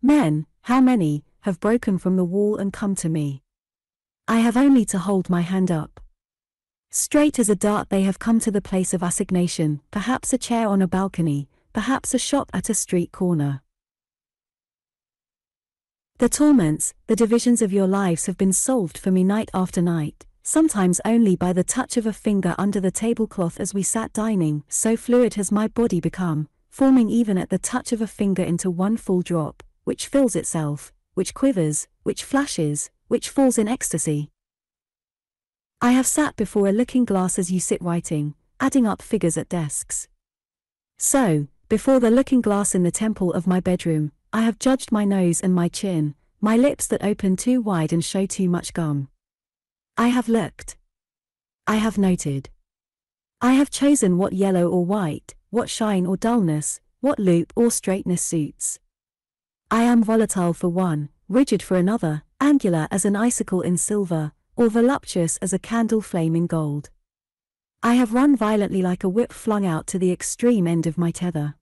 Men, how many, have broken from the wall and come to me. I have only to hold my hand up. Straight as a dart they have come to the place of assignation, perhaps a chair on a balcony, perhaps a shop at a street corner. The torments, the divisions of your lives have been solved for me night after night, sometimes only by the touch of a finger under the tablecloth as we sat dining, so fluid has my body become, forming even at the touch of a finger into one full drop, which fills itself, which quivers, which flashes, which falls in ecstasy. I have sat before a looking glass as you sit writing, adding up figures at desks. So, before the looking glass in the temple of my bedroom, I have judged my nose and my chin, my lips that open too wide and show too much gum. I have looked. I have noted. I have chosen what yellow or white, what shine or dullness, what loop or straightness suits. I am volatile for one, rigid for another, angular as an icicle in silver, or voluptuous as a candle flame in gold. I have run violently like a whip flung out to the extreme end of my tether.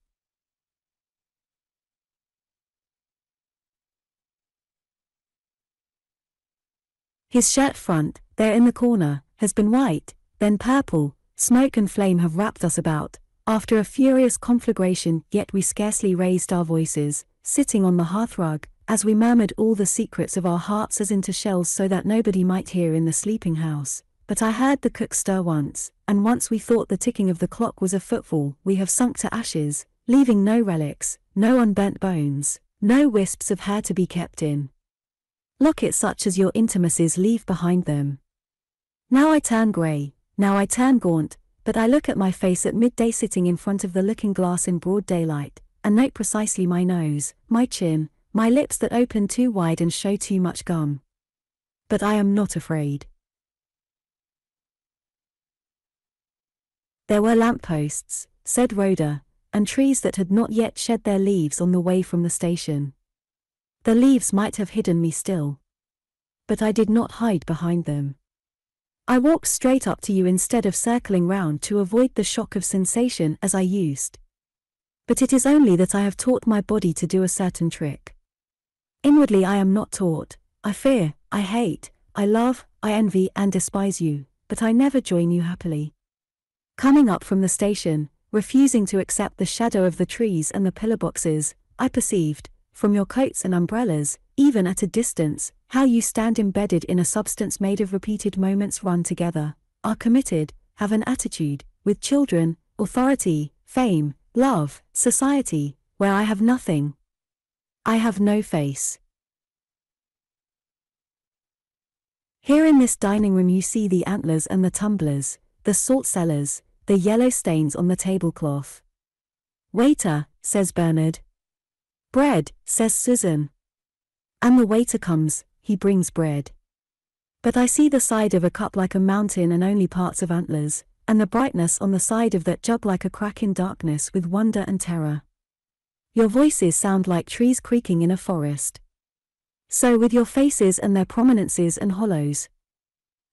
His shirt front, there in the corner, has been white, then purple, smoke and flame have wrapped us about, after a furious conflagration, yet we scarcely raised our voices, sitting on the hearthrug, as we murmured all the secrets of our hearts as into shells so that nobody might hear in the sleeping house. But I heard the cook stir once, and once we thought the ticking of the clock was a footfall. We have sunk to ashes, leaving no relics, no unburnt bones, no wisps of hair to be kept in. Lockets such as your intimacies leave behind them. Now I turn grey, now I turn gaunt, but I look at my face at midday sitting in front of the looking glass in broad daylight, and note precisely my nose, my chin, my lips that open too wide and show too much gum. But I am not afraid. There were lampposts, said Rhoda, and trees that had not yet shed their leaves on the way from the station. The leaves might have hidden me still. But I did not hide behind them. I walked straight up to you instead of circling round to avoid the shock of sensation as I used. But it is only that I have taught my body to do a certain trick. Inwardly I am not taught, I fear, I hate, I love, I envy and despise you, but I never join you happily. Coming up from the station, refusing to accept the shadow of the trees and the pillar boxes, I perceived, from your coats and umbrellas, even at a distance, how you stand embedded in a substance made of repeated moments run together, are committed, have an attitude, with children, authority, fame, love, society, where I have nothing, I have no face. Here in this dining room you see the antlers and the tumblers, the salt cellars, the yellow stains on the tablecloth. Waiter, says Bernard. Bread, says Susan. And the waiter comes, he brings bread. But I see the side of a cup like a mountain and only parts of antlers, and the brightness on the side of that jug like a crack in darkness with wonder and terror. Your voices sound like trees creaking in a forest. So with your faces and their prominences and hollows.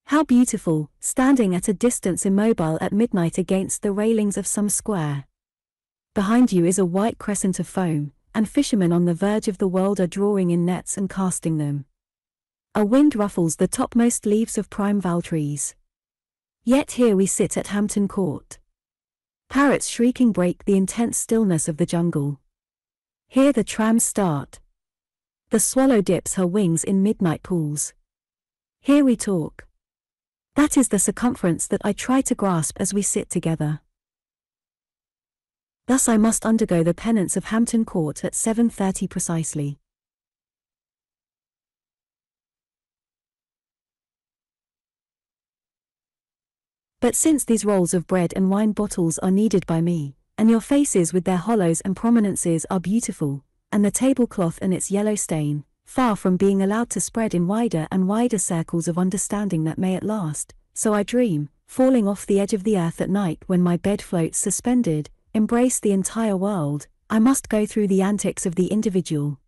How beautiful, standing at a distance immobile at midnight against the railings of some square. Behind you is a white crescent of foam, and fishermen on the verge of the world are drawing in nets and casting them. A wind ruffles the topmost leaves of prime val trees. Yet here we sit at Hampton Court. Parrots shrieking break the intense stillness of the jungle. Here the trams start. The swallow dips her wings in midnight pools. Here we talk. That is the circumference that I try to grasp as we sit together. Thus I must undergo the penance of Hampton Court at 7.30 precisely. But since these rolls of bread and wine bottles are needed by me, and your faces with their hollows and prominences are beautiful, and the tablecloth and its yellow stain, far from being allowed to spread in wider and wider circles of understanding that may at last, so I dream, falling off the edge of the earth at night when my bed floats suspended, embrace the entire world, I must go through the antics of the individual.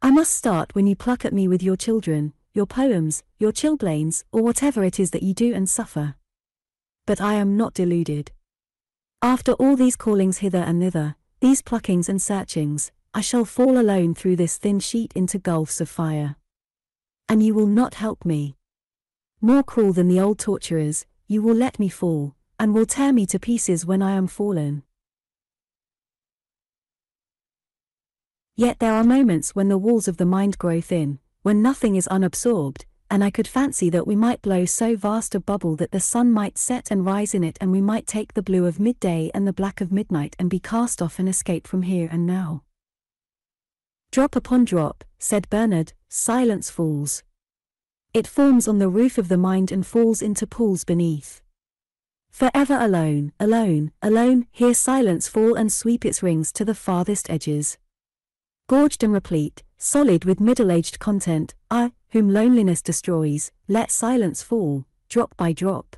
I must start when you pluck at me with your children, your poems, your chilblains, or whatever it is that you do and suffer. But I am not deluded. After all these callings hither and thither, these pluckings and searchings, I shall fall alone through this thin sheet into gulfs of fire. And you will not help me. More cruel than the old torturers, you will let me fall, and will tear me to pieces when I am fallen. Yet there are moments when the walls of the mind grow thin, when nothing is unabsorbed, and I could fancy that we might blow so vast a bubble that the sun might set and rise in it and we might take the blue of midday and the black of midnight and be cast off and escape from here and now. Drop upon drop, said Bernard, silence falls. It forms on the roof of the mind and falls into pools beneath. Forever alone, alone, alone, hear silence fall and sweep its rings to the farthest edges gorged and replete, solid with middle-aged content, I, whom loneliness destroys, let silence fall, drop by drop.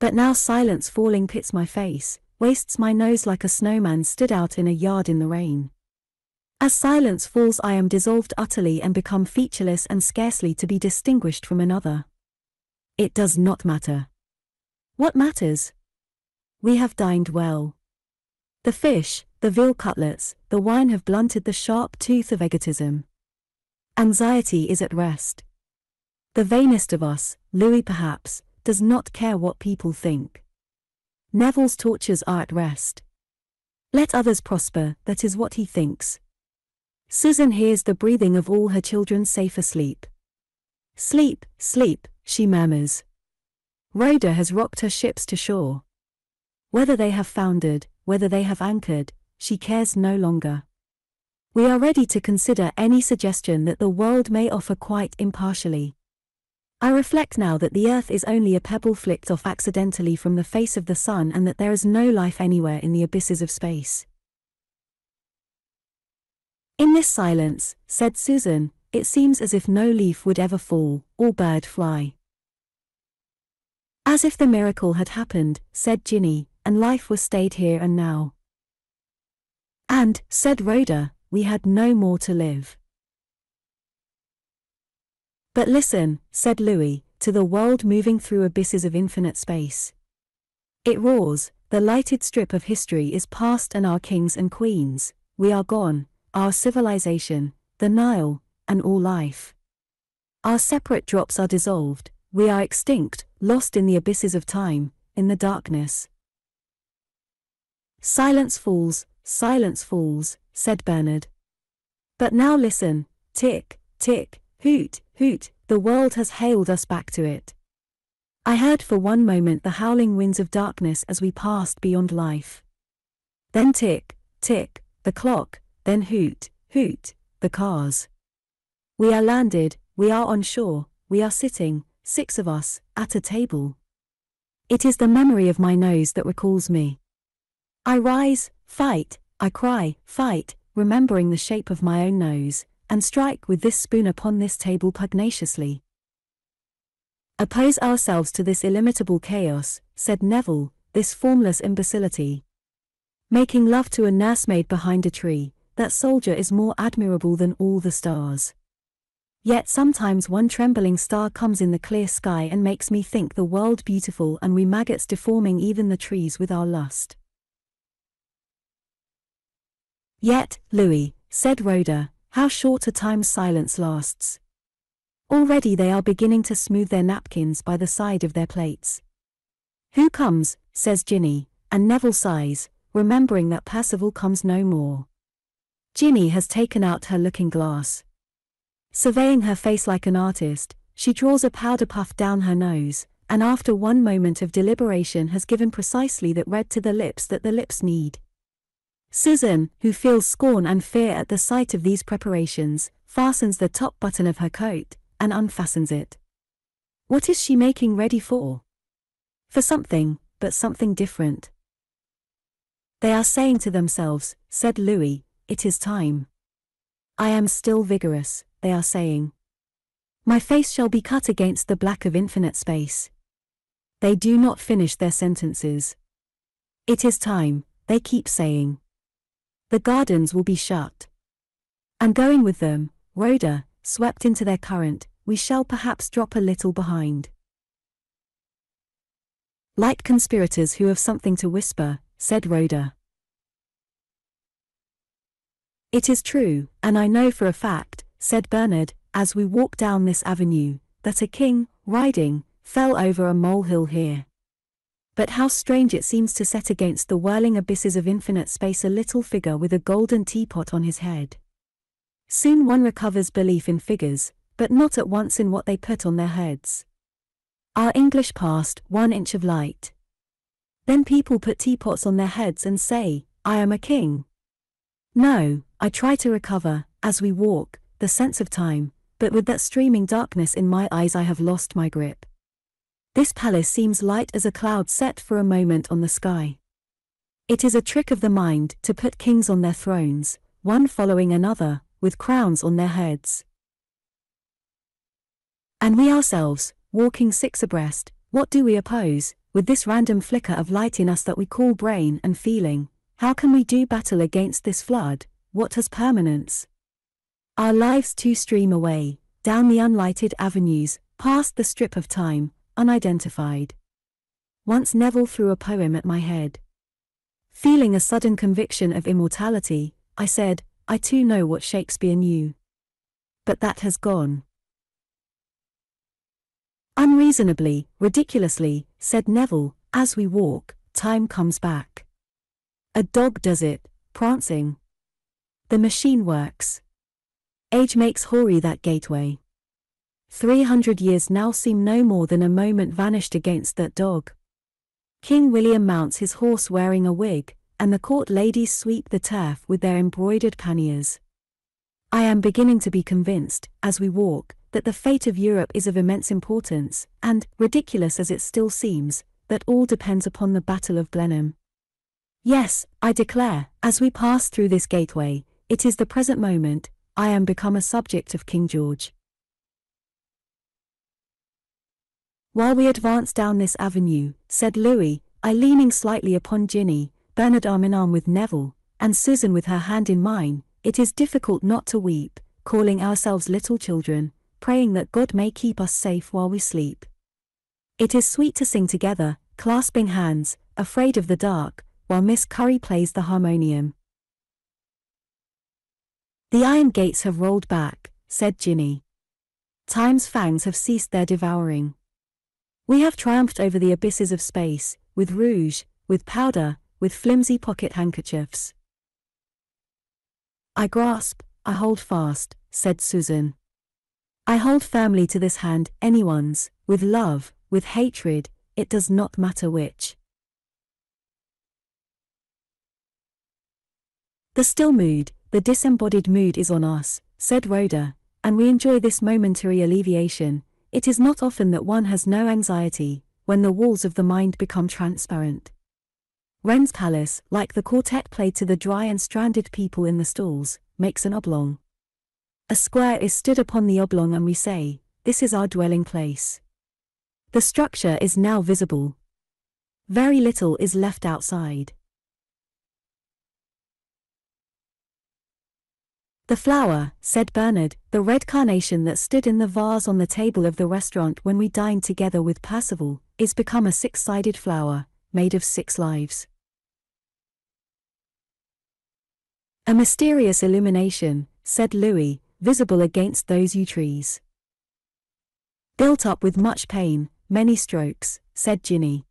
But now silence falling pits my face, wastes my nose like a snowman stood out in a yard in the rain. As silence falls I am dissolved utterly and become featureless and scarcely to be distinguished from another. It does not matter. What matters? We have dined well. The fish, the veal cutlets, the wine have blunted the sharp tooth of egotism. Anxiety is at rest. The vainest of us, Louis perhaps, does not care what people think. Neville's tortures are at rest. Let others prosper, that is what he thinks. Susan hears the breathing of all her children safe asleep. Sleep, sleep, she murmurs. Rhoda has rocked her ships to shore. Whether they have foundered, whether they have anchored, she cares no longer. We are ready to consider any suggestion that the world may offer quite impartially. I reflect now that the earth is only a pebble flicked off accidentally from the face of the sun and that there is no life anywhere in the abysses of space. In this silence, said Susan, it seems as if no leaf would ever fall, or bird fly. As if the miracle had happened, said Jinny, and life was stayed here and now. And, said Rhoda, we had no more to live. But listen, said Louis, to the world moving through abysses of infinite space. It roars, the lighted strip of history is past and our kings and queens, we are gone, our civilization, the Nile, and all life. Our separate drops are dissolved, we are extinct, lost in the abysses of time, in the darkness. Silence falls, Silence falls, said Bernard. But now listen, tick, tick, hoot, hoot, the world has hailed us back to it. I heard for one moment the howling winds of darkness as we passed beyond life. Then tick, tick, the clock, then hoot, hoot, the cars. We are landed, we are on shore, we are sitting, six of us, at a table. It is the memory of my nose that recalls me. I rise, Fight, I cry, fight, remembering the shape of my own nose, and strike with this spoon upon this table pugnaciously. Oppose ourselves to this illimitable chaos, said Neville, this formless imbecility. Making love to a nursemaid behind a tree, that soldier is more admirable than all the stars. Yet sometimes one trembling star comes in the clear sky and makes me think the world beautiful and we maggots deforming even the trees with our lust. Yet, Louis, said Rhoda, how short a time silence lasts. Already they are beginning to smooth their napkins by the side of their plates. Who comes, says Jinny, and Neville sighs, remembering that Percival comes no more. Jinny has taken out her looking glass. Surveying her face like an artist, she draws a powder puff down her nose, and after one moment of deliberation has given precisely that red to the lips that the lips need. Susan, who feels scorn and fear at the sight of these preparations, fastens the top button of her coat, and unfastens it. What is she making ready for? For something, but something different. They are saying to themselves, said Louis, it is time. I am still vigorous, they are saying. My face shall be cut against the black of infinite space. They do not finish their sentences. It is time, they keep saying. The gardens will be shut. And going with them, Rhoda, swept into their current, we shall perhaps drop a little behind. Like conspirators who have something to whisper, said Rhoda. It is true, and I know for a fact, said Bernard, as we walked down this avenue, that a king, riding, fell over a molehill here. But how strange it seems to set against the whirling abysses of infinite space a little figure with a golden teapot on his head. Soon one recovers belief in figures, but not at once in what they put on their heads. Our English past, one inch of light. Then people put teapots on their heads and say, I am a king. No, I try to recover, as we walk, the sense of time, but with that streaming darkness in my eyes I have lost my grip. This palace seems light as a cloud set for a moment on the sky. It is a trick of the mind to put kings on their thrones, one following another, with crowns on their heads. And we ourselves, walking six abreast, what do we oppose, with this random flicker of light in us that we call brain and feeling? How can we do battle against this flood? What has permanence? Our lives too stream away, down the unlighted avenues, past the strip of time, unidentified. Once Neville threw a poem at my head. Feeling a sudden conviction of immortality, I said, I too know what Shakespeare knew. But that has gone. Unreasonably, ridiculously, said Neville, as we walk, time comes back. A dog does it, prancing. The machine works. Age makes hoary that gateway. Three hundred years now seem no more than a moment vanished against that dog. King William mounts his horse wearing a wig, and the court ladies sweep the turf with their embroidered panniers. I am beginning to be convinced, as we walk, that the fate of Europe is of immense importance, and, ridiculous as it still seems, that all depends upon the Battle of Blenheim. Yes, I declare, as we pass through this gateway, it is the present moment, I am become a subject of King George. While we advance down this avenue, said Louis, I leaning slightly upon Jinny, Bernard arm in arm with Neville, and Susan with her hand in mine, it is difficult not to weep, calling ourselves little children, praying that God may keep us safe while we sleep. It is sweet to sing together, clasping hands, afraid of the dark, while Miss Curry plays the harmonium. The iron gates have rolled back, said Jinny. Time's fangs have ceased their devouring. We have triumphed over the abysses of space, with rouge, with powder, with flimsy pocket handkerchiefs. I grasp, I hold fast, said Susan. I hold firmly to this hand, anyone's, with love, with hatred, it does not matter which. The still mood, the disembodied mood is on us, said Rhoda, and we enjoy this momentary alleviation, it is not often that one has no anxiety, when the walls of the mind become transparent. Wren's palace, like the quartet played to the dry and stranded people in the stalls, makes an oblong. A square is stood upon the oblong and we say, This is our dwelling place. The structure is now visible. Very little is left outside. The flower, said Bernard, the red carnation that stood in the vase on the table of the restaurant when we dined together with Percival, is become a six-sided flower, made of six lives. A mysterious illumination, said Louis, visible against those yew trees. Built up with much pain, many strokes, said Jinny.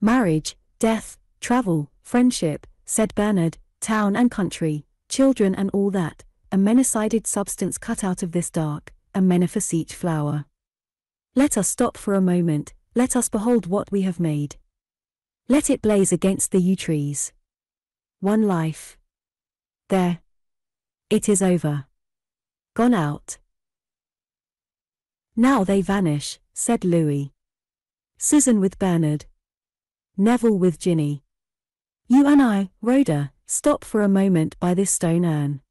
Marriage, death, travel, friendship, said Bernard, town and country, children and all that, a many-sided substance cut out of this dark, a beneficent flower. Let us stop for a moment, let us behold what we have made. Let it blaze against the yew trees. One life. There. It is over. Gone out. Now they vanish, said Louis. Susan with Bernard. Neville with Jinny. You and I, Rhoda, stop for a moment by this stone urn.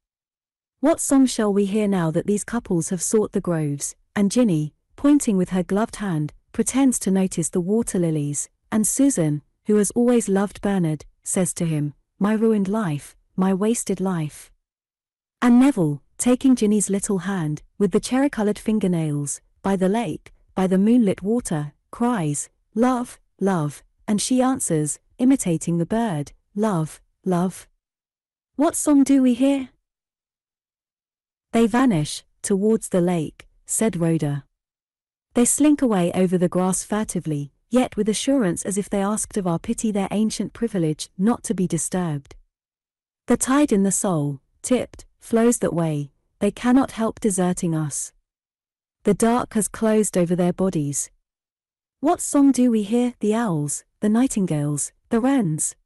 What song shall we hear now that these couples have sought the groves, and Jinny, pointing with her gloved hand, pretends to notice the water lilies, and Susan, who has always loved Bernard, says to him, My ruined life, my wasted life. And Neville, taking Jinny's little hand, with the cherry coloured fingernails, by the lake, by the moonlit water, cries, Love, love, and she answers, imitating the bird, Love, love. What song do we hear? They vanish, towards the lake, said Rhoda. They slink away over the grass furtively, yet with assurance as if they asked of our pity their ancient privilege not to be disturbed. The tide in the soul, tipped, flows that way, they cannot help deserting us. The dark has closed over their bodies. What song do we hear? The owls, the nightingales, the wrens.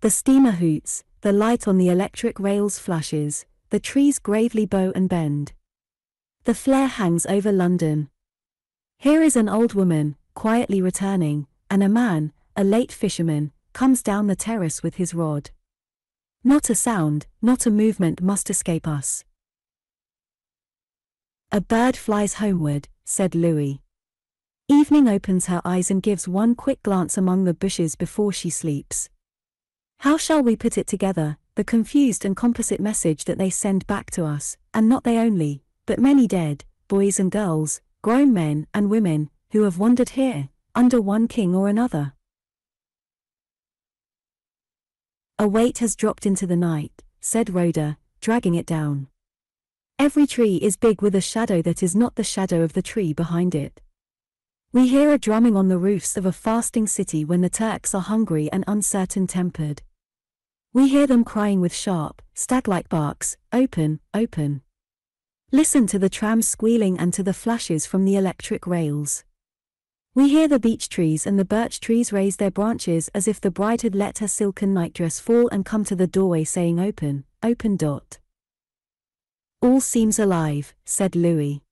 The steamer hoots, the light on the electric rails flashes, the trees gravely bow and bend. The flare hangs over London. Here is an old woman, quietly returning, and a man, a late fisherman, comes down the terrace with his rod. Not a sound, not a movement must escape us. A bird flies homeward, said Louis. Evening opens her eyes and gives one quick glance among the bushes before she sleeps. How shall we put it together, the confused and composite message that they send back to us, and not they only, but many dead, boys and girls, grown men and women, who have wandered here, under one king or another. A weight has dropped into the night, said Rhoda, dragging it down. Every tree is big with a shadow that is not the shadow of the tree behind it. We hear a drumming on the roofs of a fasting city when the Turks are hungry and uncertain tempered. We hear them crying with sharp, stag like barks, open, open. Listen to the trams squealing and to the flashes from the electric rails. We hear the beech trees and the birch trees raise their branches as if the bride had let her silken nightdress fall and come to the doorway saying open, open. Dot. All seems alive, said Louis.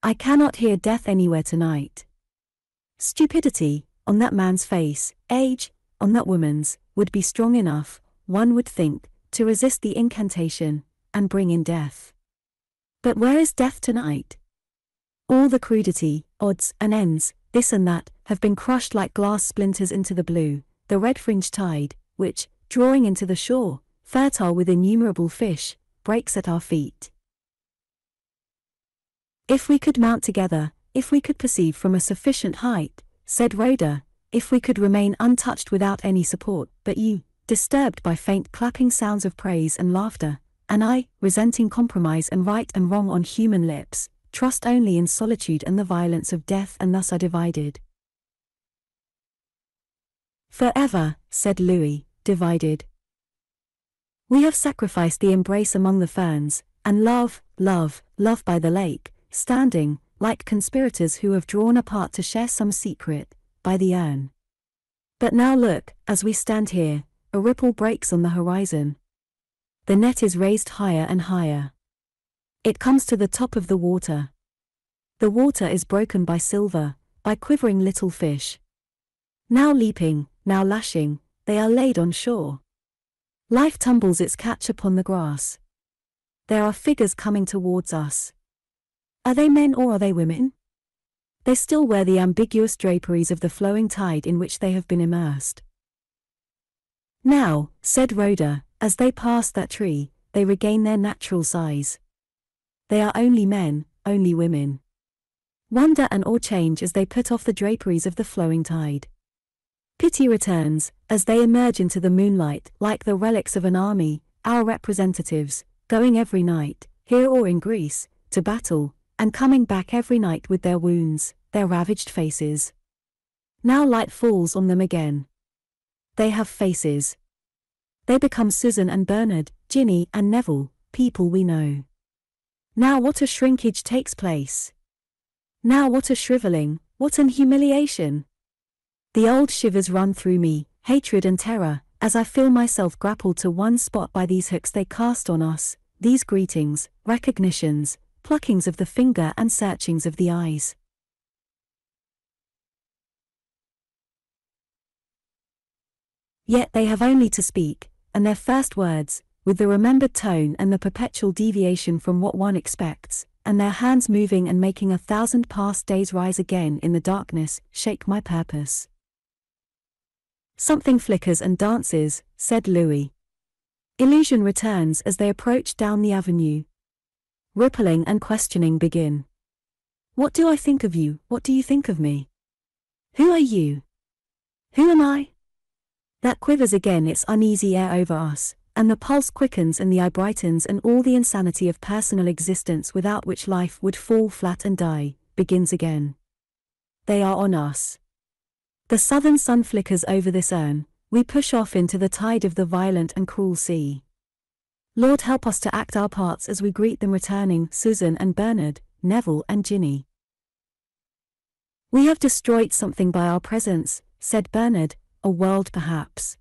I cannot hear death anywhere tonight. Stupidity, on that man's face, age, on that woman's, would be strong enough, one would think, to resist the incantation, and bring in death. But where is death tonight? All the crudity, odds and ends, this and that, have been crushed like glass splinters into the blue, the red fringed tide, which, drawing into the shore, fertile with innumerable fish, breaks at our feet. If we could mount together, if we could perceive from a sufficient height, said Rhoda, if we could remain untouched without any support, but you, disturbed by faint clapping sounds of praise and laughter, and I, resenting compromise and right and wrong on human lips, trust only in solitude and the violence of death and thus are divided. Forever, said Louis, divided. We have sacrificed the embrace among the ferns, and love, love, love by the lake, standing, like conspirators who have drawn apart to share some secret, by the urn. But now look, as we stand here, a ripple breaks on the horizon, the net is raised higher and higher. It comes to the top of the water. The water is broken by silver, by quivering little fish. Now leaping, now lashing, they are laid on shore. Life tumbles its catch upon the grass. There are figures coming towards us. Are they men or are they women? They still wear the ambiguous draperies of the flowing tide in which they have been immersed. Now, said Rhoda, as they pass that tree, they regain their natural size. They are only men, only women. Wonder and awe change as they put off the draperies of the flowing tide. Pity returns, as they emerge into the moonlight, like the relics of an army, our representatives, going every night, here or in Greece, to battle, and coming back every night with their wounds, their ravaged faces. Now light falls on them again. They have faces, they become Susan and Bernard, Jinny and Neville, people we know. Now what a shrinkage takes place. Now what a shriveling, what an humiliation. The old shivers run through me, hatred and terror, as I feel myself grappled to one spot by these hooks they cast on us, these greetings, recognitions, pluckings of the finger and searchings of the eyes. Yet they have only to speak, and their first words, with the remembered tone and the perpetual deviation from what one expects, and their hands moving and making a thousand past days rise again in the darkness, shake my purpose. Something flickers and dances, said Louis. Illusion returns as they approach down the avenue, Rippling and questioning begin. What do I think of you? What do you think of me? Who are you? Who am I? That quivers again its uneasy air over us, and the pulse quickens and the eye brightens and all the insanity of personal existence without which life would fall flat and die, begins again. They are on us. The southern sun flickers over this urn, we push off into the tide of the violent and cruel sea. Lord help us to act our parts as we greet them returning, Susan and Bernard, Neville and Jinny. We have destroyed something by our presence, said Bernard, a world perhaps.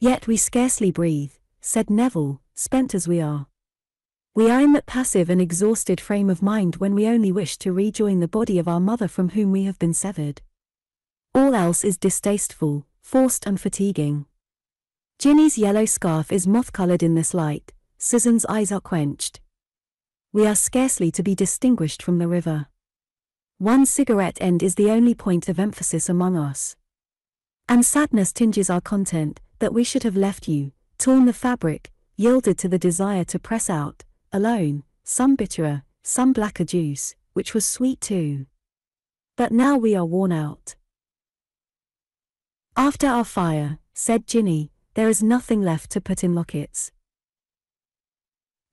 Yet we scarcely breathe, said Neville, spent as we are. We are in that passive and exhausted frame of mind when we only wish to rejoin the body of our mother from whom we have been severed. All else is distasteful, forced and fatiguing. Jinny's yellow scarf is moth-colored in this light, Susan's eyes are quenched. We are scarcely to be distinguished from the river. One cigarette end is the only point of emphasis among us. And sadness tinges our content, that we should have left you, torn the fabric, yielded to the desire to press out, alone, some bitterer, some blacker juice, which was sweet too. But now we are worn out. After our fire, said Jinny, there is nothing left to put in lockets.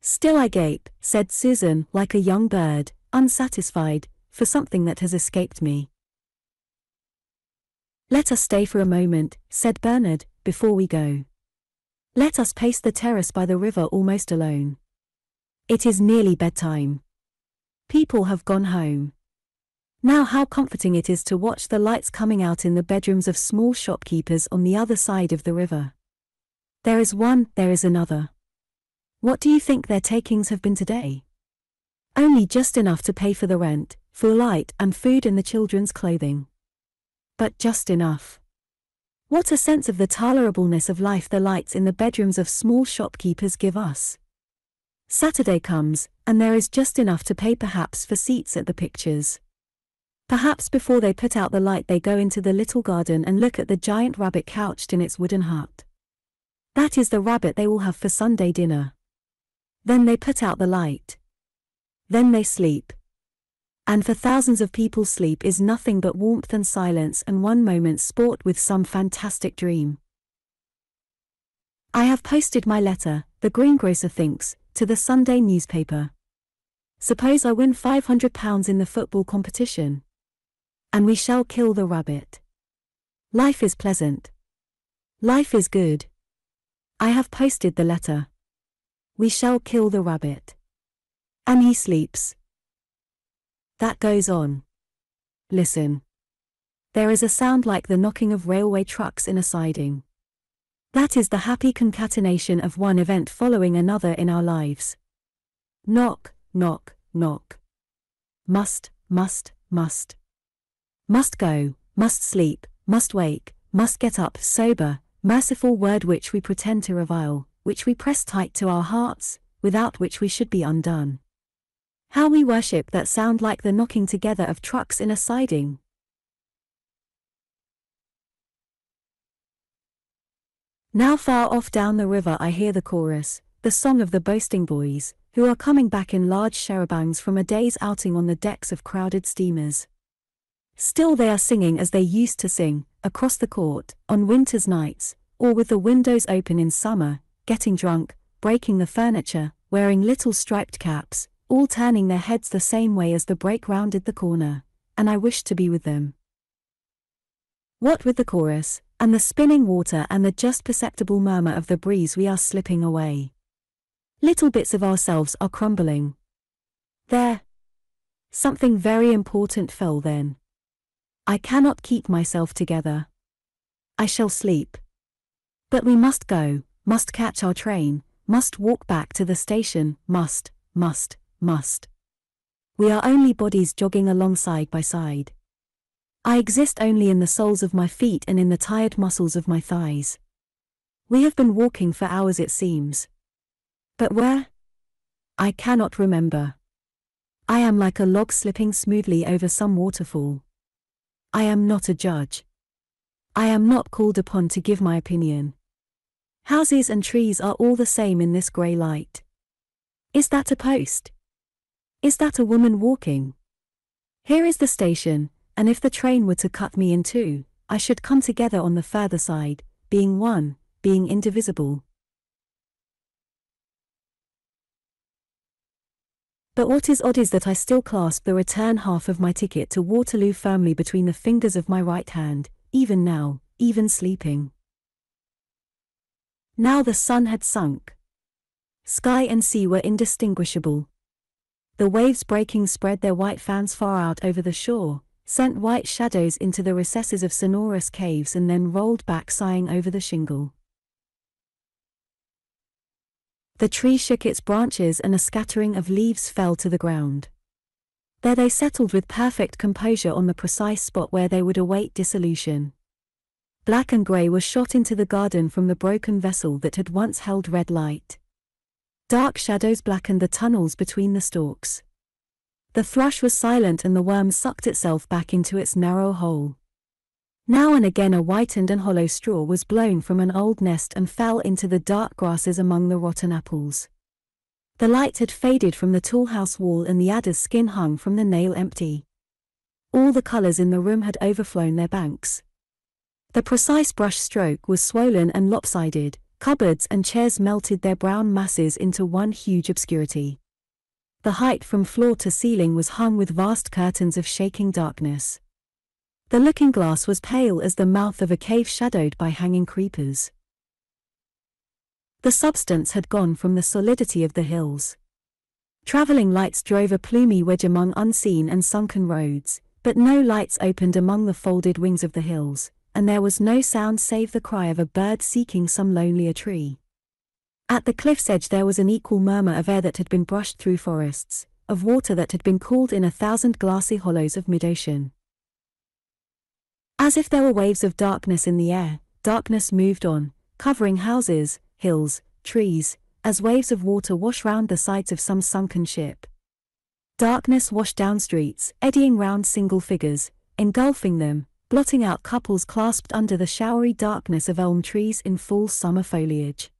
Still I gape, said Susan, like a young bird, unsatisfied, for something that has escaped me. Let us stay for a moment, said Bernard, before we go. Let us pace the terrace by the river almost alone. It is nearly bedtime. People have gone home. Now, how comforting it is to watch the lights coming out in the bedrooms of small shopkeepers on the other side of the river. There is one, there is another. What do you think their takings have been today? Only just enough to pay for the rent, for light and food and the children's clothing. But just enough. What a sense of the tolerableness of life the lights in the bedrooms of small shopkeepers give us. Saturday comes, and there is just enough to pay perhaps for seats at the pictures. Perhaps before they put out the light they go into the little garden and look at the giant rabbit couched in its wooden hut. That is the rabbit they will have for Sunday dinner. Then they put out the light. Then they sleep. And for thousands of people sleep is nothing but warmth and silence and one moment's sport with some fantastic dream. I have posted my letter, the greengrocer thinks, to the Sunday newspaper. Suppose I win £500 in the football competition. And we shall kill the rabbit. Life is pleasant. Life is good. I have posted the letter. We shall kill the rabbit. And he sleeps. That goes on. Listen. There is a sound like the knocking of railway trucks in a siding. That is the happy concatenation of one event following another in our lives. Knock, knock, knock. Must, must, must. Must go, must sleep, must wake, must get up sober, merciful word which we pretend to revile, which we press tight to our hearts, without which we should be undone. How we worship that sound like the knocking together of trucks in a siding. Now far off down the river I hear the chorus, the song of the boasting boys, who are coming back in large charabancs from a day's outing on the decks of crowded steamers. Still they are singing as they used to sing, across the court, on winter's nights, or with the windows open in summer, getting drunk, breaking the furniture, wearing little striped caps, all turning their heads the same way as the break rounded the corner, and I wished to be with them. What with the chorus, and the spinning water and the just perceptible murmur of the breeze we are slipping away. Little bits of ourselves are crumbling. There. Something very important fell then. I cannot keep myself together. I shall sleep. But we must go, must catch our train, must walk back to the station, must, must, must. We are only bodies jogging along side by side. I exist only in the soles of my feet and in the tired muscles of my thighs. We have been walking for hours, it seems. But where? I cannot remember. I am like a log slipping smoothly over some waterfall. I am not a judge. I am not called upon to give my opinion. Houses and trees are all the same in this grey light. Is that a post? Is that a woman walking? Here is the station, and if the train were to cut me in two, I should come together on the further side, being one, being indivisible. But what is odd is that I still clasp the return half of my ticket to Waterloo firmly between the fingers of my right hand, even now, even sleeping. Now the sun had sunk. Sky and sea were indistinguishable. The waves breaking spread their white fans far out over the shore, sent white shadows into the recesses of sonorous caves and then rolled back sighing over the shingle. The tree shook its branches and a scattering of leaves fell to the ground. There they settled with perfect composure on the precise spot where they would await dissolution. Black and grey were shot into the garden from the broken vessel that had once held red light. Dark shadows blackened the tunnels between the stalks. The thrush was silent and the worm sucked itself back into its narrow hole. Now and again a whitened and hollow straw was blown from an old nest and fell into the dark grasses among the rotten apples. The light had faded from the tool house wall and the adder's skin hung from the nail empty. All the colours in the room had overflown their banks. The precise brush stroke was swollen and lopsided, cupboards and chairs melted their brown masses into one huge obscurity. The height from floor to ceiling was hung with vast curtains of shaking darkness. The looking glass was pale as the mouth of a cave shadowed by hanging creepers. The substance had gone from the solidity of the hills. Travelling lights drove a plumy wedge among unseen and sunken roads, but no lights opened among the folded wings of the hills, and there was no sound save the cry of a bird seeking some lonelier tree. At the cliff's edge there was an equal murmur of air that had been brushed through forests, of water that had been cooled in a thousand glassy hollows of mid-ocean. As if there were waves of darkness in the air, darkness moved on, covering houses, hills, trees, as waves of water wash round the sides of some sunken ship. Darkness washed down streets, eddying round single figures, engulfing them, blotting out couples clasped under the showery darkness of elm trees in full summer foliage.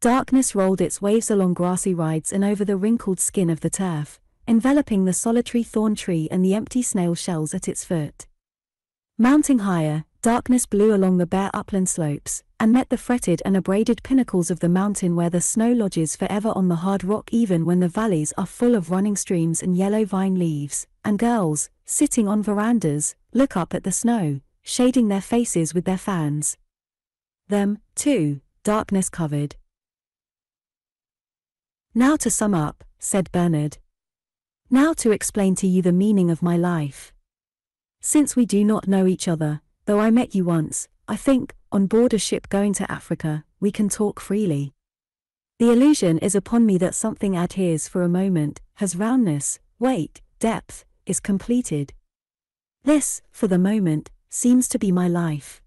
Darkness rolled its waves along grassy rides and over the wrinkled skin of the turf, enveloping the solitary thorn tree and the empty snail shells at its foot. Mounting higher, darkness blew along the bare upland slopes, and met the fretted and abraded pinnacles of the mountain where the snow lodges forever on the hard rock even when the valleys are full of running streams and yellow vine leaves, and girls, sitting on verandas, look up at the snow, shading their faces with their fans. Them, too, darkness covered. Now to sum up, said Bernard. Now to explain to you the meaning of my life. Since we do not know each other, though I met you once, I think, on board a ship going to Africa, we can talk freely. The illusion is upon me that something adheres for a moment, has roundness, weight, depth, is completed. This, for the moment, seems to be my life.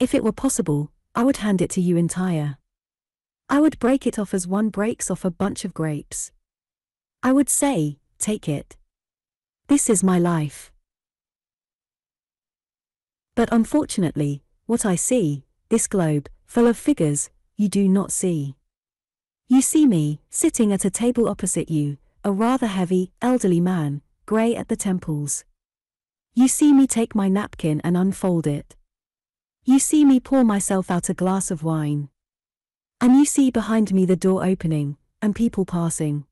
If it were possible, I would hand it to you entire. I would break it off as one breaks off a bunch of grapes. I would say, take it. This is my life. But unfortunately, what I see, this globe, full of figures, you do not see. You see me, sitting at a table opposite you, a rather heavy, elderly man, grey at the temples. You see me take my napkin and unfold it. You see me pour myself out a glass of wine. And you see behind me the door opening, and people passing.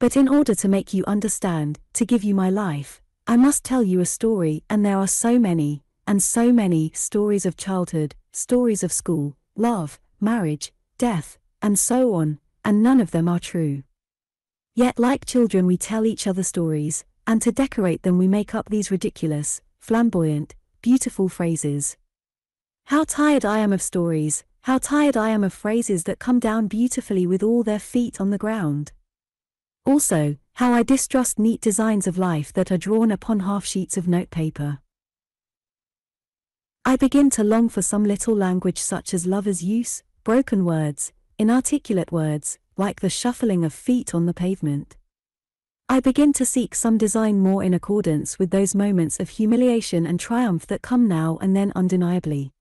But in order to make you understand, to give you my life, I must tell you a story, and there are so many, and so many stories of childhood, stories of school, love, marriage, death, and so on, and none of them are true. Yet, like children, we tell each other stories, and to decorate them, we make up these ridiculous, flamboyant, beautiful phrases. How tired I am of stories, how tired I am of phrases that come down beautifully with all their feet on the ground. Also, how I distrust neat designs of life that are drawn upon half sheets of notepaper. I begin to long for some little language such as lover's use, broken words, inarticulate words, like the shuffling of feet on the pavement. I begin to seek some design more in accordance with those moments of humiliation and triumph that come now and then undeniably.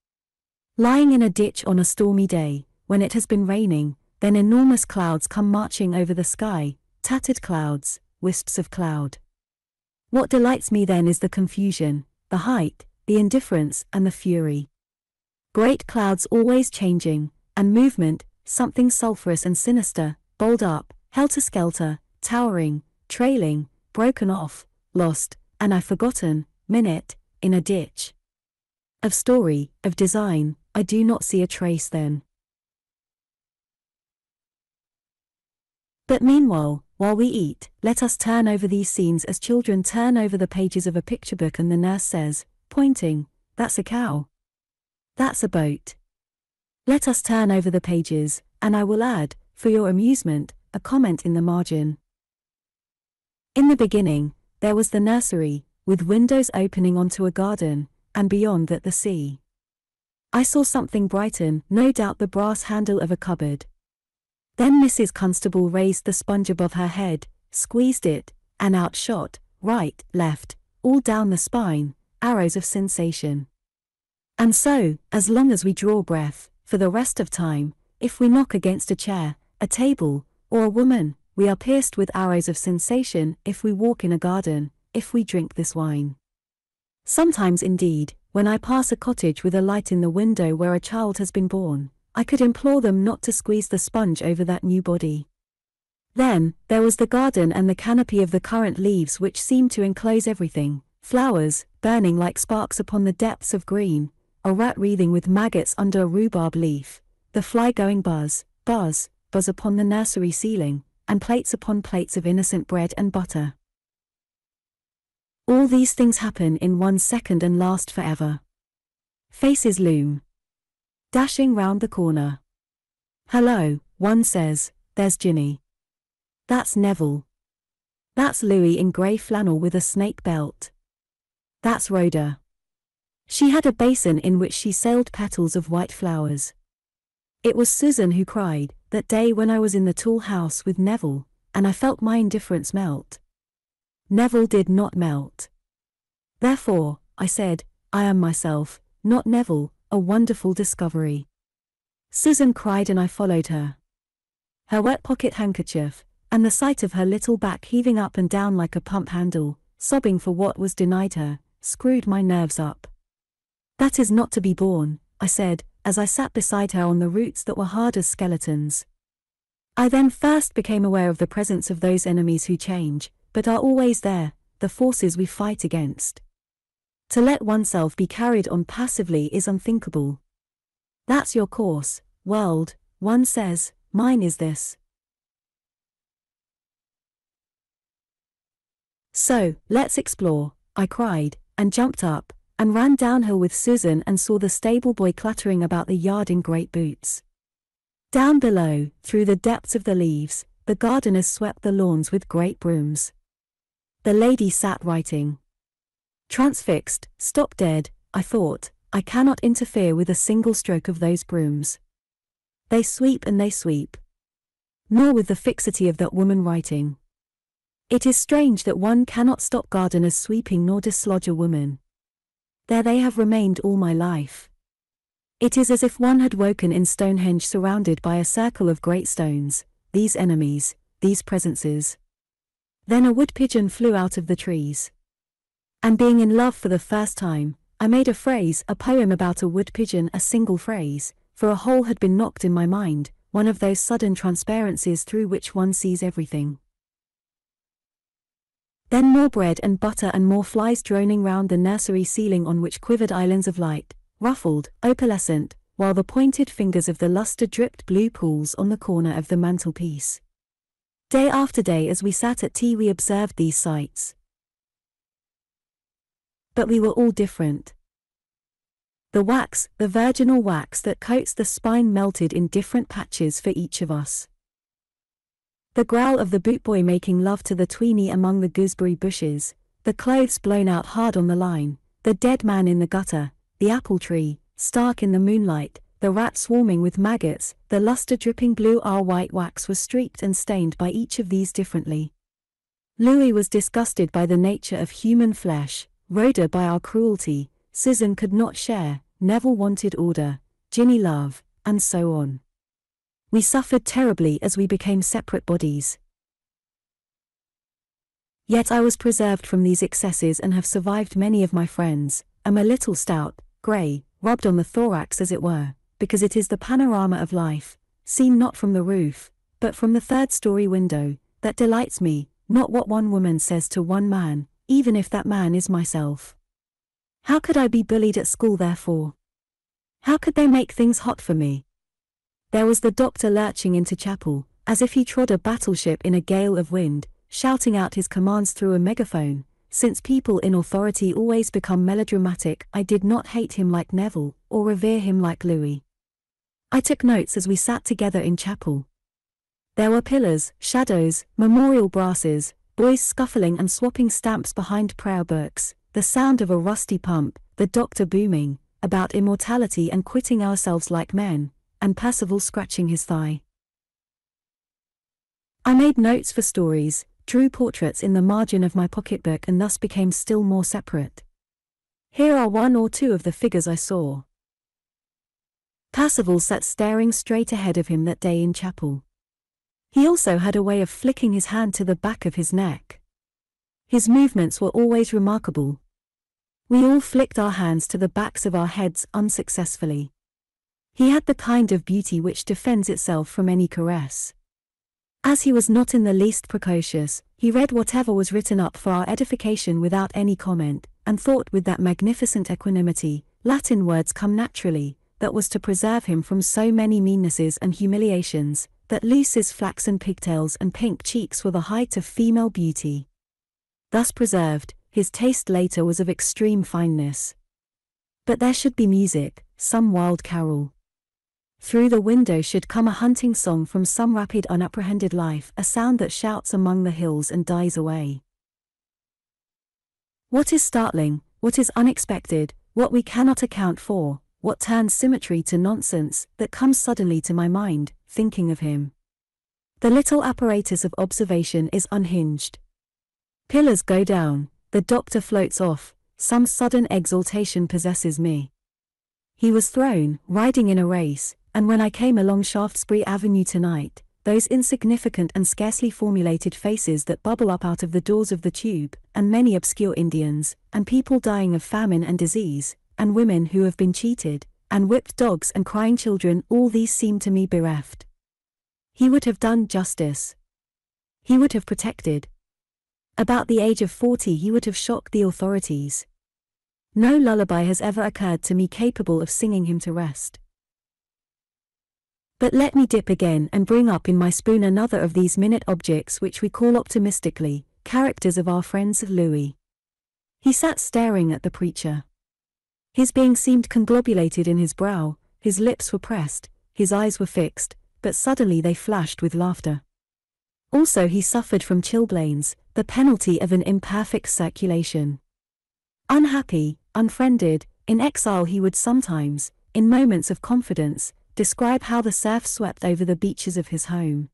Lying in a ditch on a stormy day, when it has been raining, then enormous clouds come marching over the sky, tattered clouds, wisps of cloud. What delights me then is the confusion, the height, the indifference, and the fury. Great clouds always changing, and movement, something sulphurous and sinister, bowled up, helter skelter, towering, trailing, broken off, lost, and I forgotten, minute, in a ditch. Of story, of design, I do not see a trace then. But meanwhile, while we eat, let us turn over these scenes as children turn over the pages of a picture book and the nurse says, pointing, That's a cow. That's a boat. Let us turn over the pages, and I will add, for your amusement, a comment in the margin. In the beginning, there was the nursery, with windows opening onto a garden, and beyond that the sea. I saw something brighten, no doubt the brass handle of a cupboard. Then Mrs. Constable raised the sponge above her head, squeezed it, and out shot, right, left, all down the spine, arrows of sensation. And so, as long as we draw breath, for the rest of time, if we knock against a chair, a table, or a woman, we are pierced with arrows of sensation if we walk in a garden, if we drink this wine. Sometimes indeed, when I pass a cottage with a light in the window where a child has been born, I could implore them not to squeeze the sponge over that new body. Then, there was the garden and the canopy of the currant leaves which seemed to enclose everything flowers, burning like sparks upon the depths of green, a rat wreathing with maggots under a rhubarb leaf, the fly going buzz, buzz, buzz upon the nursery ceiling, and plates upon plates of innocent bread and butter. All these things happen in one second and last forever. Faces loom. Dashing round the corner. Hello, one says, there's Jinny. That's Neville. That's Louis in grey flannel with a snake belt. That's Rhoda. She had a basin in which she sailed petals of white flowers. It was Susan who cried, that day when I was in the tool house with Neville, and I felt my indifference melt. Neville did not melt. Therefore, I said, I am myself, not Neville, a wonderful discovery. Susan cried and I followed her. Her wet pocket handkerchief, and the sight of her little back heaving up and down like a pump handle, sobbing for what was denied her, screwed my nerves up. That is not to be borne, I said, as I sat beside her on the roots that were hard as skeletons. I then first became aware of the presence of those enemies who change, but are always there, the forces we fight against. To let oneself be carried on passively is unthinkable. That's your course, world, one says, mine is this. So, let's explore, I cried, and jumped up, and ran downhill with Susan and saw the stable boy clattering about the yard in great boots. Down below, through the depths of the leaves, the gardeners swept the lawns with great brooms. The lady sat writing. Transfixed, stop dead, I thought, I cannot interfere with a single stroke of those brooms. They sweep and they sweep. Nor with the fixity of that woman writing. It is strange that one cannot stop gardeners sweeping nor dislodge a woman. There they have remained all my life. It is as if one had woken in Stonehenge surrounded by a circle of great stones, these enemies, these presences. Then a wood pigeon flew out of the trees. And being in love for the first time, I made a phrase, a poem about a wood pigeon, a single phrase, for a hole had been knocked in my mind, one of those sudden transparencies through which one sees everything. Then more bread and butter and more flies droning round the nursery ceiling on which quivered islands of light, ruffled, opalescent, while the pointed fingers of the lustre dripped blue pools on the corner of the mantelpiece. Day after day as we sat at tea we observed these sights. But we were all different. The wax, the virginal wax that coats the spine melted in different patches for each of us. The growl of the bootboy making love to the tweenie among the gooseberry bushes, the clothes blown out hard on the line, the dead man in the gutter, the apple tree, stark in the moonlight, the rat swarming with maggots, the luster dripping blue our white wax was streaked and stained by each of these differently. Louis was disgusted by the nature of human flesh, Rhoda by our cruelty, Susan could not share, Neville wanted order, Jinny love, and so on. We suffered terribly as we became separate bodies. Yet I was preserved from these excesses and have survived many of my friends, am a little stout, grey, rubbed on the thorax as it were, because it is the panorama of life, seen not from the roof, but from the third story window, that delights me, not what one woman says to one man, even if that man is myself. How could I be bullied at school therefore? How could they make things hot for me? There was the doctor lurching into chapel, as if he trod a battleship in a gale of wind, shouting out his commands through a megaphone. Since people in authority always become melodramatic, I did not hate him like Neville, or revere him like Louis. I took notes as we sat together in chapel. There were pillars, shadows, memorial brasses, boys scuffling and swapping stamps behind prayer books, the sound of a rusty pump, the doctor booming, about immortality and quitting ourselves like men, and Percival scratching his thigh. I made notes for stories, drew portraits in the margin of my pocketbook and thus became still more separate. Here are one or two of the figures I saw. Percival sat staring straight ahead of him that day in chapel. He also had a way of flicking his hand to the back of his neck. His movements were always remarkable. We all flicked our hands to the backs of our heads unsuccessfully. He had the kind of beauty which defends itself from any caress. As he was not in the least precocious, he read whatever was written up for our edification without any comment, and thought with that magnificent equanimity, Latin words come naturally, that was to preserve him from so many meannesses and humiliations, that Lucy's flaxen pigtails and pink cheeks were the height of female beauty. Thus preserved, his taste later was of extreme fineness. But there should be music, some wild carol. Through the window should come a hunting song from some rapid unapprehended life, a sound that shouts among the hills and dies away. What is startling, what is unexpected, what we cannot account for, what turns symmetry to nonsense, that comes suddenly to my mind, thinking of him. The little apparatus of observation is unhinged. Pillars go down, the doctor floats off, some sudden exaltation possesses me. He was thrown, riding in a race, and when I came along Shaftesbury Avenue tonight, those insignificant and scarcely formulated faces that bubble up out of the doors of the tube, and many obscure Indians, and people dying of famine and disease, and women who have been cheated, and whipped dogs and crying children, all these seem to me bereft. He would have done justice. He would have protected. About the age of 40 he would have shocked the authorities. No lullaby has ever occurred to me capable of singing him to rest. But let me dip again and bring up in my spoon another of these minute objects which we call optimistically, characters of our friends of Louis. He sat staring at the preacher. His being seemed conglobulated in his brow, his lips were pressed, his eyes were fixed, but suddenly they flashed with laughter. Also he suffered from chilblains, the penalty of an imperfect circulation. Unhappy, unfriended, in exile he would sometimes, in moments of confidence, describe how the surf swept over the beaches of his home.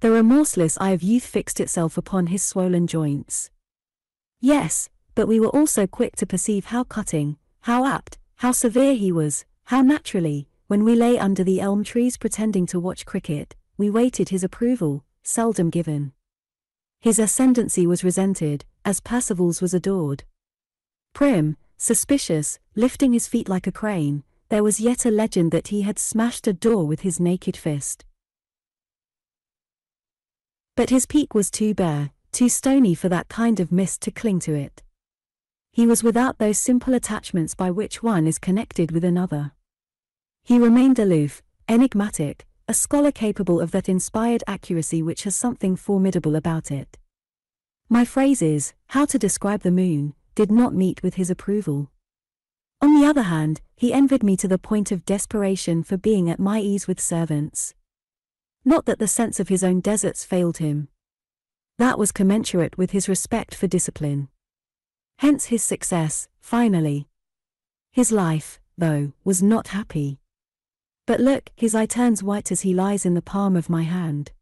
The remorseless eye of youth fixed itself upon his swollen joints. Yes, but we were also quick to perceive how cutting, how apt, how severe he was, how naturally, when we lay under the elm trees pretending to watch cricket, we waited his approval, seldom given. His ascendancy was resented, as Percival's was adored. Prim, suspicious, lifting his feet like a crane, there was yet a legend that he had smashed a door with his naked fist. But his peak was too bare, too stony for that kind of mist to cling to it. He was without those simple attachments by which one is connected with another. He remained aloof, enigmatic, a scholar capable of that inspired accuracy which has something formidable about it. My phrases, how to describe the moon, did not meet with his approval. On the other hand, he envied me to the point of desperation for being at my ease with servants. Not that the sense of his own deserts failed him. That was commensurate with his respect for discipline. Hence his success, finally. His life, though, was not happy. But look, his eye turns white as he lies in the palm of my hand.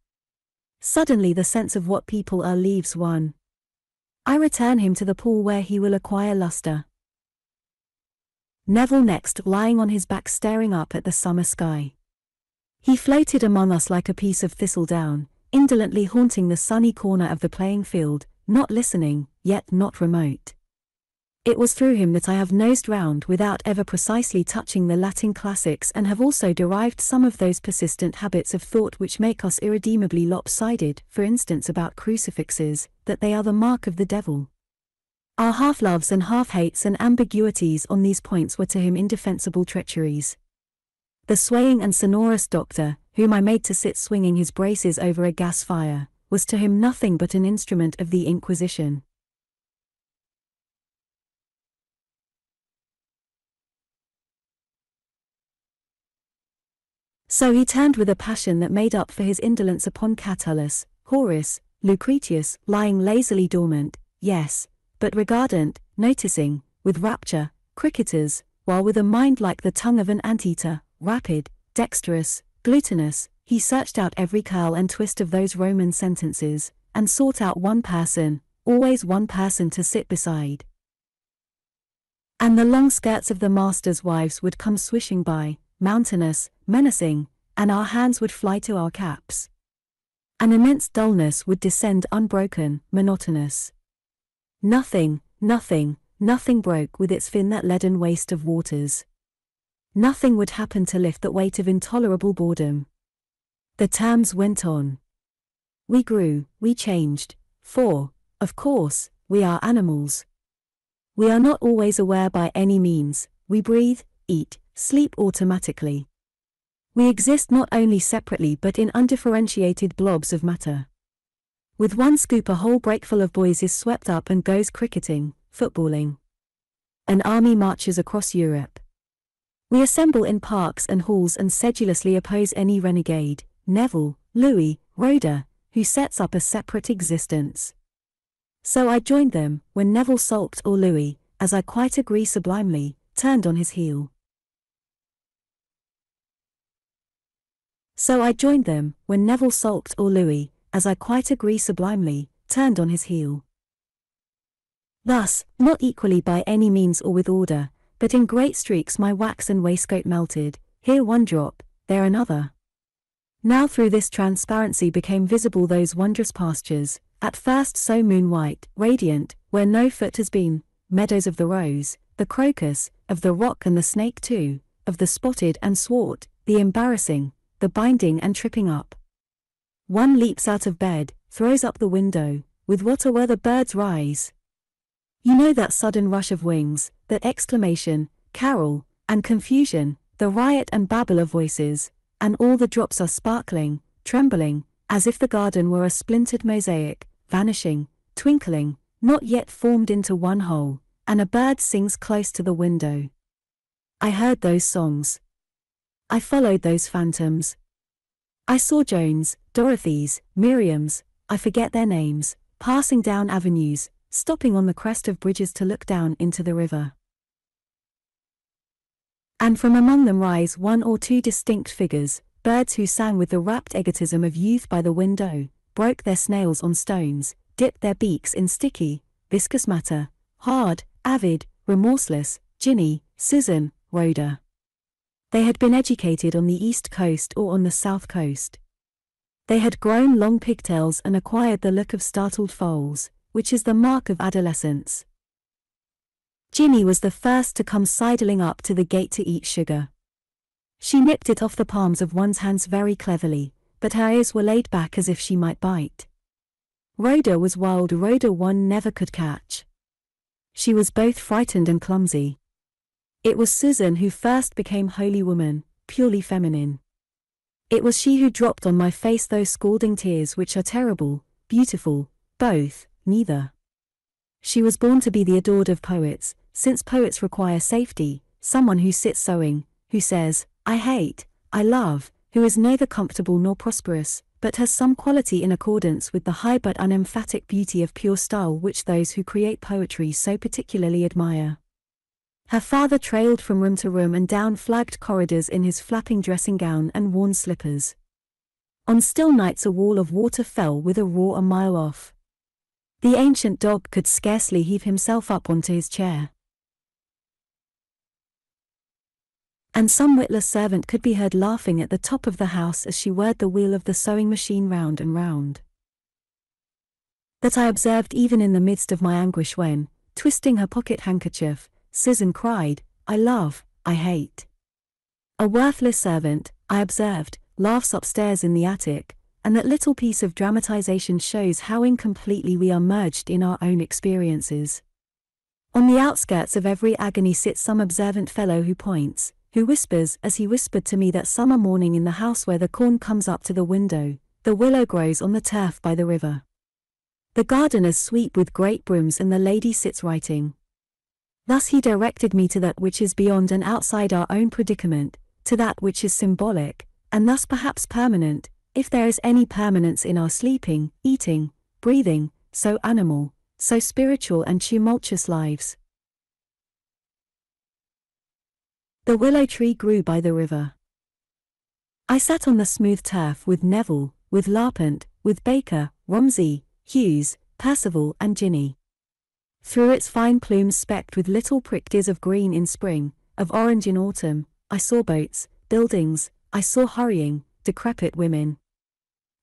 Suddenly the sense of what people are leaves one. I return him to the pool where he will acquire luster. Neville next lying on his back staring up at the summer sky. He floated among us like a piece of thistledown, indolently haunting the sunny corner of the playing field, not listening, yet not remote. It was through him that I have nosed round without ever precisely touching the Latin classics and have also derived some of those persistent habits of thought which make us irredeemably lopsided, for instance about crucifixes, that they are the mark of the devil. Our half-loves and half-hates and ambiguities on these points were to him indefensible treacheries. The swaying and sonorous doctor, whom I made to sit swinging his braces over a gas fire, was to him nothing but an instrument of the Inquisition. So he turned with a passion that made up for his indolence upon Catullus, Horace, Lucretius, lying lazily dormant, yes, but regardant, noticing, with rapture, cricketers, while with a mind like the tongue of an anteater, rapid, dexterous, glutinous, he searched out every curl and twist of those Roman sentences, and sought out one person, always one person to sit beside. And the long skirts of the master's wives would come swishing by, mountainous, menacing, and our hands would fly to our caps. An immense dullness would descend unbroken, monotonous. Nothing, nothing, nothing broke with its fin that leaden waste of waters. Nothing would happen to lift that weight of intolerable boredom. The terms went on. We grew, we changed, for, of course, we are animals. We are not always aware by any means, we breathe, eat, sleep automatically. We exist not only separately but in undifferentiated blobs of matter. With one scoop a whole breakful of boys is swept up and goes cricketing, footballing. An army marches across Europe. We assemble in parks and halls and sedulously oppose any renegade, Neville, Louis, Rhoda, who sets up a separate existence. So I joined them, when Neville sulked or Louis, as I quite agree sublimely, turned on his heel. So I joined them, when Neville sulked or Louis, as I quite agree sublimely, turned on his heel. Thus, not equally by any means or with order, but in great streaks my waxen waistcoat melted, here one drop, there another. Now through this transparency became visible those wondrous pastures, at first so moon-white, radiant, where no foot has been, meadows of the rose, the crocus, of the rock and the snake too, of the spotted and swart, the embarrassing, the binding and tripping up. One leaps out of bed, throws up the window, with what are where the birds rise. You know that sudden rush of wings, that exclamation, carol, and confusion, the riot and babble of voices, and all the drops are sparkling, trembling, as if the garden were a splintered mosaic, vanishing, twinkling, not yet formed into one whole, and a bird sings close to the window. I heard those songs, I followed those phantoms. I saw Joans, Dorothy's, Miriam's, I forget their names, passing down avenues, stopping on the crest of bridges to look down into the river. And from among them rise one or two distinct figures, birds who sang with the rapt egotism of youth by the window, broke their snails on stones, dipped their beaks in sticky, viscous matter, hard, avid, remorseless, Jinny, Susan, Rhoda. They had been educated on the East Coast or on the South Coast. They had grown long pigtails and acquired the look of startled foals, which is the mark of adolescence. Jinny was the first to come sidling up to the gate to eat sugar. She nipped it off the palms of one's hands very cleverly, but her ears were laid back as if she might bite. Rhoda was wild Rhoda one never could catch. She was both frightened and clumsy. It was Susan who first became holy woman, purely feminine. It was she who dropped on my face those scalding tears which are terrible, beautiful, both, neither. She was born to be the adored of poets, since poets require safety, someone who sits sewing, who says, I hate, I love, who is neither comfortable nor prosperous, but has some quality in accordance with the high but unemphatic beauty of pure style which those who create poetry so particularly admire. Her father trailed from room to room and down flagged corridors in his flapping dressing gown and worn slippers. On still nights, a wall of water fell with a roar a mile off. The ancient dog could scarcely heave himself up onto his chair. And some witless servant could be heard laughing at the top of the house as she whirred the wheel of the sewing machine round and round. That I observed even in the midst of my anguish when, twisting her pocket handkerchief, Susan cried, I love, I hate. A worthless servant, I observed, laughs upstairs in the attic, and that little piece of dramatization shows how incompletely we are merged in our own experiences. On the outskirts of every agony sits some observant fellow who points, who whispers as he whispered to me that summer morning in the house where the corn comes up to the window, the willow grows on the turf by the river. The gardeners sweep with great brooms and the lady sits writing. Thus he directed me to that which is beyond and outside our own predicament, to that which is symbolic, and thus perhaps permanent, if there is any permanence in our sleeping, eating, breathing, so animal, so spiritual and tumultuous lives. The willow tree grew by the river. I sat on the smooth turf with Neville, with Larpent, with Baker, Romsey, Hughes, Percival, and Jinny. Through its fine plumes specked with little pricked of green in spring, of orange in autumn, I saw boats, buildings, I saw hurrying, decrepit women.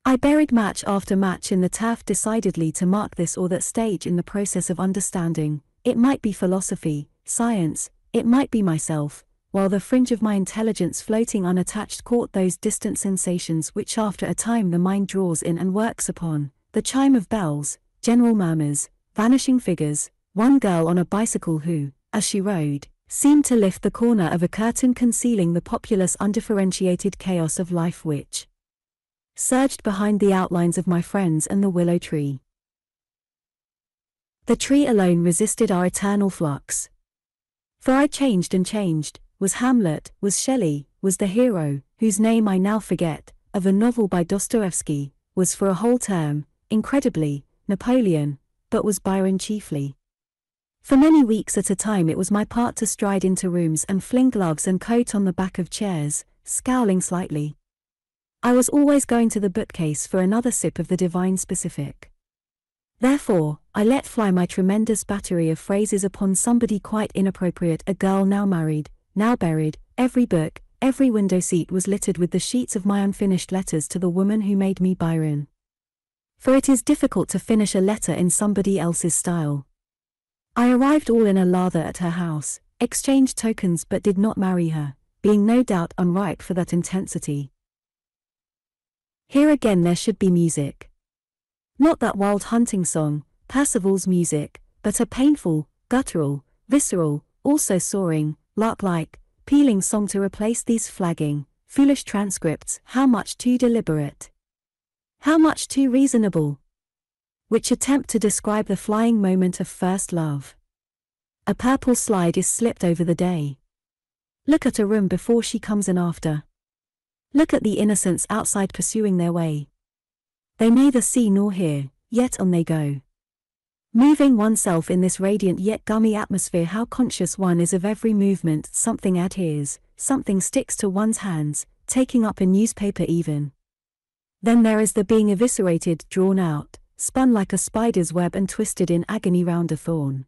I buried match after match in the turf decidedly to mark this or that stage in the process of understanding. It might be philosophy, science, it might be myself, while the fringe of my intelligence floating unattached caught those distant sensations which after a time the mind draws in and works upon the chime of bells, general murmurs, vanishing figures, one girl on a bicycle who, as she rode, seemed to lift the corner of a curtain concealing the populous undifferentiated chaos of life which surged behind the outlines of my friends and the willow tree. The tree alone resisted our eternal flux. For I changed and changed, was Hamlet, was Shelley, was the hero, whose name I now forget, of a novel by Dostoevsky, was for a whole term, incredibly, Napoleon, but was Byron chiefly. For many weeks at a time it was my part to stride into rooms and fling gloves and coat on the back of chairs, scowling slightly. I was always going to the bookcase for another sip of the divine specific. Therefore, I let fly my tremendous battery of phrases upon somebody quite inappropriate a girl now married, now buried, every book, every window seat was littered with the sheets of my unfinished letters to the woman who made me Byron for it is difficult to finish a letter in somebody else's style. I arrived all in a lather at her house, exchanged tokens but did not marry her, being no doubt unripe for that intensity. Here again there should be music. Not that wild hunting song, Percival's music, but a painful, guttural, visceral, also soaring, lark-like, pealing song to replace these flagging, foolish transcripts, how much too deliberate. How much too reasonable? Which attempt to describe the flying moment of first love. A purple slide is slipped over the day. Look at a room before she comes and after. Look at the innocents outside pursuing their way. They neither see nor hear, yet on they go. Moving oneself in this radiant yet gummy atmosphere, how conscious one is of every movement, something adheres, something sticks to one's hands, taking up a newspaper even. Then there is the being eviscerated, drawn out, spun like a spider's web and twisted in agony round a thorn.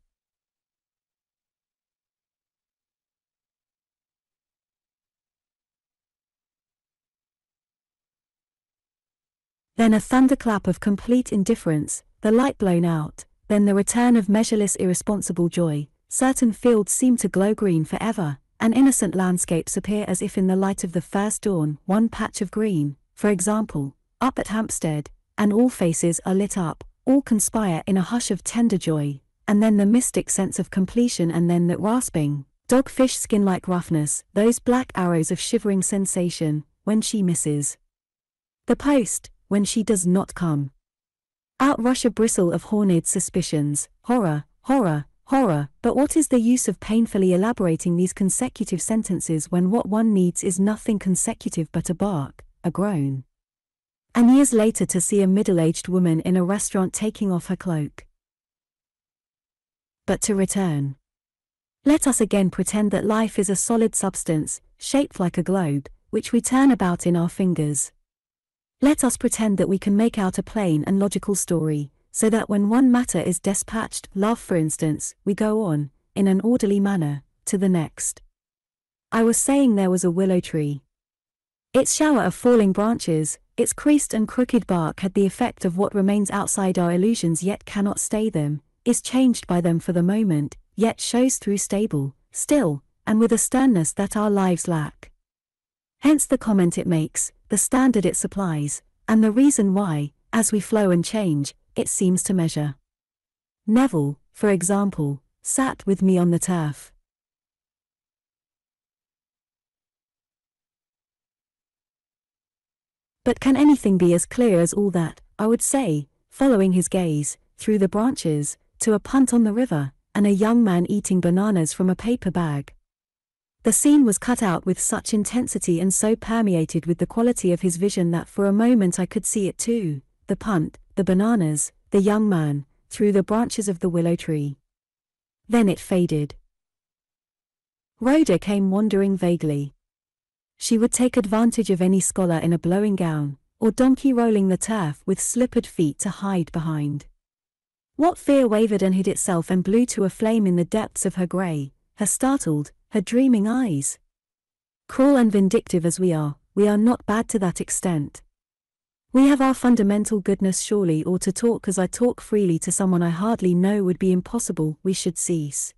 Then a thunderclap of complete indifference, the light blown out, then the return of measureless irresponsible joy. Certain fields seem to glow green forever, and innocent landscapes appear as if in the light of the first dawn, one patch of green, for example, up at Hampstead, and all faces are lit up, all conspire in a hush of tender joy, and then the mystic sense of completion and then that rasping, dogfish skin like roughness, those black arrows of shivering sensation, when she misses. The post, when she does not come. Out rush a bristle of horned suspicions, horror, horror, horror, but what is the use of painfully elaborating these consecutive sentences when what one needs is nothing consecutive but a bark, a groan? And years later to see a middle-aged woman in a restaurant taking off her cloak. But to return. Let us again pretend that life is a solid substance, shaped like a globe, which we turn about in our fingers. Let us pretend that we can make out a plain and logical story, so that when one matter is dispatched, love for instance, we go on, in an orderly manner, to the next. I was saying there was a willow tree. Its shower of falling branches, its creased and crooked bark had the effect of what remains outside our illusions yet cannot stay them, is changed by them for the moment, yet shows through stable, still, and with a sternness that our lives lack. Hence the comment it makes, the standard it supplies, and the reason why, as we flow and change, it seems to measure. Neville, for example, sat with me on the turf. But can anything be as clear as all that, I would say, following his gaze, through the branches, to a punt on the river, and a young man eating bananas from a paper bag? The scene was cut out with such intensity and so permeated with the quality of his vision that for a moment I could see it too the punt, the bananas, the young man, through the branches of the willow tree. Then it faded. Rhoda came wandering vaguely. She would take advantage of any scholar in a blowing gown, or donkey rolling the turf with slippered feet to hide behind. What fear wavered and hid itself and blew to a flame in the depths of her grey, her startled, her dreaming eyes. Cruel and vindictive as we are, we are not bad to that extent. We have our fundamental goodness surely or to talk as I talk freely to someone I hardly know would be impossible, we should cease.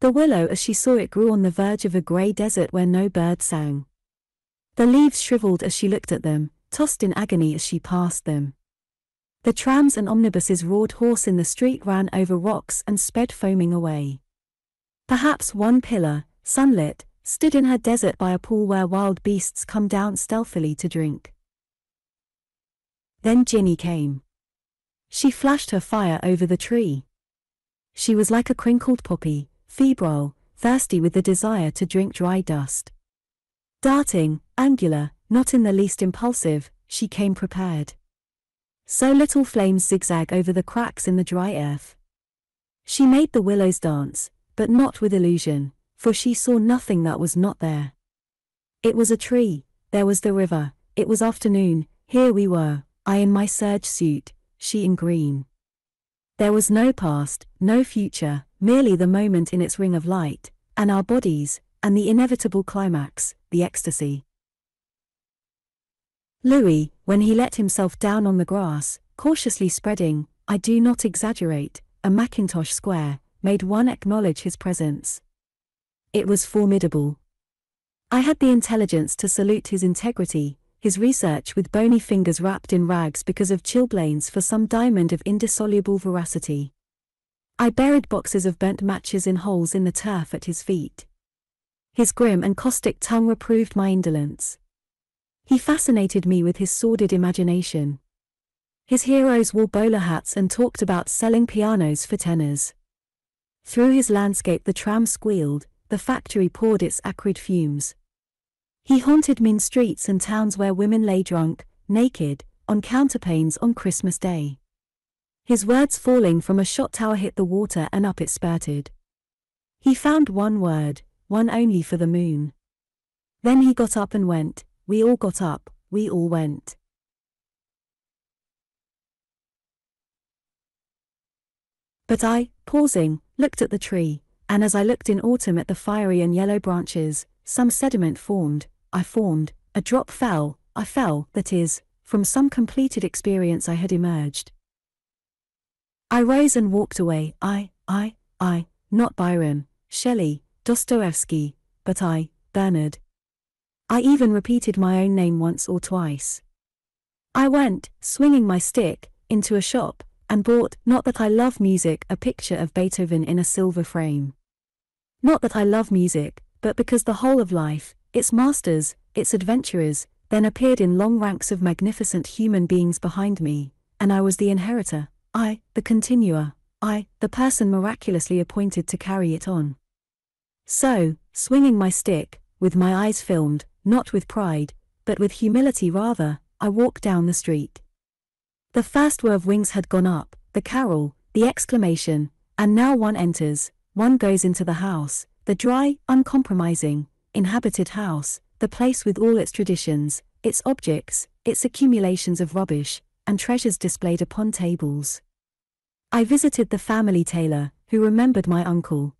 The willow as she saw it grew on the verge of a grey desert where no bird sang. The leaves shriveled as she looked at them, tossed in agony as she passed them. The trams and omnibuses roared hoarse in the street ran over rocks and sped foaming away. Perhaps one pillar, sunlit, stood in her desert by a pool where wild beasts come down stealthily to drink. Then Jinny came. She flashed her fire over the tree. She was like a crinkled poppy, febrile, thirsty with the desire to drink dry dust. Darting, angular, not in the least impulsive, she came prepared. So little flames zigzag over the cracks in the dry earth. She made the willows dance, but not with illusion, for she saw nothing that was not there. It was a tree, there was the river, it was afternoon, here we were, I in my serge suit, she in green. There was no past, no future, merely the moment in its ring of light, and our bodies, and the inevitable climax, the ecstasy. Louis, when he let himself down on the grass, cautiously spreading, I do not exaggerate, a Mackintosh square, made one acknowledge his presence. It was formidable. I had the intelligence to salute his integrity, his research with bony fingers wrapped in rags because of chilblains for some diamond of indissoluble veracity. I buried boxes of burnt matches in holes in the turf at his feet. His grim and caustic tongue reproved my indolence. He fascinated me with his sordid imagination. His heroes wore bowler hats and talked about selling pianos for tenors. Through his landscape the tram squealed, the factory poured its acrid fumes. He haunted mean streets and towns where women lay drunk, naked, on counterpanes on Christmas Day. His words falling from a shot tower hit the water and up it spurted. He found one word, one only for the moon. Then he got up and went, we all got up, we all went. But I, pausing, looked at the tree, and as I looked in autumn at the fiery and yellow branches, some sediment formed, I formed, a drop fell, I fell, that is, from some completed experience I had emerged. I rose and walked away, I, I, I, not Byron, Shelley, Dostoevsky, but I, Bernard. I even repeated my own name once or twice. I went, swinging my stick, into a shop, and bought Not That I Love Music, a picture of Beethoven in a silver frame. Not that I love music, but because the whole of life, its masters, its adventurers, then appeared in long ranks of magnificent human beings behind me, and I was the inheritor, I, the continuer, I, the person miraculously appointed to carry it on. So, swinging my stick, with my eyes filmed, not with pride, but with humility rather, I walked down the street. The first whir of wings had gone up, the carol, the exclamation, and now one enters, one goes into the house, the dry, uncompromising, inhabited house, the place with all its traditions, its objects, its accumulations of rubbish, and treasures displayed upon tables. I visited the family tailor, who remembered my uncle.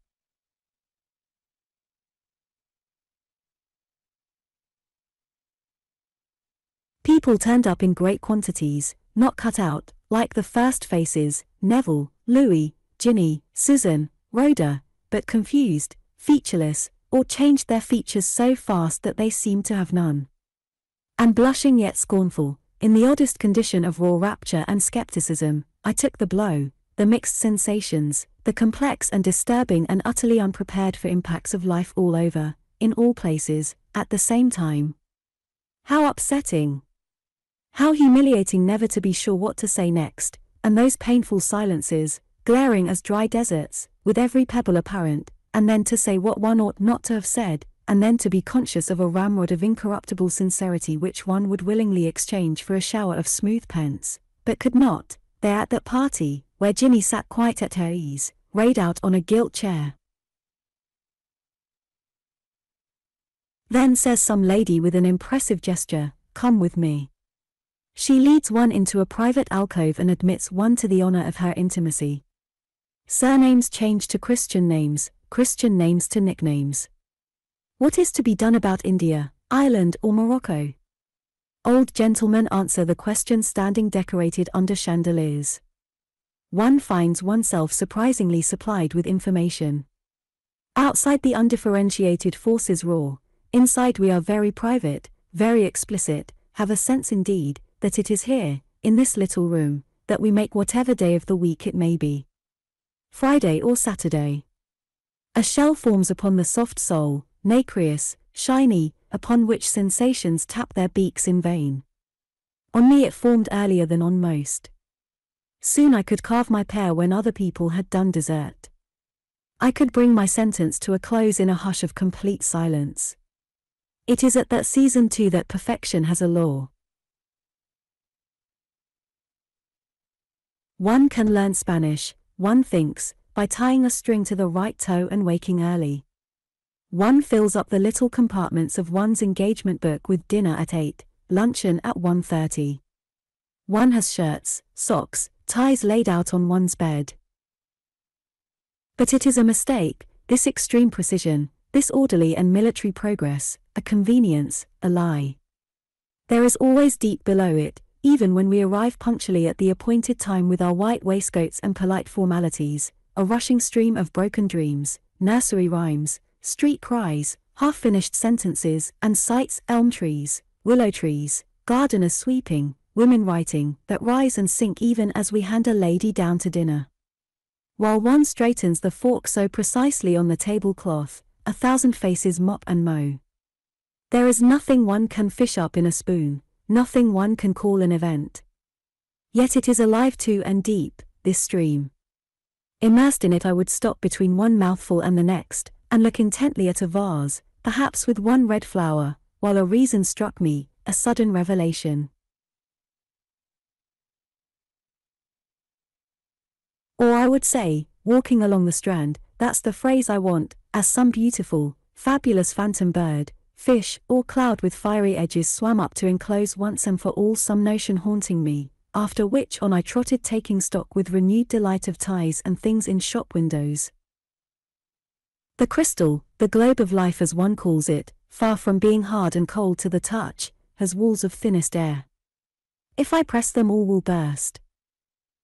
People turned up in great quantities, not cut out, like the first faces, Neville, Louis, Jinny, Susan, Rhoda, but confused, featureless, or changed their features so fast that they seemed to have none. And blushing yet scornful, in the oddest condition of raw rapture and skepticism, I took the blow, the mixed sensations, the complex and disturbing and utterly unprepared for impacts of life all over, in all places, at the same time. How upsetting! How humiliating never to be sure what to say next, and those painful silences, glaring as dry deserts, with every pebble apparent, and then to say what one ought not to have said, and then to be conscious of a ramrod of incorruptible sincerity which one would willingly exchange for a shower of smooth pence, but could not, there at that party, where Jinny sat quite at her ease, rayed out on a gilt chair. Then says some lady with an impressive gesture, Come with me. She leads one into a private alcove and admits one to the honor of her intimacy. Surnames change to Christian names, Christian names to nicknames. What is to be done about India, Ireland, or Morocco? Old gentlemen answer the question standing decorated under chandeliers. One finds oneself surprisingly supplied with information. Outside the undifferentiated forces roar, inside we are very private, very explicit, have a sense indeed, that it is here, in this little room, that we make whatever day of the week it may be. Friday or Saturday. A shell forms upon the soft sole, nacreous, shiny, upon which sensations tap their beaks in vain. On me it formed earlier than on most. Soon I could carve my pear when other people had done dessert. I could bring my sentence to a close in a hush of complete silence. It is at that season too that perfection has a law. One can learn Spanish, one thinks, by tying a string to the right toe and waking early. One fills up the little compartments of one's engagement book with dinner at 8, luncheon at 1.30. One has shirts, socks, ties laid out on one's bed. But it is a mistake, this extreme precision, this orderly and military progress, a convenience, a lie. There is always deep below it, even when we arrive punctually at the appointed time with our white waistcoats and polite formalities, a rushing stream of broken dreams, nursery rhymes, street cries, half-finished sentences, and sights, elm trees, willow trees, gardeners sweeping, women writing, that rise and sink even as we hand a lady down to dinner. While one straightens the fork so precisely on the tablecloth, a thousand faces mop and mow. There is nothing one can fish up in a spoon, nothing one can call an event. Yet it is alive too and deep, this stream. Immersed in it, I would stop between one mouthful and the next, and look intently at a vase, perhaps with one red flower, while a reason struck me, a sudden revelation. Or I would say, walking along the strand, that's the phrase I want, as some beautiful, fabulous phantom bird, fish, or cloud with fiery edges swam up to enclose once and for all some notion haunting me, after which on I trotted taking stock with renewed delight of ties and things in shop windows. The crystal, the globe of life as one calls it, far from being hard and cold to the touch, has walls of thinnest air. If I press them all will burst.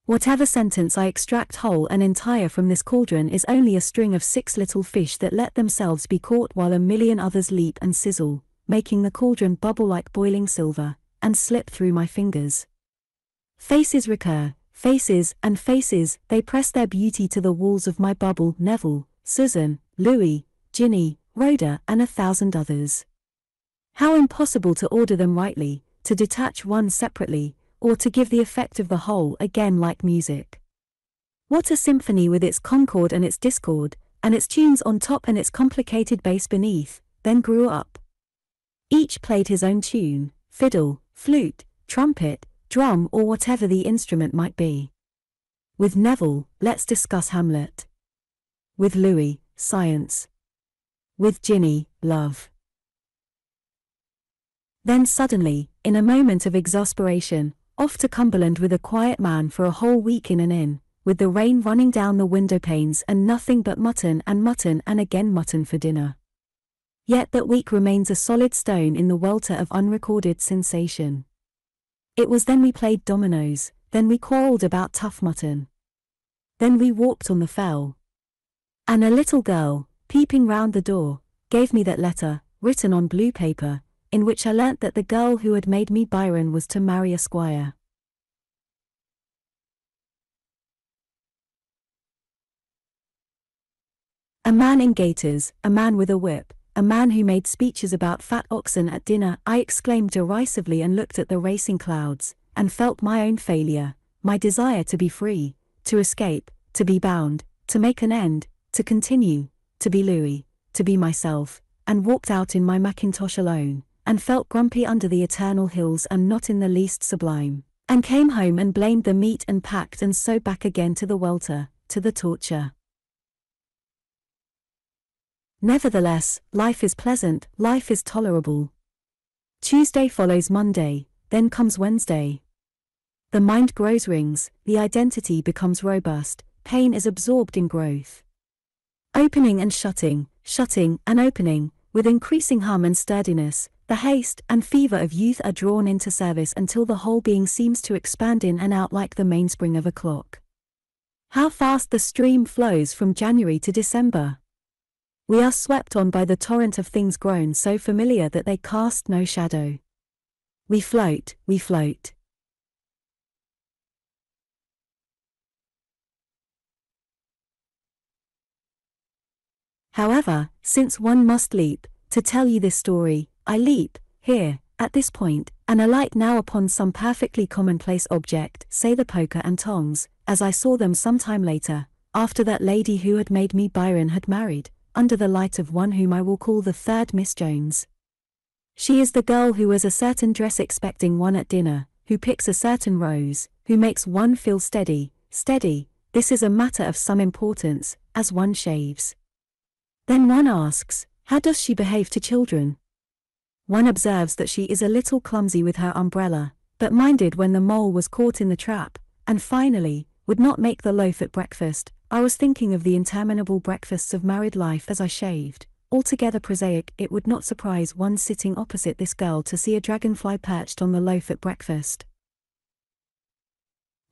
Whatever sentence I extract whole and entire from this cauldron is only a string of six little fish that let themselves be caught while a million others leap and sizzle, making the cauldron bubble like boiling silver, and slip through my fingers. Faces recur, faces and faces, they press their beauty to the walls of my bubble, Neville, Susan, Louis, Jinny, Rhoda, and a thousand others. How impossible to order them rightly, to detach one separately, or to give the effect of the whole again like music. What a symphony with its concord and its discord, and its tunes on top and its complicated bass beneath, then grew up. Each played his own tune, fiddle, flute, trumpet, drum or whatever the instrument might be. With Neville, let's discuss Hamlet. With Louis, science. With Jinny, love. Then suddenly, in a moment of exasperation, off to Cumberland with a quiet man for a whole week in an inn, with the rain running down the window panes and nothing but mutton and mutton and again mutton for dinner. Yet that week remains a solid stone in the welter of unrecorded sensation. It was then we played dominoes, then we quarrelled about tough mutton. Then we walked on the fell. And a little girl, peeping round the door, gave me that letter, written on blue paper, in which I learnt that the girl who had made me Byron was to marry a squire. A man in gaiters, a man with a whip, a man who made speeches about fat oxen at dinner, I exclaimed derisively and looked at the racing clouds, and felt my own failure, my desire to be free, to escape, to be bound, to make an end, to continue, to be Louis, to be myself, and walked out in my mackintosh alone, and felt grumpy under the eternal hills and not in the least sublime, and came home and blamed the meat and packed and so back again to the welter, to the torture. Nevertheless, life is pleasant, life is tolerable. Tuesday follows Monday, then comes Wednesday. The mind grows rings, the identity becomes robust, pain is absorbed in growth. Opening and shutting, shutting and opening, with increasing hum and sturdiness, the haste and fever of youth are drawn into service until the whole being seems to expand in and out like the mainspring of a clock. How fast the stream flows from January to December! We are swept on by the torrent of things grown so familiar that they cast no shadow. We float, we float. However, since one must leap, to tell you this story, I leap, here, at this point, and alight now upon some perfectly commonplace object, say the poker and tongs, as I saw them some time later, after that lady who had made me Byron had married, under the light of one whom I will call the third Miss Jones. She is the girl who wears a certain dress expecting one at dinner, who picks a certain rose, who makes one feel steady, steady, this is a matter of some importance, as one shaves. Then one asks, how does she behave to children? One observes that she is a little clumsy with her umbrella, but minded when the mole was caught in the trap, and finally, would not make the loaf at breakfast. I was thinking of the interminable breakfasts of married life as I shaved. Altogether prosaic, it would not surprise one sitting opposite this girl to see a dragonfly perched on the loaf at breakfast.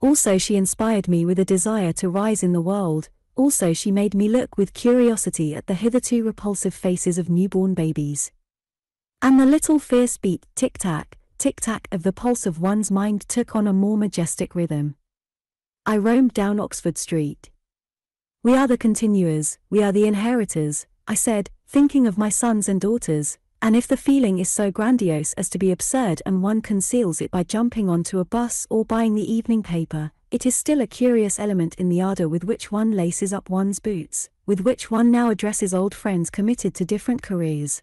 Also, she inspired me with a desire to rise in the world, also, she made me look with curiosity at the hitherto repulsive faces of newborn babies. And the little fierce beat, tick tack, tick tack of the pulse of one's mind took on a more majestic rhythm. I roamed down Oxford Street. We are the continuers, we are the inheritors, I said, thinking of my sons and daughters, and if the feeling is so grandiose as to be absurd and one conceals it by jumping onto a bus or buying the evening paper, it is still a curious element in the ardor with which one laces up one's boots, with which one now addresses old friends committed to different careers.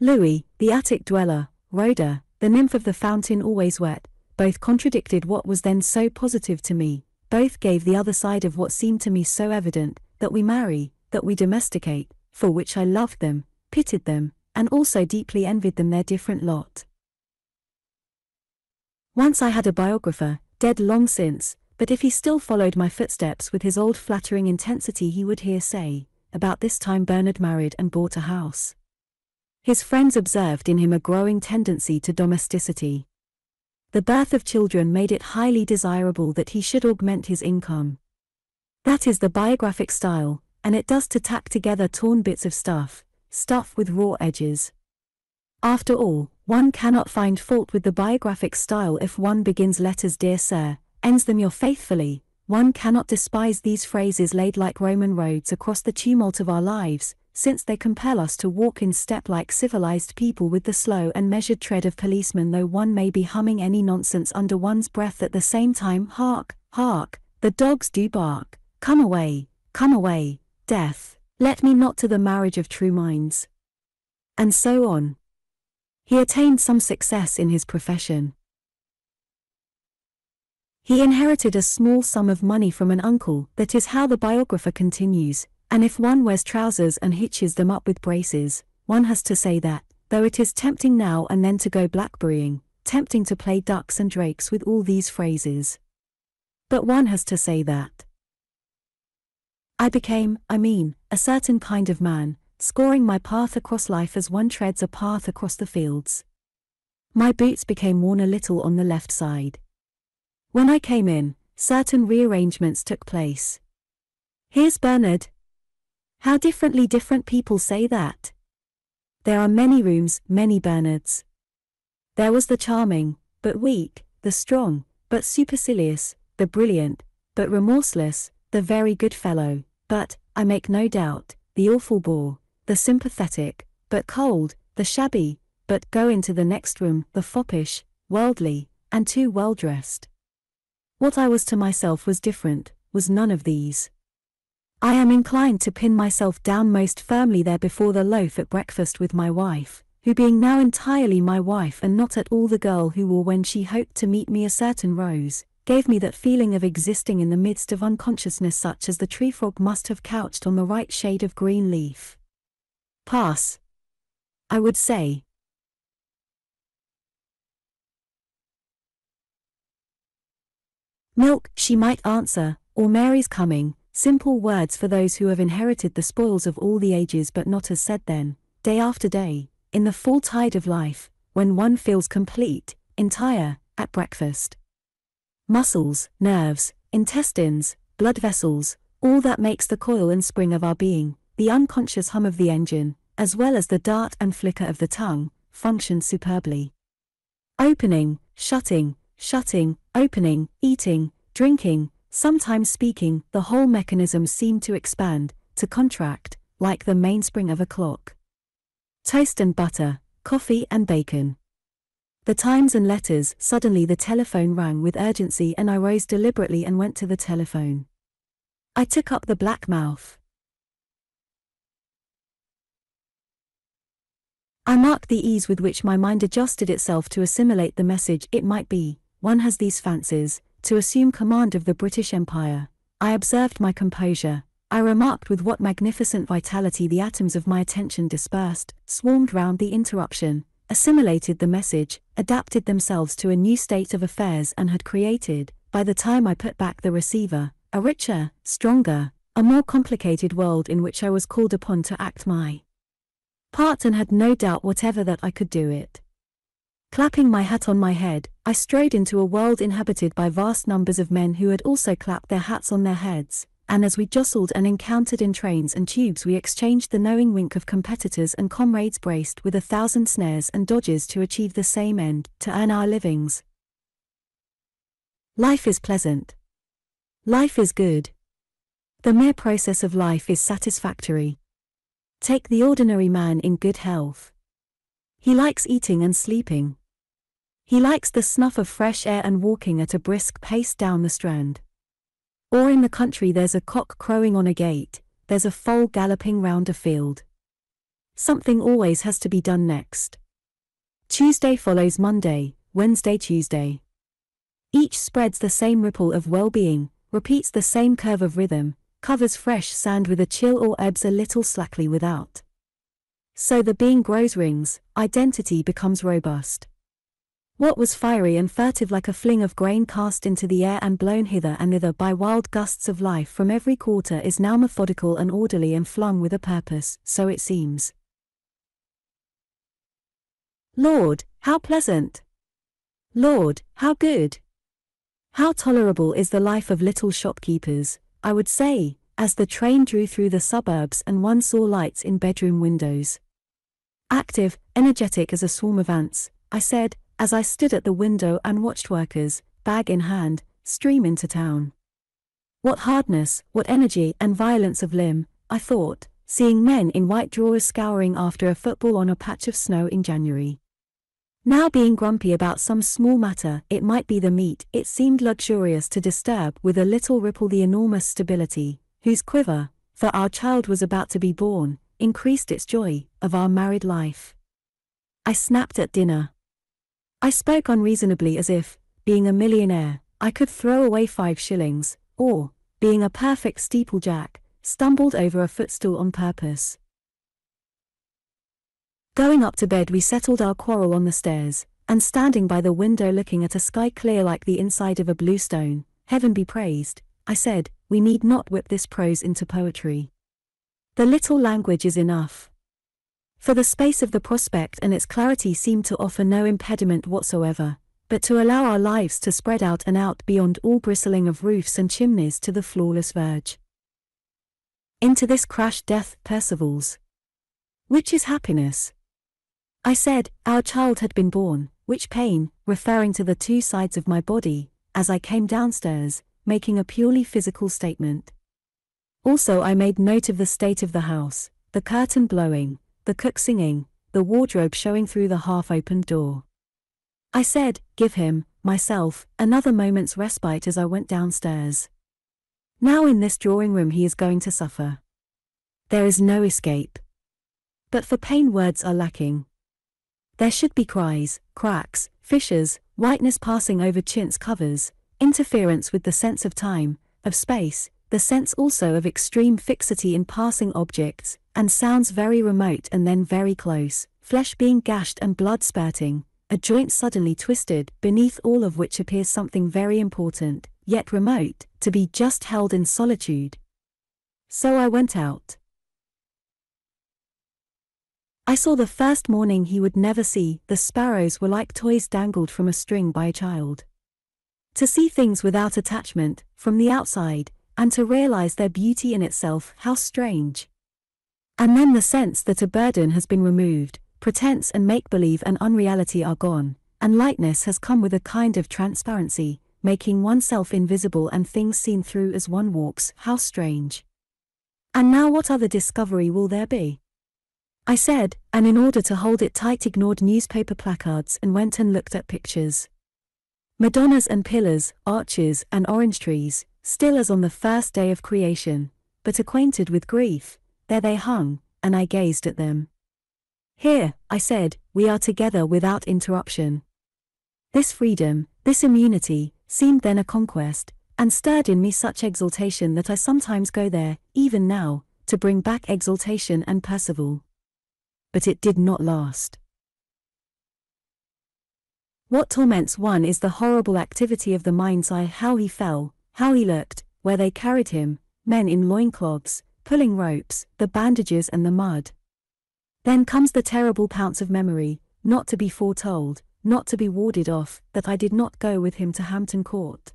Louis, the attic dweller, Rhoda, the nymph of the fountain always wet, both contradicted what was then so positive to me, both gave the other side of what seemed to me so evident, that we marry, that we domesticate, for which I loved them, pitied them, and also deeply envied them their different lot. Once I had a biographer, dead long since, but if he still followed my footsteps with his old flattering intensity he would hear say, about this time Bernard married and bought a house. His friends observed in him a growing tendency to domesticity. The birth of children made it highly desirable that he should augment his income. That is the biographic style, and it does to tack together torn bits of stuff, stuff with raw edges. After all, one cannot find fault with the biographic style if one begins letters Dear Sir, ends them Your faithfully, one cannot despise these phrases laid like Roman roads across the tumult of our lives, since they compel us to walk in step like civilized people with the slow and measured tread of policemen though one may be humming any nonsense under one's breath at the same time hark, hark, the dogs do bark, come away, come away, death, let me not to the marriage of true minds. And so on. He attained some success in his profession. He inherited a small sum of money from an uncle, that is how the biographer continues, And if one wears trousers and hitches them up with braces, one has to say that, though it is tempting now and then to go blackberrying, tempting to play ducks and drakes with all these phrases. But one has to say that. I became, I mean, a certain kind of man, scoring my path across life as one treads a path across the fields. My boots became worn a little on the left side. When I came in, certain rearrangements took place. Here's Bernard. How differently different people say that. There are many rooms, many Bernards. There was the charming, but weak, the strong, but supercilious, the brilliant, but remorseless, the very good fellow, but, I make no doubt, the awful bore, the sympathetic, but cold, the shabby, but go into the next room, the foppish, worldly, and too well dressed. What I was to myself was different, was none of these. I am inclined to pin myself down most firmly there before the loaf at breakfast with my wife, who being now entirely my wife and not at all the girl who wore when she hoped to meet me a certain rose, gave me that feeling of existing in the midst of unconsciousness such as the tree frog must have couched on the right shade of green leaf. Pass. I would say. Milk, she might answer, or Mary's coming, Simple words for those who have inherited the spoils of all the ages but not as said then, day after day, in the full tide of life, when one feels complete, entire, at breakfast. Muscles, nerves, intestines, blood vessels, all that makes the coil and spring of our being, the unconscious hum of the engine, as well as the dart and flicker of the tongue, function superbly. Opening, shutting, shutting, opening, eating, drinking, Sometimes speaking, the whole mechanism seemed to expand, to contract, like the mainspring of a clock. Toast and butter, coffee and bacon. The Times and letters, suddenly the telephone rang with urgency and I rose deliberately and went to the telephone. I took up the black mouth. I marked the ease with which my mind adjusted itself to assimilate the message it might be, one has these fancies, to assume command of the British Empire. I observed my composure. I remarked with what magnificent vitality the atoms of my attention dispersed, swarmed round the interruption, assimilated the message, adapted themselves to a new state of affairs and had created, by the time I put back the receiver, a richer, stronger, a more complicated world in which I was called upon to act my part and had no doubt whatever that I could do it. Clapping my hat on my head, I strode into a world inhabited by vast numbers of men who had also clapped their hats on their heads, and as we jostled and encountered in trains and tubes, we exchanged the knowing wink of competitors and comrades braced with a thousand snares and dodges to achieve the same end, to earn our livings. Life is pleasant. Life is good. The mere process of life is satisfactory. Take the ordinary man in good health. He likes eating and sleeping. He likes the snuff of fresh air and walking at a brisk pace down the strand. Or in the country there's a cock crowing on a gate, there's a foal galloping round a field. Something always has to be done next. Tuesday follows Monday, Wednesday Tuesday. Each spreads the same ripple of well-being, repeats the same curve of rhythm, covers fresh sand with a chill or ebbs a little slackly without. So the being grows rings, identity becomes robust. What was fiery and furtive like a fling of grain cast into the air and blown hither and thither by wild gusts of life from every quarter is now methodical and orderly and flung with a purpose, so it seems. Lord, how pleasant! Lord, how good! How tolerable is the life of little shopkeepers, I would say, as the train drew through the suburbs and one saw lights in bedroom windows. Active, energetic as a swarm of ants, I said, as I stood at the window and watched workers, bag in hand, stream into town. What hardness, what energy and violence of limb, I thought, seeing men in white drawers scouring after a football on a patch of snow in January. Now being grumpy about some small matter, it might be the meat, it seemed luxurious to disturb with a little ripple the enormous stability, whose quiver, for our child was about to be born, increased its joy, of our married life. I snapped at dinner. I spoke unreasonably as if, being a millionaire, I could throw away five shillings, or, being a perfect steeplejack, stumbled over a footstool on purpose. Going up to bed, we settled our quarrel on the stairs, and standing by the window looking at a sky clear like the inside of a blue stone, heaven be praised, I said, we need not whip this prose into poetry. The little language is enough. For the space of the prospect and its clarity seemed to offer no impediment whatsoever, but to allow our lives to spread out and out beyond all bristling of roofs and chimneys to the flawless verge. Into this crashed death, Percival's. Which is happiness? I said, our child had been born, which pain, referring to the two sides of my body, as I came downstairs, making a purely physical statement. Also, I made note of the state of the house, the curtain blowing, the cook singing, the wardrobe showing through the half opened door. I said, give him, myself, another moment's respite as I went downstairs. Now in this drawing room he is going to suffer. There is no escape. But for pain words are lacking. There should be cries, cracks, fissures, whiteness passing over chintz covers, interference with the sense of time, of space, the sense also of extreme fixity in passing objects, and sounds very remote and then very close, flesh being gashed and blood spurting, a joint suddenly twisted, beneath all of which appears something very important, yet remote, to be just held in solitude. So I went out. I saw the first morning he would never see, the sparrows were like toys dangled from a string by a child. To see things without attachment, from the outside, and to realize their beauty in itself, how strange. And then the sense that a burden has been removed, pretense and make believe and unreality are gone, and lightness has come with a kind of transparency, making oneself invisible and things seen through as one walks. How strange. And now, what other discovery will there be? I said, and in order to hold it tight, ignored newspaper placards and went and looked at pictures. Madonnas and pillars, arches, and orange trees, still as on the first day of creation, but acquainted with grief, there they hung, and I gazed at them. Here, I said, we are together without interruption. This freedom, this immunity, seemed then a conquest, and stirred in me such exultation that I sometimes go there, even now, to bring back exultation and Percival. But it did not last. What torments one is the horrible activity of the mind's eye, how he fell, how he looked, where they carried him, men in loincloths, pulling ropes, the bandages and the mud, then comes the terrible pounce of memory, not to be foretold, not to be warded off, that I did not go with him to Hampton Court.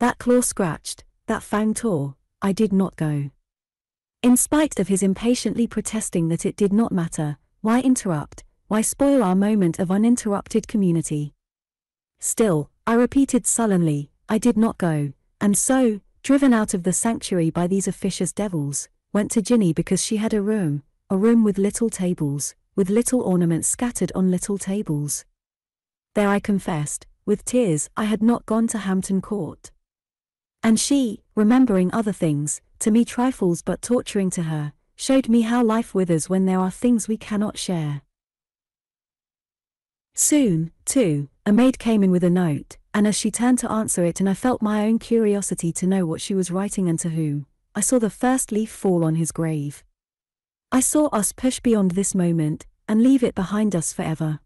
That claw scratched, that fang tore, I did not go. In spite of his impatiently protesting that it did not matter, why interrupt, why spoil our moment of uninterrupted community? Still, I repeated sullenly, I did not go, and so, driven out of the sanctuary by these officious devils, went to Jinny because she had a room, a room with little tables, with little ornaments scattered on little tables. There I confessed, with tears, I had not gone to Hampton Court. And she, remembering other things, to me trifles but torturing to her, showed me how life withers when there are things we cannot share. Soon, too, a maid came in with a note, and as she turned to answer it and I felt my own curiosity to know what she was writing and to whom, I saw the first leaf fall on his grave. I saw us push beyond this moment, and leave it behind us forever.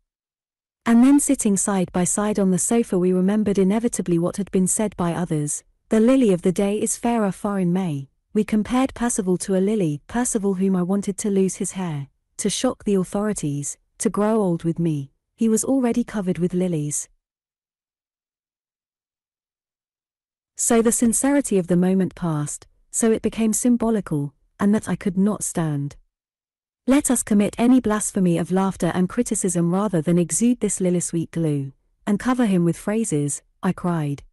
And then sitting side by side on the sofa, we remembered inevitably what had been said by others the lily of the day is fairer far in May. We compared Percival to a lily, Percival whom I wanted to lose his hair, to shock the authorities, to grow old with me. He was already covered with lilies. So the sincerity of the moment passed, so it became symbolical, and that I could not stand. Let us commit any blasphemy of laughter and criticism rather than exude this lily-sweet glue, and cover him with phrases, I cried.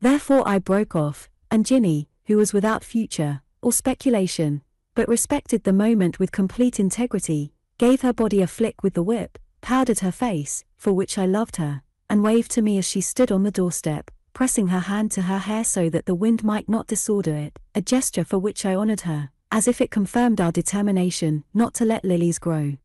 Therefore I broke off, and Jinny, who was without future, or speculation, but respected the moment with complete integrity, gave her body a flick with the whip, powdered her face, for which I loved her, and waved to me as she stood on the doorstep, pressing her hand to her hair so that the wind might not disorder it, a gesture for which I honored her as if it confirmed our determination not to let lilies grow.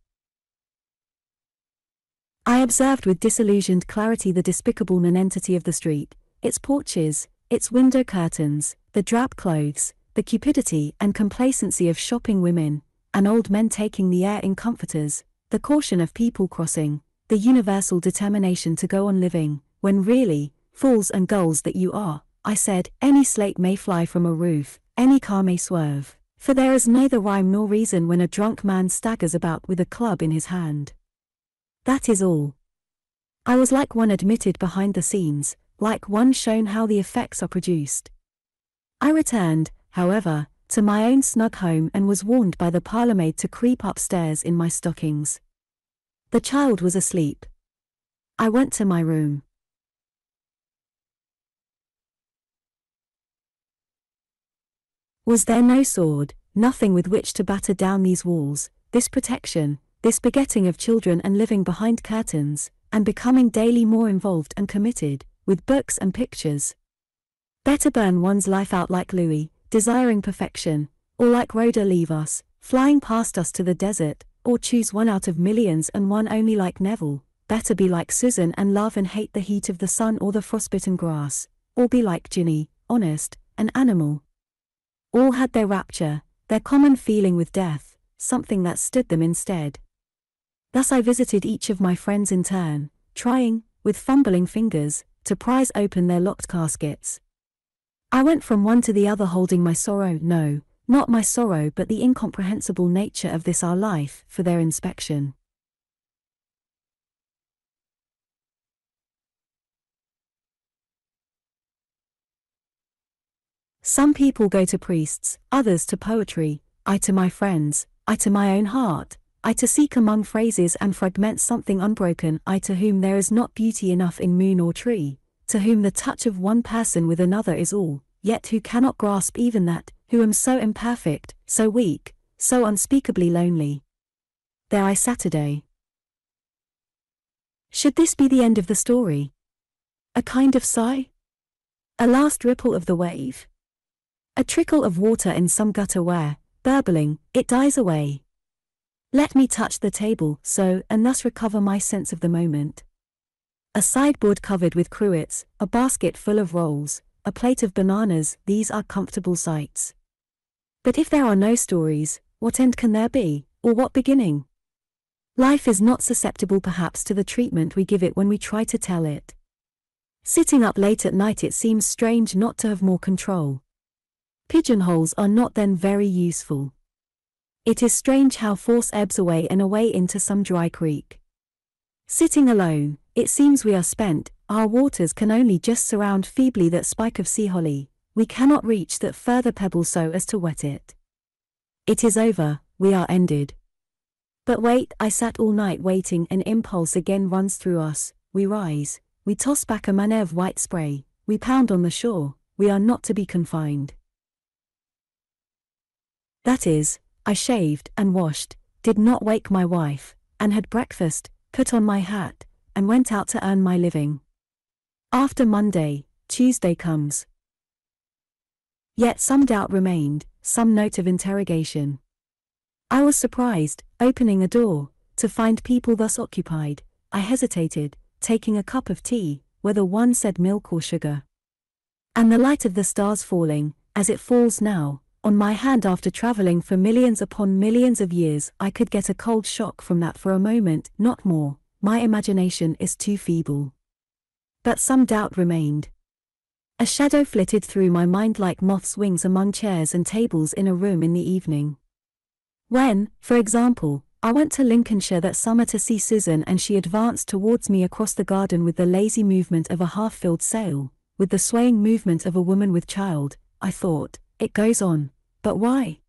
I observed with disillusioned clarity the despicable nonentity of the street, its porches, its window curtains, the drab clothes, the cupidity and complacency of shopping women, and old men taking the air in comforters, the caution of people crossing, the universal determination to go on living, when really, fools and gulls that you are, I said, any slate may fly from a roof, any car may swerve, for there is neither rhyme nor reason when a drunk man staggers about with a club in his hand. That is all. I was like one admitted behind the scenes, like one shown how the effects are produced. I returned, however, to my own snug home and was warned by the parlourmaid to creep upstairs in my stockings. The child was asleep. I went to my room. Was there no sword, nothing with which to batter down these walls, this protection, this begetting of children and living behind curtains, and becoming daily more involved and committed, with books and pictures? Better burn one's life out like Louis, desiring perfection, or like Rhoda leave us, flying past us to the desert, or choose one out of millions and one only like Neville, better be like Susan and love and hate the heat of the sun or the frostbitten grass, or be like Jinny, honest, an animal. All had their rapture, their common feeling with death, something that stood them instead. Thus I visited each of my friends in turn, trying, with fumbling fingers, to prise open their locked caskets. I went from one to the other holding my sorrow, no, not my sorrow but the incomprehensible nature of this our life, for their inspection. Some people go to priests, others to poetry, I to my friends, I to my own heart, I to seek among phrases and fragments something unbroken, I to whom there is not beauty enough in moon or tree, to whom the touch of one person with another is all, yet who cannot grasp even that, who am so imperfect, so weak, so unspeakably lonely. There I Saturday. Should this be the end of the story? A kind of sigh? A last ripple of the wave? A trickle of water in some gutter where, burbling, it dies away. Let me touch the table, so, and thus recover my sense of the moment. A sideboard covered with cruets, a basket full of rolls, a plate of bananas, these are comfortable sights. But if there are no stories, what end can there be, or what beginning? Life is not susceptible perhaps to the treatment we give it when we try to tell it. Sitting up late at night it seems strange not to have more control. Pigeonholes are not then very useful. It is strange how force ebbs away and away into some dry creek. Sitting alone, it seems we are spent, our waters can only just surround feebly that spike of sea holly, we cannot reach that further pebble so as to wet it. It is over, we are ended. But wait, I sat all night waiting, an impulse again runs through us, we rise, we toss back a manet of white spray, we pound on the shore, we are not to be confined. That is, I shaved and washed, did not wake my wife, and had breakfast, put on my hat, and went out to earn my living. After Monday, Tuesday comes. Yet some doubt remained, some note of interrogation. I was surprised, opening a door, to find people thus occupied. I hesitated, taking a cup of tea, whether one said milk or sugar. And the light of the stars falling, as it falls now, on my hand after traveling for millions upon millions of years, I could get a cold shock from that for a moment, not more. My imagination is too feeble. But some doubt remained. A shadow flitted through my mind like moth's wings among chairs and tables in a room in the evening. When, for example, I went to Lincolnshire that summer to see Susan and she advanced towards me across the garden with the lazy movement of a half-filled sail, with the swaying movement of a woman with child, I thought, it goes on, but why?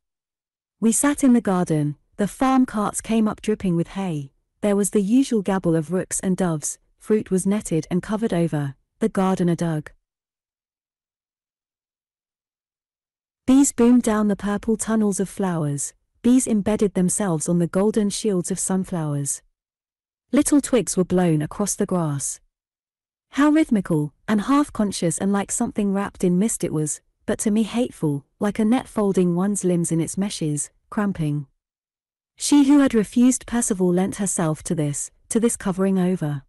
We sat in the garden, the farm carts came up dripping with hay, there was the usual gabble of rooks and doves, fruit was netted and covered over, the gardener dug. Bees boomed down the purple tunnels of flowers, bees embedded themselves on the golden shields of sunflowers. Little twigs were blown across the grass. How rhythmical, and half conscious and like something wrapped in mist it was, but to me hateful, like a net folding one's limbs in its meshes, cramping. She who had refused Percival lent herself to this, to this covering over.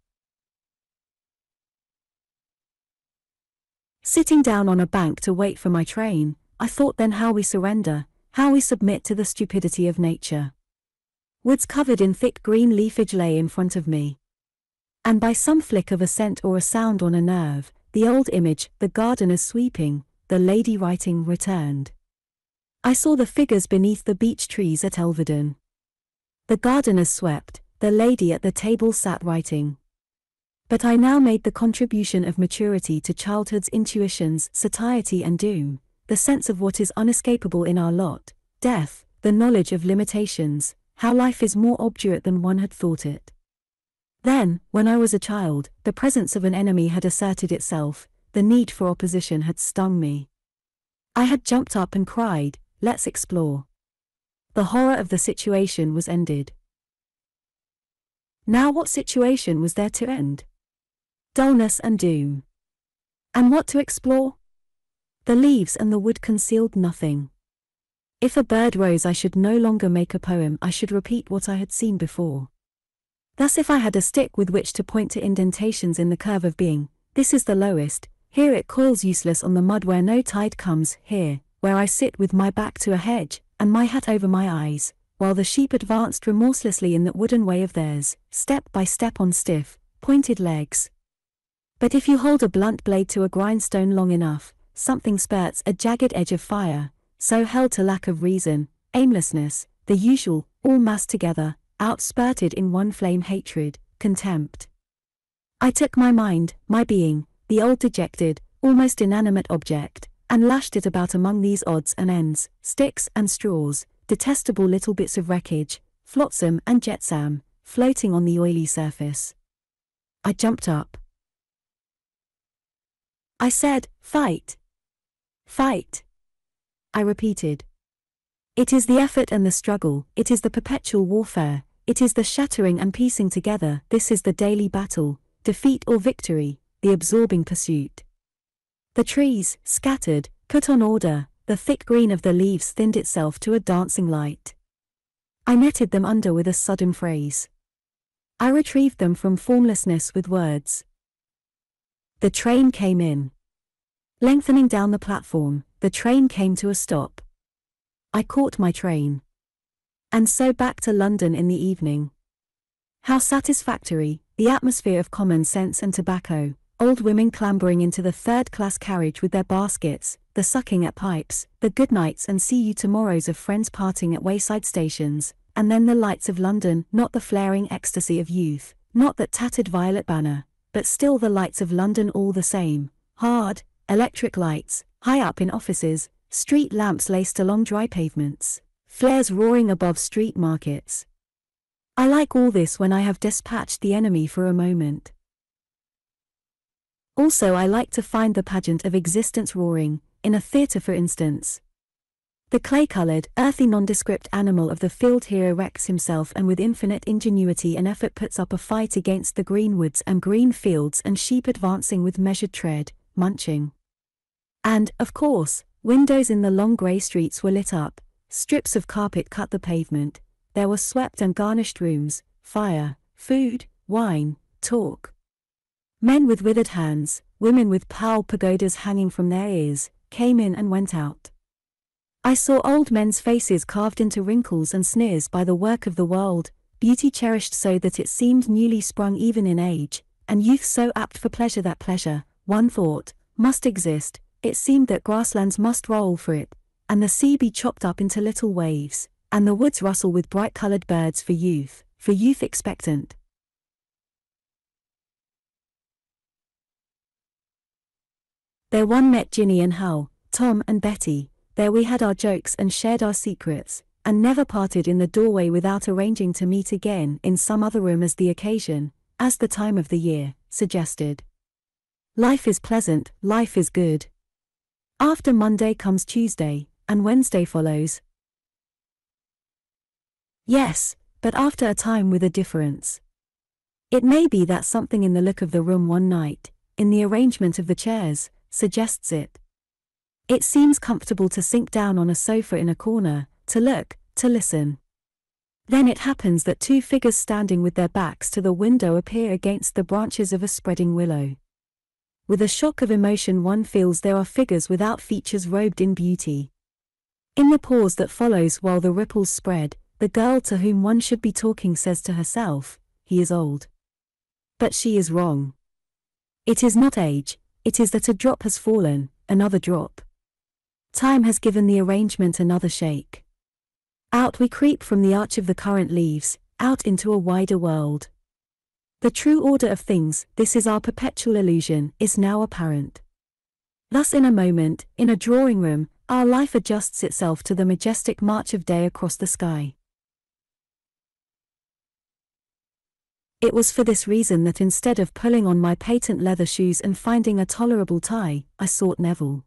Sitting down on a bank to wait for my train, I thought then how we surrender, how we submit to the stupidity of nature. Woods covered in thick green leafage lay in front of me. And by some flick of a scent or a sound on a nerve, the old image, the gardener sweeping, the lady writing, returned. I saw the figures beneath the beech trees at Elvedon. The gardener swept, the lady at the table sat writing. But I now made the contribution of maturity to childhood's intuitions, satiety, and doom, the sense of what is unescapable in our lot, death, the knowledge of limitations, how life is more obdurate than one had thought it. Then, when I was a child, the presence of an enemy had asserted itself, the need for opposition had stung me. I had jumped up and cried, Let's explore. The horror of the situation was ended. Now, what situation was there to end? Dullness and doom. And what to explore? The leaves and the wood concealed nothing. If a bird rose, I should no longer make a poem, I should repeat what I had seen before. Thus, if I had a stick with which to point to indentations in the curve of being, this is the lowest, here it coils useless on the mud where no tide comes, here, where I sit with my back to a hedge, and my hat over my eyes, while the sheep advanced remorselessly in that wooden way of theirs, step by step on stiff, pointed legs. But if you hold a blunt blade to a grindstone long enough, something spurts a jagged edge of fire, so held to lack of reason, aimlessness, the usual, all massed together, outspurted in one flame hatred, contempt. I took my mind, my being, the old dejected, almost inanimate object, and lashed it about among these odds and ends, sticks and straws, detestable little bits of wreckage, flotsam and jetsam, floating on the oily surface. I jumped up. I said, Fight! Fight! I repeated. It is the effort and the struggle, it is the perpetual warfare, it is the shattering and piecing together, this is the daily battle, defeat or victory, the absorbing pursuit. The trees, scattered, put on order, the thick green of the leaves thinned itself to a dancing light. I netted them under with a sudden phrase. I retrieved them from formlessness with words. The train came in. Lengthening down the platform, the train came to a stop. I caught my train and so back to London in the evening. How satisfactory, the atmosphere of common sense and tobacco, old women clambering into the third class carriage with their baskets, the sucking at pipes, the good nights and see you tomorrows of friends parting at wayside stations, and then the lights of London, not the flaring ecstasy of youth, not that tattered violet banner, but still the lights of London all the same, hard, electric lights, high up in offices, street lamps laced along dry pavements flares roaring above street markets. I like all this when I have dispatched the enemy for a moment. Also, I like to find the pageant of existence roaring, in a theatre for instance. The clay colored, earthy nondescript animal of the field here erects himself and with infinite ingenuity and effort puts up a fight against the green woods and green fields and sheep advancing with measured tread, munching. And, of course, windows in the long grey streets were lit up, Strips of carpet cut the pavement, there were swept and garnished rooms, fire, food, wine, talk. Men with withered hands, women with pal pagodas hanging from their ears, came in and went out. I saw old men's faces carved into wrinkles and sneers by the work of the world, beauty cherished so that it seemed newly sprung even in age, and youth so apt for pleasure that pleasure, one thought, must exist, it seemed that grasslands must roll for it, and the sea be chopped up into little waves, and the woods rustle with bright colored birds for youth, for youth expectant. There one met Jinny and Hal, Tom and Betty, there we had our jokes and shared our secrets, and never parted in the doorway without arranging to meet again in some other room as the occasion, as the time of the year, suggested. Life is pleasant, life is good. After Monday comes Tuesday, and Wednesday follows. Yes, but after a time with a difference. It may be that something in the look of the room one night, in the arrangement of the chairs, suggests it. It seems comfortable to sink down on a sofa in a corner, to look, to listen. Then it happens that two figures standing with their backs to the window appear against the branches of a spreading willow. With a shock of emotion, one feels there are figures without features robed in beauty. In the pause that follows while the ripples spread, the girl to whom one should be talking says to herself, He is old. But she is wrong. It is not age, it is that a drop has fallen, another drop. Time has given the arrangement another shake. Out we creep from the arch of the current leaves, out into a wider world. The true order of things, this is our perpetual illusion, is now apparent. Thus, in a moment, in a drawing room, our life adjusts itself to the majestic march of day across the sky. It was for this reason that instead of pulling on my patent leather shoes and finding a tolerable tie, I sought Neville.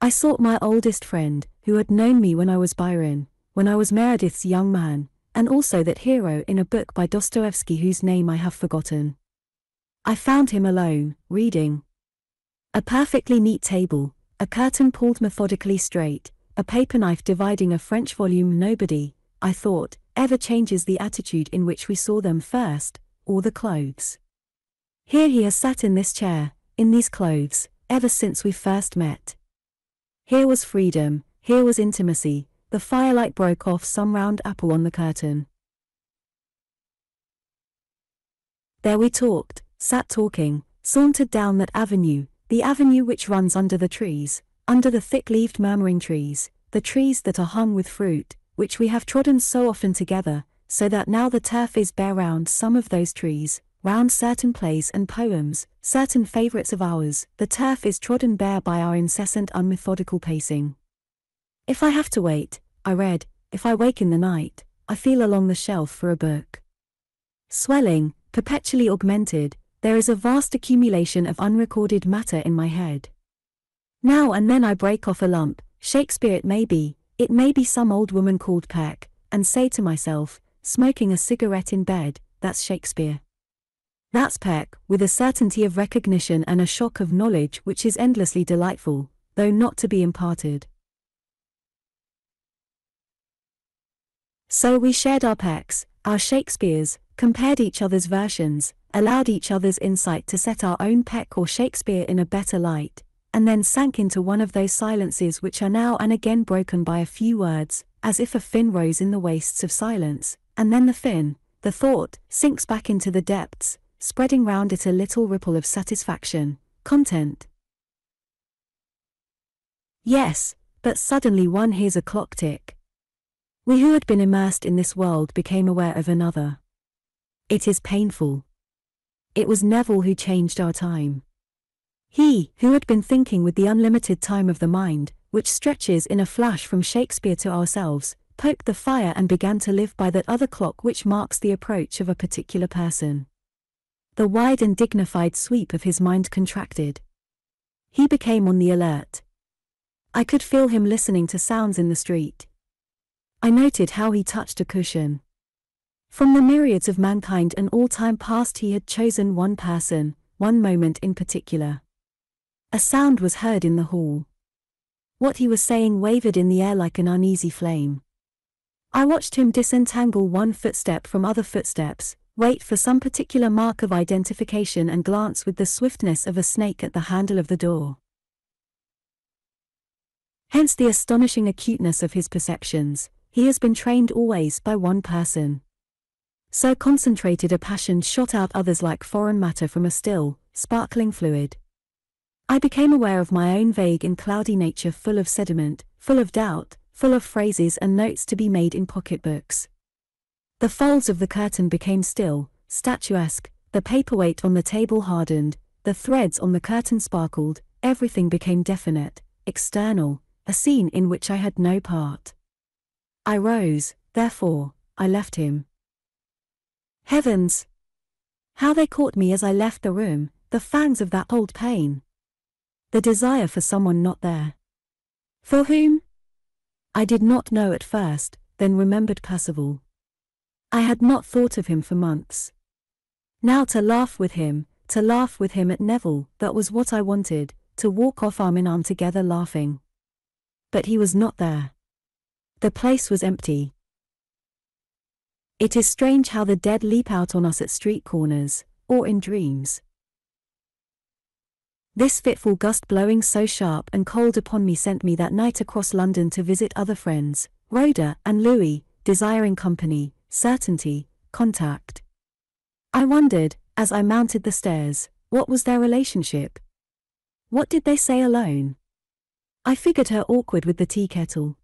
I sought my oldest friend, who had known me when I was Byron, when I was Meredith's young man, and also that hero in a book by Dostoevsky whose name I have forgotten. I found him alone, reading. A perfectly neat table, a curtain pulled methodically straight, a paper knife dividing a French volume nobody, I thought, ever changes the attitude in which we saw them first, or the clothes. Here he has sat in this chair, in these clothes, ever since we first met. Here was freedom, here was intimacy, the firelight broke off some round apple on the curtain. There we talked, sat talking, sauntered down that avenue, the avenue which runs under the trees, under the thick-leaved murmuring trees, the trees that are hung with fruit, which we have trodden so often together, so that now the turf is bare round some of those trees, round certain plays and poems, certain favourites of ours, the turf is trodden bare by our incessant unmethodical pacing. If I have to wait, I read, if I wake in the night, I feel along the shelf for a book. Swelling, perpetually augmented, there is a vast accumulation of unrecorded matter in my head. Now and then I break off a lump, Shakespeare it may be, it may be some old woman called Peck, and say to myself, smoking a cigarette in bed, that's Shakespeare. That's Peck, with a certainty of recognition and a shock of knowledge which is endlessly delightful, though not to be imparted. So we shared our Pecks, our Shakespeares, compared each other's versions, allowed each other's insight to set our own Peck or Shakespeare in a better light, and then sank into one of those silences which are now and again broken by a few words, as if a fin rose in the wastes of silence, and then the fin, the thought, sinks back into the depths, spreading round it a little ripple of satisfaction, content. Yes, but suddenly one hears a clock tick, we who had been immersed in this world became aware of another. It is painful. It was Neville who changed our time. He, who had been thinking with the unlimited time of the mind, which stretches in a flash from Shakespeare to ourselves, poked the fire and began to live by that other clock which marks the approach of a particular person. The wide and dignified sweep of his mind contracted. He became on the alert. I could feel him listening to sounds in the street. I noted how he touched a cushion. From the myriads of mankind and all time past, he had chosen one person, one moment in particular. A sound was heard in the hall. What he was saying wavered in the air like an uneasy flame. I watched him disentangle one footstep from other footsteps, wait for some particular mark of identification and glance with the swiftness of a snake at the handle of the door. Hence the astonishing acuteness of his perceptions, he has been trained always by one person. So concentrated a passion shot out others like foreign matter from a still, sparkling fluid. I became aware of my own vague and cloudy nature full of sediment, full of doubt, full of phrases and notes to be made in pocketbooks. The folds of the curtain became still, statuesque, the paperweight on the table hardened, the threads on the curtain sparkled, everything became definite, external, a scene in which I had no part. I rose, therefore, I left him. Heavens! How they caught me as I left the room, the fangs of that old pain. The desire for someone not there. For whom? I did not know at first, then remembered Percival. I had not thought of him for months. Now to laugh with him, to laugh with him at Neville, that was what I wanted, to walk off arm in arm together laughing. But he was not there. The place was empty. It is strange how the dead leap out on us at street corners, or in dreams. This fitful gust blowing so sharp and cold upon me sent me that night across London to visit other friends, Rhoda and Louis, desiring company, certainty, contact. I wondered, as I mounted the stairs, what was their relationship? What did they say alone? I figured her awkward with the tea kettle.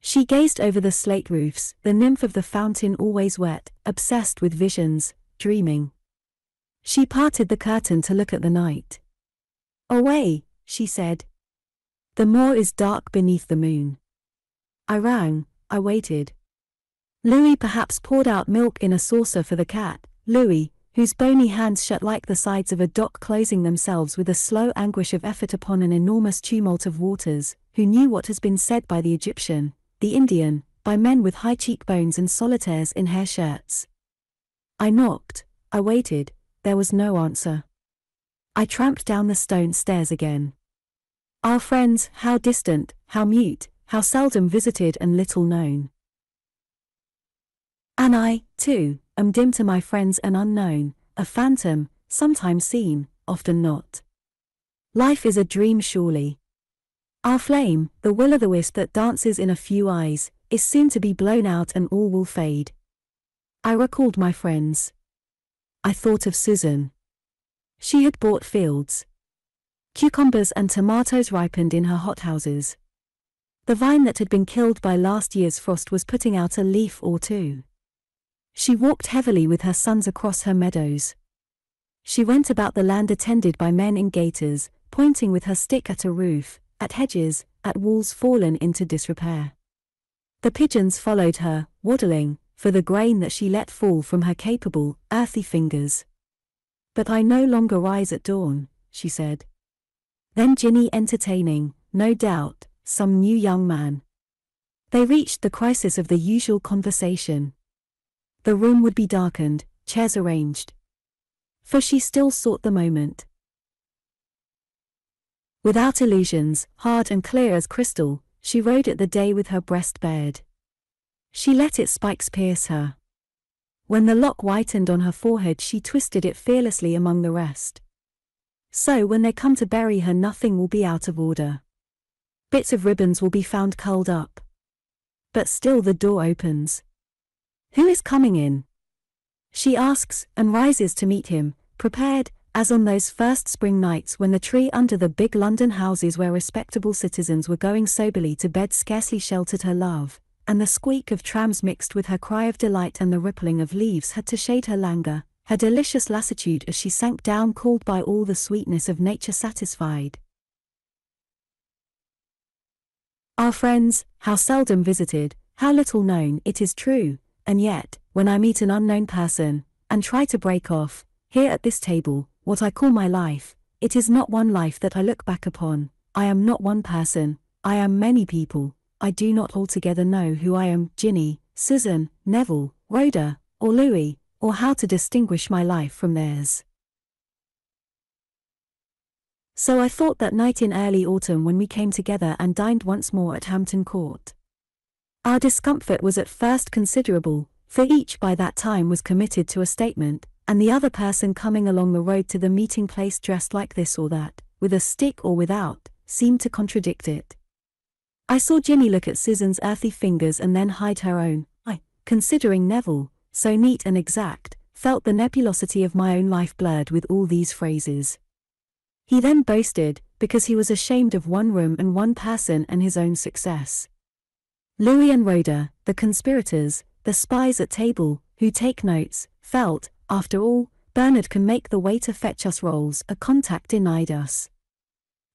She gazed over the slate roofs, the nymph of the fountain always wet, obsessed with visions, dreaming. She parted the curtain to look at the night. Away, she said. The moor is dark beneath the moon. I rang, I waited. Louis perhaps poured out milk in a saucer for the cat, Louis, whose bony hands shut like the sides of a dock closing themselves with a slow anguish of effort upon an enormous tumult of waters, who knew what has been said by the Egyptian, the Indian, by men with high cheekbones and solitaires in hair shirts. I knocked, I waited, there was no answer. I tramped down the stone stairs again. Our friends, how distant, how mute, how seldom visited and little known. And I, too, am dim to my friends and unknown, a phantom, sometimes seen, often not. Life is a dream surely. Our flame, the will o' the wisp that dances in a few eyes, is soon to be blown out and all will fade. I recalled my friends. I thought of Susan. She had bought fields. Cucumbers and tomatoes ripened in her hothouses. The vine that had been killed by last year's frost was putting out a leaf or two. She walked heavily with her sons across her meadows. She went about the land attended by men in gaiters, pointing with her stick at a roof, at hedges, at walls fallen into disrepair. The pigeons followed her, waddling, for the grain that she let fall from her capable, earthy fingers. But I no longer rise at dawn, she said. Then Jinny entertaining, no doubt, some new young man. They reached the crisis of the usual conversation. The room would be darkened, chairs arranged. For she still sought the moment. Without illusions, hard and clear as crystal, she rode at the day with her breast bared. She let its spikes pierce her. When the lock whitened on her forehead, she twisted it fearlessly among the rest. So when they come to bury her, nothing will be out of order. Bits of ribbons will be found curled up. But still the door opens. Who is coming in? She asks, and rises to meet him, prepared, as on those first spring nights when the tree under the big London houses where respectable citizens were going soberly to bed scarcely sheltered her love, and the squeak of trams mixed with her cry of delight and the rippling of leaves had to shade her languor, her delicious lassitude as she sank down called by all the sweetness of nature satisfied. Our friends, how seldom visited, how little known, it is true, and yet, when I meet an unknown person, and try to break off, here at this table, what I call my life, it is not one life that I look back upon, I am not one person, I am many people, I do not altogether know who I am, Jinny, Susan, Neville, Rhoda, or Louis, or how to distinguish my life from theirs. So I thought that night in early autumn when we came together and dined once more at Hampton Court. Our discomfort was at first considerable, for each by that time was committed to a statement, and the other person coming along the road to the meeting place dressed like this or that, with a stick or without, seemed to contradict it. I saw Jinny look at Susan's earthy fingers and then hide her own. I, considering Neville, so neat and exact, felt the nebulosity of my own life blurred with all these phrases. He then boasted, because he was ashamed of one room and one person and his own success. Louis and Rhoda, the conspirators, the spies at table, who take notes, felt, after all, Bernard can make the waiter fetch us rolls, a contact denied us.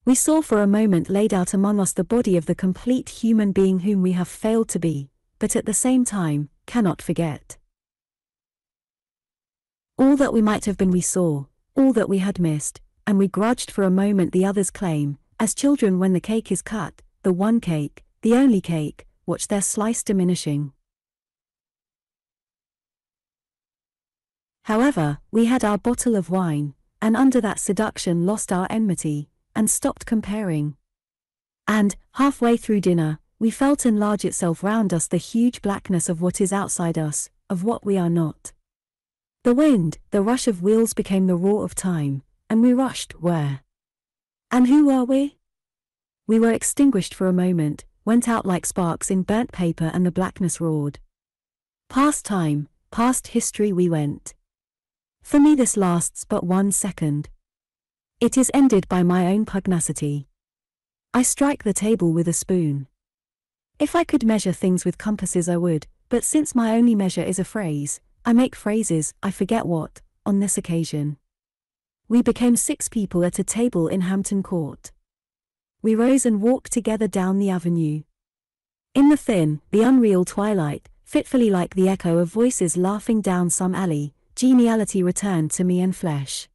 We saw for a moment laid out among us the body of the complete human being whom we have failed to be, but at the same time, cannot forget. All that we might have been we saw, all that we had missed, and we grudged for a moment the other's claim, as children when the cake is cut, the one cake, the only cake, watch their slice diminishing. However, we had our bottle of wine, and under that seduction lost our enmity, and stopped comparing. And, halfway through dinner, we felt enlarge itself round us the huge blackness of what is outside us, of what we are not. The wind, the rush of wheels became the roar of time, and we rushed where? And who were we? We were extinguished for a moment, went out like sparks in burnt paper and the blackness roared. Past time, past history we went. For me this lasts but one second. It is ended by my own pugnacity. I strike the table with a spoon. If I could measure things with compasses I would, but since my only measure is a phrase, I make phrases, I forget what, on this occasion. We became six people at a table in Hampton Court. We rose and walked together down the avenue. In the thin, the unreal twilight, fitfully like the echo of voices laughing down some alley, geniality returned to me and flesh.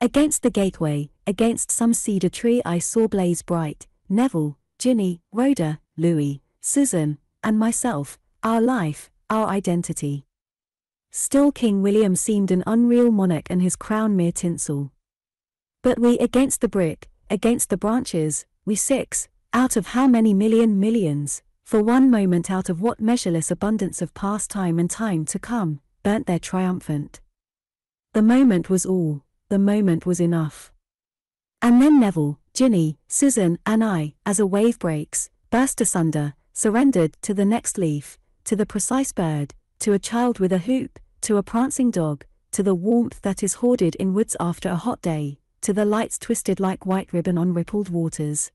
Against the gateway, against some cedar tree I saw blaze bright, Neville, Jinny, Rhoda, Louis, Susan, and myself, our life, our identity. Still King William seemed an unreal monarch and his crown mere tinsel. But we against the brick, against the branches, we six, out of how many million millions, for one moment out of what measureless abundance of past time and time to come, burnt there triumphant. The moment was all, the moment was enough. And then Neville, Jinny, Susan, and I, as a wave breaks, burst asunder, surrendered to the next leaf, to the precise bird, to a child with a hoop, to a prancing dog, to the warmth that is hoarded in woods after a hot day, to the lights twisted like white ribbon on rippled waters.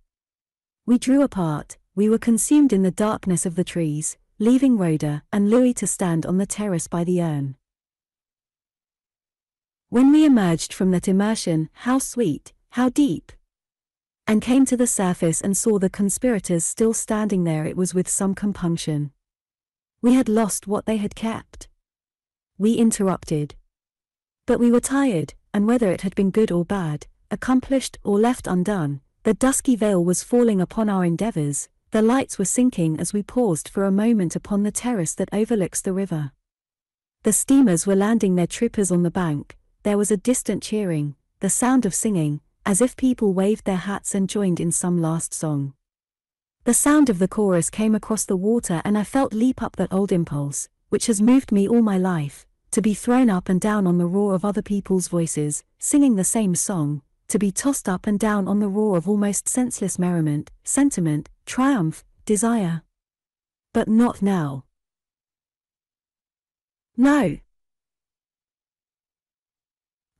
We drew apart, we were consumed in the darkness of the trees, leaving Rhoda and Louis to stand on the terrace by the urn. When we emerged from that immersion, how sweet, how deep! And came to the surface and saw the conspirators still standing there, it was with some compunction. We had lost what they had kept. We interrupted. But we were tired, and whether it had been good or bad, accomplished or left undone, the dusky veil was falling upon our endeavors, the lights were sinking as we paused for a moment upon the terrace that overlooks the river. The steamers were landing their trippers on the bank, there was a distant cheering, the sound of singing, as if people waved their hats and joined in some last song. The sound of the chorus came across the water and I felt leap up that old impulse, which has moved me all my life, to be thrown up and down on the roar of other people's voices, singing the same song, to be tossed up and down on the roar of almost senseless merriment, sentiment, triumph, desire. But not now. No.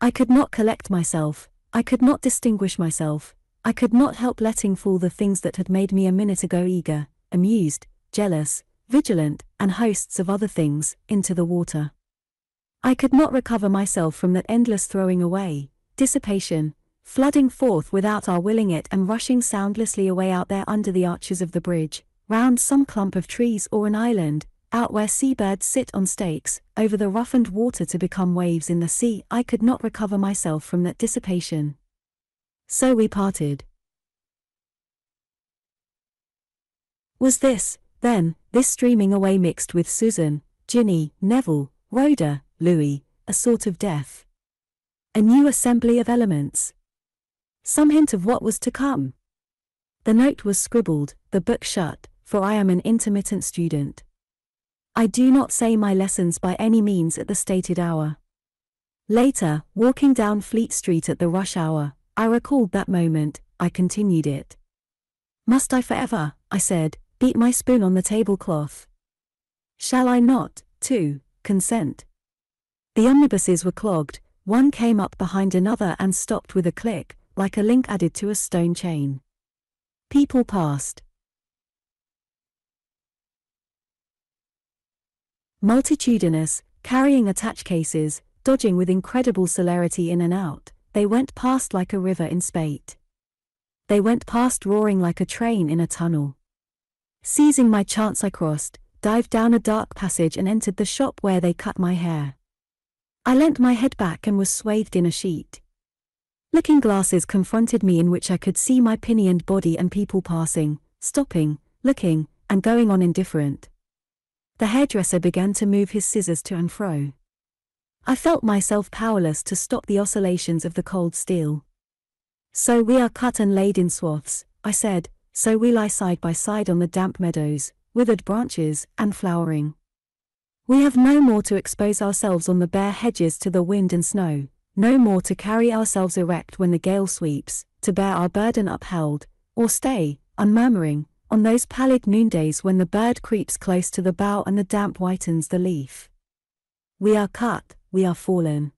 I could not collect myself, I could not distinguish myself, I could not help letting fall the things that had made me a minute ago eager, amused, jealous, vigilant, and hosts of other things, into the water. I could not recover myself from that endless throwing away, dissipation, flooding forth without our willing it and rushing soundlessly away out there under the arches of the bridge, round some clump of trees or an island, out where seabirds sit on stakes, over the roughened water to become waves in the sea, I could not recover myself from that dissipation. So we parted. Was this, then, this streaming away mixed with Susan, Jinny, Neville, Rhoda, Louis, a sort of death? A new assembly of elements? Some hint of what was to come? The note was scribbled, the book shut, for I am an intermittent student. I do not say my lessons by any means at the stated hour. Later, walking down Fleet Street at the rush hour, I recalled that moment, I continued it. Must I forever, I said, beat my spoon on the tablecloth? Shall I not, too, consent? The omnibuses were clogged, one came up behind another and stopped with a click, like a link added to a stone chain. People passed, Multitudinous, carrying attach cases, dodging with incredible celerity in and out, they went past like a river in spate. They went past roaring like a train in a tunnel. Seizing my chance, I crossed, dived down a dark passage and entered the shop where they cut my hair. I leant my head back and was swathed in a sheet. Looking glasses confronted me in which I could see my pinioned body and people passing, stopping, looking, and going on indifferent. The hairdresser began to move his scissors to and fro. I felt myself powerless to stop the oscillations of the cold steel. So we are cut and laid in swaths, I said, so we lie side by side on the damp meadows, withered branches, and flowering. We have no more to expose ourselves on the bare hedges to the wind and snow, no more to carry ourselves erect when the gale sweeps, to bear our burden upheld, or stay, unmurmuring, on those pallid noondays when the bird creeps close to the bough and the damp whitens the leaf. We are cut, we are fallen.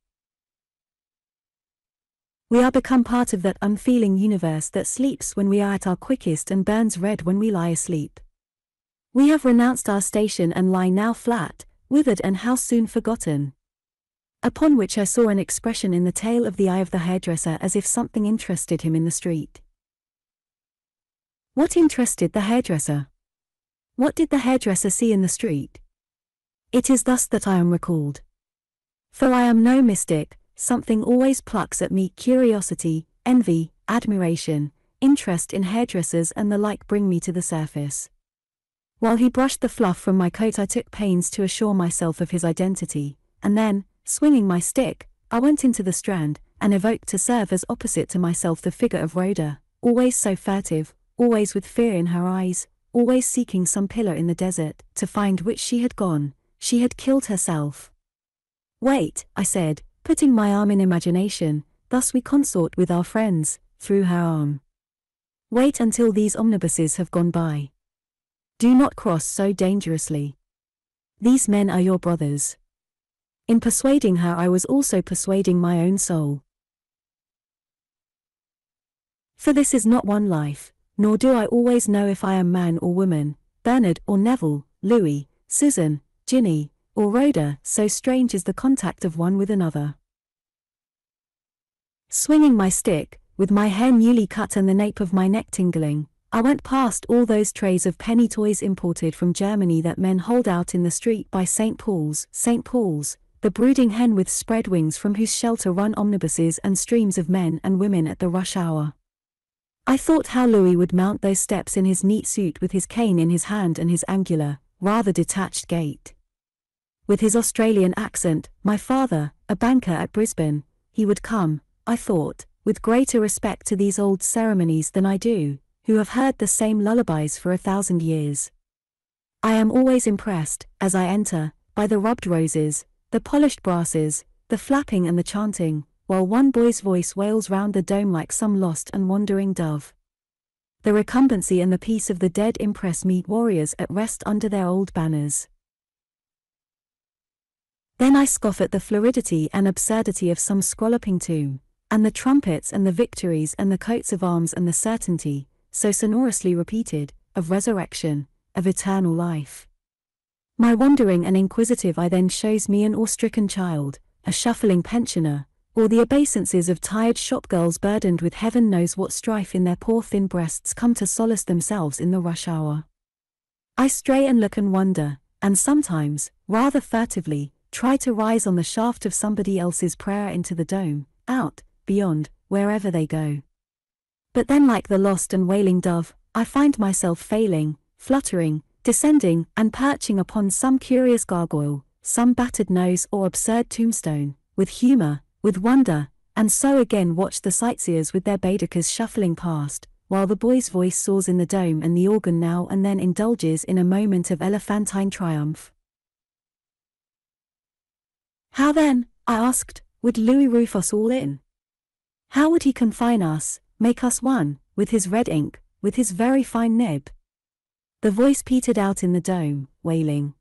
We are become part of that unfeeling universe that sleeps when we are at our quickest and burns red when we lie asleep. We have renounced our station and lie now flat, withered and how soon forgotten. Upon which I saw an expression in the tail of the eye of the hairdresser as if something interested him in the street. What interested the hairdresser? What did the hairdresser see in the street? It is thus that I am recalled. For I am no mystic, something always plucks at me curiosity, envy, admiration, interest in hairdressers and the like bring me to the surface. While he brushed the fluff from my coat, I took pains to assure myself of his identity, and then, swinging my stick, I went into the strand, and evoked to serve as opposite to myself the figure of Rhoda, always so furtive, always with fear in her eyes, always seeking some pillar in the desert, to find which she had gone, she had killed herself. Wait, I said, putting my arm in imagination, thus we consort with our friends, through her arm. Wait until these omnibuses have gone by. Do not cross so dangerously. These men are your brothers. In persuading her, I was also persuading my own soul. For this is not one life, nor do I always know if I am man or woman, Bernard or Neville, Louis, Susan, Jinny, or Rhoda, so strange is the contact of one with another. Swinging my stick, with my hair newly cut and the nape of my neck tingling, I went past all those trays of penny toys imported from Germany that men hold out in the street by St. Paul's, St. Paul's, the brooding hen with spread wings from whose shelter run omnibuses and streams of men and women at the rush hour. I thought how Louis would mount those steps in his neat suit with his cane in his hand and his angular, rather detached gait. With his Australian accent, my father, a banker at Brisbane, he would come, I thought, with greater respect to these old ceremonies than I do, who have heard the same lullabies for a thousand years. I am always impressed, as I enter, by the rubbed roses, the polished brasses, the flapping and the chanting, while one boy's voice wails round the dome like some lost and wandering dove. The recumbency and the peace of the dead impress me warriors at rest under their old banners. Then I scoff at the floridity and absurdity of some scrolloping tomb, and the trumpets and the victories and the coats of arms and the certainty, so sonorously repeated, of resurrection, of eternal life. My wondering and inquisitive eye then shows me an awe-stricken child, a shuffling pensioner, or the obeisances of tired shopgirls burdened with heaven knows what strife in their poor thin breasts come to solace themselves in the rush hour. I stray and look and wonder, and sometimes, rather furtively, try to rise on the shaft of somebody else's prayer into the dome, out, beyond, wherever they go. But then, like the lost and wailing dove, I find myself failing, fluttering, descending, and perching upon some curious gargoyle, some battered nose or absurd tombstone, with humor, with wonder, and so again watch the sightseers with their Baedekers shuffling past, while the boy's voice soars in the dome and the organ now and then indulges in a moment of elephantine triumph. How then, I asked, would Louis roof us all in? How would he confine us, make us one, with his red ink, with his very fine nib? The voice petered out in the dome, wailing.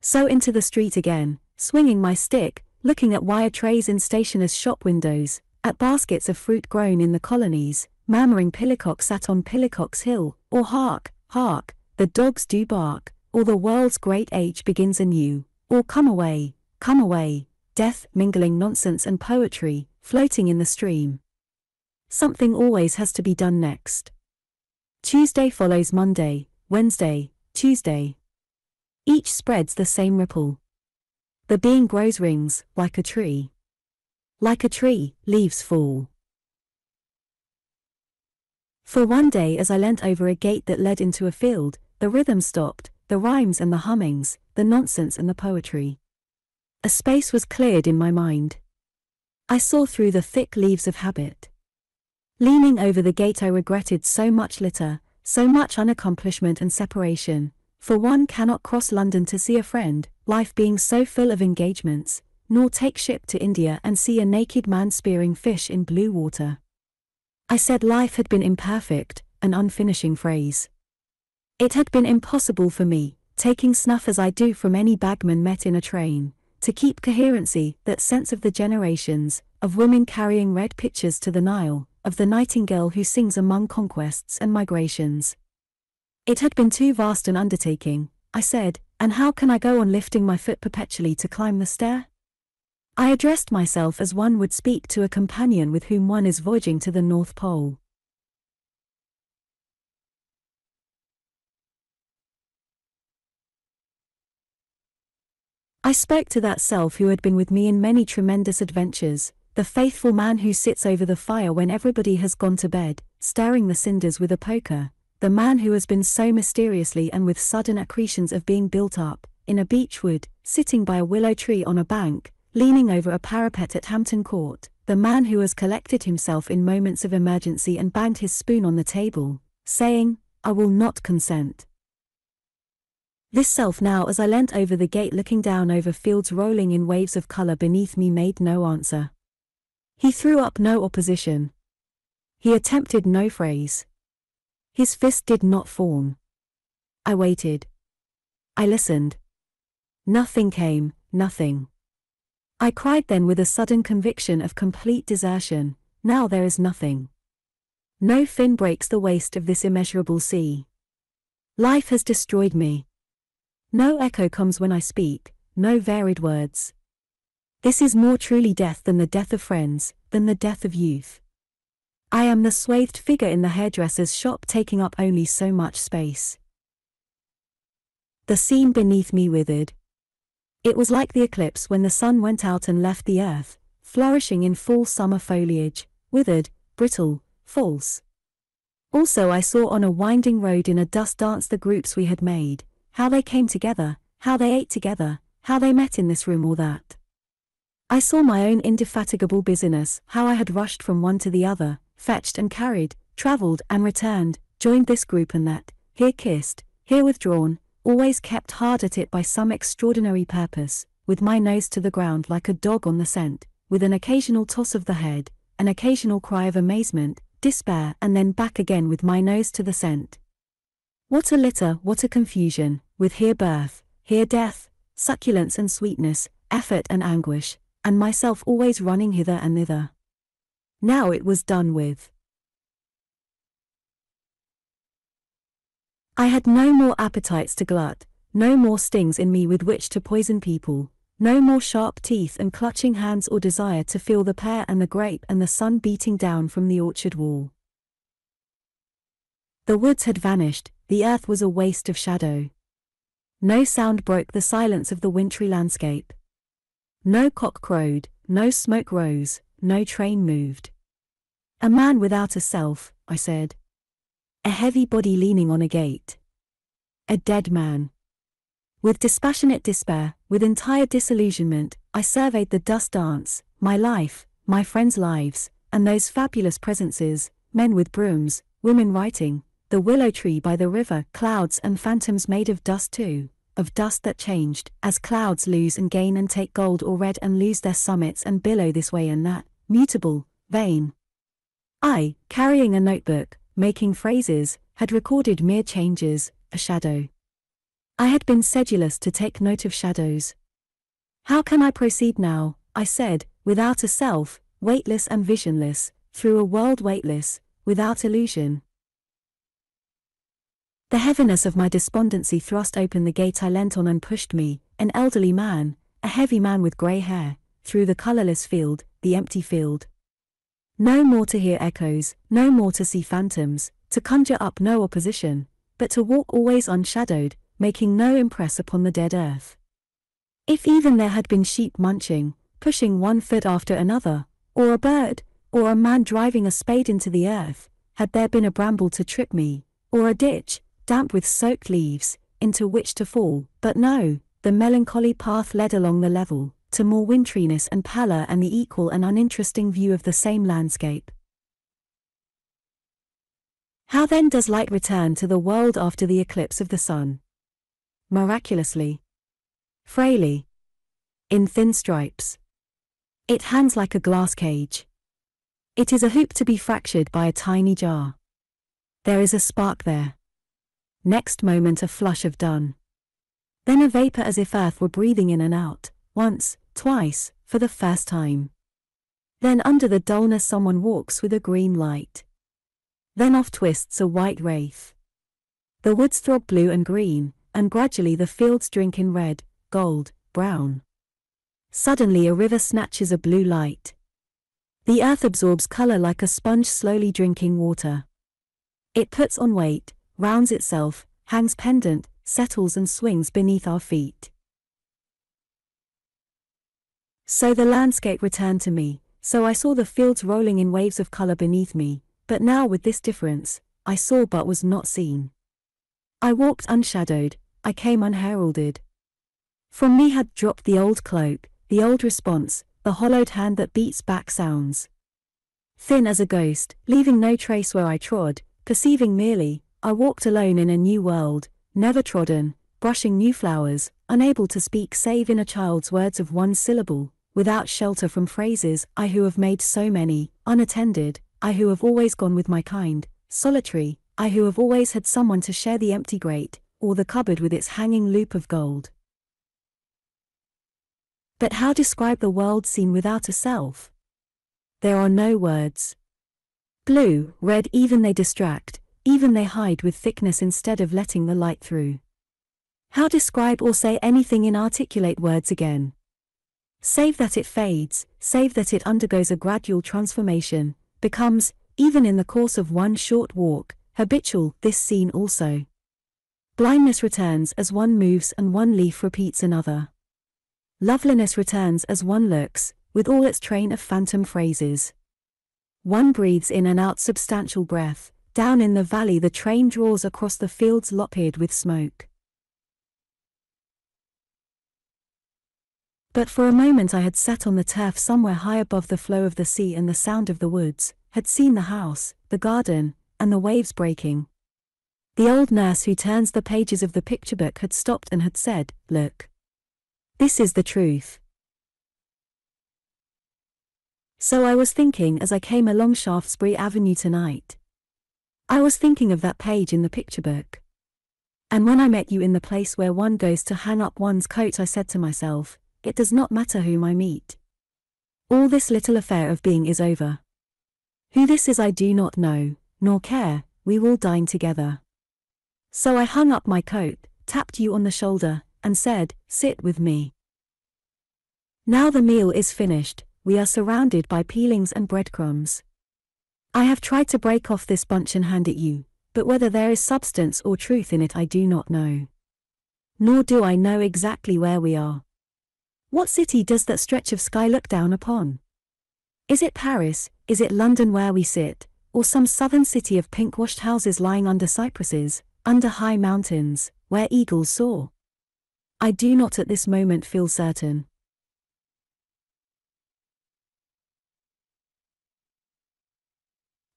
So into the street again, swinging my stick, looking at wire trays in stationers' shop windows, at baskets of fruit grown in the colonies, murmuring Pillicock sat on Pillicock's hill, or hark, hark, the dogs do bark, or the world's great age begins anew, or come away, come away, death mingling nonsense and poetry, floating in the stream. Something always has to be done next. Tuesday follows Monday, Wednesday, Tuesday. Each spreads the same ripple. The being grows rings, like a tree. Like a tree, leaves fall. For one day as I leant over a gate that led into a field, the rhythm stopped, the rhymes and the hummings, the nonsense and the poetry. A space was cleared in my mind. I saw through the thick leaves of habit. Leaning over the gate, I regretted so much litter, so much unaccomplishment and separation, for one cannot cross London to see a friend, life being so full of engagements, nor take ship to India and see a naked man spearing fish in blue water. I said life had been imperfect, an unfinishing phrase. It had been impossible for me, taking snuff as I do from any bagman met in a train, to keep coherency, that sense of the generations, of women carrying red pitchers to the Nile, of the nightingale who sings among conquests and migrations. It had been too vast an undertaking, I said, and how can I go on lifting my foot perpetually to climb the stair? I addressed myself as one would speak to a companion with whom one is voyaging to the North Pole. I spoke to that self who had been with me in many tremendous adventures, the faithful man who sits over the fire when everybody has gone to bed, stirring the cinders with a poker, the man who has been so mysteriously and with sudden accretions of being built up, in a beech wood, sitting by a willow tree on a bank, leaning over a parapet at Hampton Court, the man who has collected himself in moments of emergency and banged his spoon on the table, saying, I will not consent. This self now as I leant over the gate looking down over fields rolling in waves of colour beneath me made no answer. He threw up no opposition. He attempted no phrase. His fist did not form. I waited. I listened. Nothing came, nothing. I cried then with a sudden conviction of complete desertion, now there is nothing. No fin breaks the waste of this immeasurable sea. Life has destroyed me. No echo comes when I speak, no varied words. This is more truly death than the death of friends, than the death of youth. I am the swathed figure in the hairdresser's shop taking up only so much space. The scene beneath me withered. It was like the eclipse when the sun went out and left the earth, flourishing in full summer foliage, withered, brittle, false. Also I saw on a winding road in a dust dance the groups we had made, how they came together, how they ate together, how they met in this room or that. I saw my own indefatigable busyness, how I had rushed from one to the other, fetched and carried, travelled and returned, joined this group and that, here kissed, here withdrawn, always kept hard at it by some extraordinary purpose, with my nose to the ground like a dog on the scent, with an occasional toss of the head, an occasional cry of amazement, despair, and then back again with my nose to the scent, what a litter, what a confusion, with here birth, here death, succulence and sweetness, effort and anguish, and myself always running hither and thither. Now it was done with. I had no more appetites to glut, no more stings in me with which to poison people, no more sharp teeth and clutching hands or desire to feel the pear and the grape and the sun beating down from the orchard wall. The woods had vanished, the earth was a waste of shadow. No sound broke the silence of the wintry landscape. No cock crowed, no smoke rose, no train moved. A man without a self, I said. A heavy body leaning on a gate. A dead man. With dispassionate despair, with entire disillusionment, I surveyed the dust dance, my life, my friends' lives, and those fabulous presences, men with brooms, women writing, the willow tree by the river, clouds and phantoms made of dust too, of dust that changed, as clouds lose and gain and take gold or red and lose their summits and billow this way and that, mutable, vain. I, carrying a notebook, making phrases, had recorded mere changes, a shadow. I had been sedulous to take note of shadows. How can I proceed now, I said, without a self, weightless and visionless, through a world weightless, without illusion? The heaviness of my despondency thrust open the gate I leant on and pushed me, an elderly man, a heavy man with grey hair, through the colourless field, the empty field. No more to hear echoes, no more to see phantoms, to conjure up no opposition, but to walk always unshadowed, making no impress upon the dead earth. If even there had been sheep munching, pushing one foot after another, or a bird, or a man driving a spade into the earth, had there been a bramble to trip me, or a ditch, damp with soaked leaves, into which to fall, but no, the melancholy path led along the level, to more wintriness and pallor and the equal and uninteresting view of the same landscape. How then does light return to the world after the eclipse of the sun? Miraculously. Frailly. In thin stripes. It hangs like a glass cage. It is a hoop to be fractured by a tiny jar. There is a spark there. Next moment a flush of dun. Then a vapor as if earth were breathing in and out, once, twice, for the first time. Then under the dullness someone walks with a green light. Then off twists a white wraith. The woods throb blue and green, and gradually the fields drink in red, gold, brown. Suddenly a river snatches a blue light. The earth absorbs color like a sponge slowly drinking water. It puts on weight, rounds itself, hangs pendant, settles and swings beneath our feet. So the landscape returned to me, so I saw the fields rolling in waves of color beneath me, but now with this difference, I saw but was not seen. I walked unshadowed, I came unheralded. From me had dropped the old cloak, the old response, the hollowed hand that beats back sounds. Thin as a ghost, leaving no trace where I trod, perceiving merely, I walked alone in a new world, never trodden, brushing new flowers, unable to speak save in a child's words of one syllable, without shelter from phrases, I who have made so many, unattended, I who have always gone with my kind, solitary, I who have always had someone to share the empty grate, or the cupboard with its hanging loop of gold. But how describe the world seen without a self? There are no words. Blue, red, even they distract, even they hide with thickness instead of letting the light through. How describe or say anything in articulate words again? Save that it fades, save that it undergoes a gradual transformation, becomes, even in the course of one short walk, habitual, this scene also. Blindness returns as one moves and one leaf repeats another. Loveliness returns as one looks, with all its train of phantom phrases. One breathes in and out substantial breath, down in the valley the train draws across the fields lop-eared with smoke. But for a moment I had sat on the turf somewhere high above the flow of the sea and the sound of the woods, had seen the house, the garden, and the waves breaking. The old nurse who turns the pages of the picture book had stopped and had said, Look. This is the truth. So I was thinking as I came along Shaftesbury Avenue tonight. I was thinking of that page in the picture book. And when I met you in the place where one goes to hang up one's coat, I said to myself, it does not matter whom I meet. All this little affair of being is over. Who this is I do not know, nor care, we will dine together. So I hung up my coat, tapped you on the shoulder, and said, Sit with me. Now the meal is finished, we are surrounded by peelings and breadcrumbs. I have tried to break off this bunch and hand it you, but whether there is substance or truth in it I do not know. Nor do I know exactly where we are. What city does that stretch of sky look down upon? Is it Paris, is it London where we sit, or some southern city of pink-washed houses lying under cypresses, under high mountains, where eagles soar? I do not at this moment feel certain.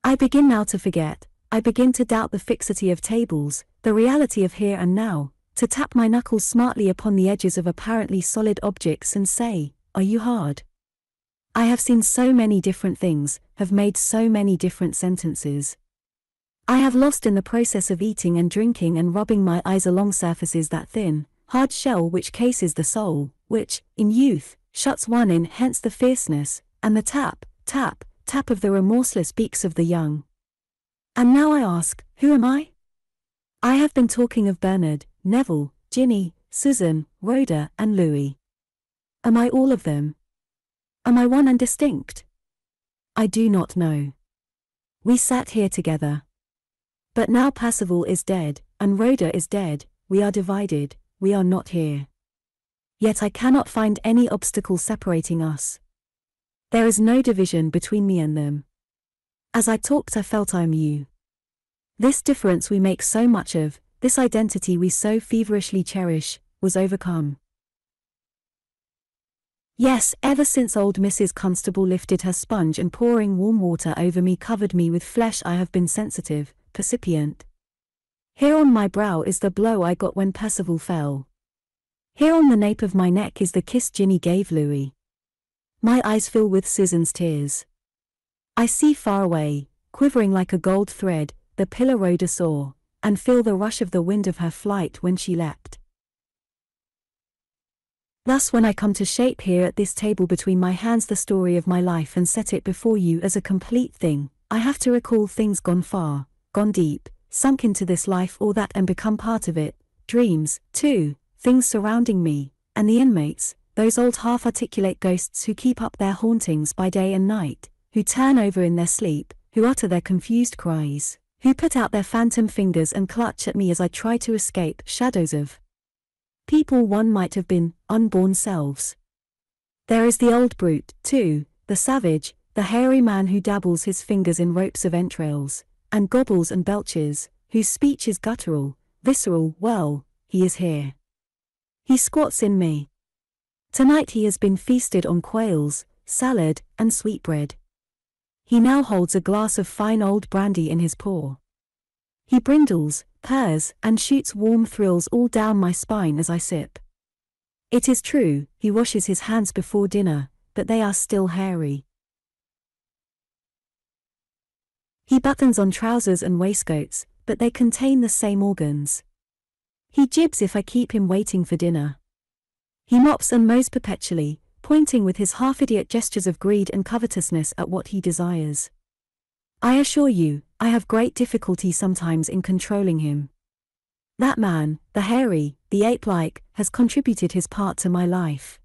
I begin now to forget, I begin to doubt the fixity of tables, the reality of here and now, to tap my knuckles smartly upon the edges of apparently solid objects and say, Are you hard? I have seen so many different things, have made so many different sentences. I have lost in the process of eating and drinking and rubbing my eyes along surfaces that thin, hard shell which cases the soul, which, in youth, shuts one in, hence the fierceness, and the tap, tap, tap of the remorseless beaks of the young. And now I ask, who am I? I have been talking of Bernard, Neville, Jinny, Susan, Rhoda, and Louis. Am I all of them? Am I one and distinct? I do not know. We sat here together. But now Percival is dead, and Rhoda is dead, we are divided, we are not here. Yet I cannot find any obstacle separating us. There is no division between me and them. As I talked, I felt I am you. This difference we make so much of, this identity we so feverishly cherish, was overcome. Yes, ever since old Mrs. Constable lifted her sponge and pouring warm water over me covered me with flesh I have been sensitive, percipient. Here on my brow is the blow I got when Percival fell. Here on the nape of my neck is the kiss Jinny gave Louis. My eyes fill with Susan's tears. I see far away, quivering like a gold thread, the pillar Rhoda saw, and feel the rush of the wind of her flight when she leapt. Thus, when I come to shape here at this table between my hands the story of my life and set it before you as a complete thing, I have to recall things gone far, gone deep, sunk into this life or that and become part of it, dreams, too, things surrounding me, and the inmates, those old half articulate ghosts who keep up their hauntings by day and night, who turn over in their sleep, who utter their confused cries, who put out their phantom fingers and clutch at me as I try to escape, shadows of people one might have been, unborn selves. There is the old brute, too, the savage, the hairy man who dabbles his fingers in ropes of entrails, and gobbles and belches, whose speech is guttural, visceral, well, he is here. He squats in me. Tonight he has been feasted on quails, salad, and sweetbread. He now holds a glass of fine old brandy in his paw. He brindles, purrs, and shoots warm thrills all down my spine as I sip. It is true, he washes his hands before dinner, but they are still hairy. He buttons on trousers and waistcoats, but they contain the same organs. He jibs if I keep him waiting for dinner. He mops and mows perpetually, pointing with his half-idiot gestures of greed and covetousness at what he desires. I assure you, I have great difficulty sometimes in controlling him. That man, the hairy, the ape-like, has contributed his part to my life.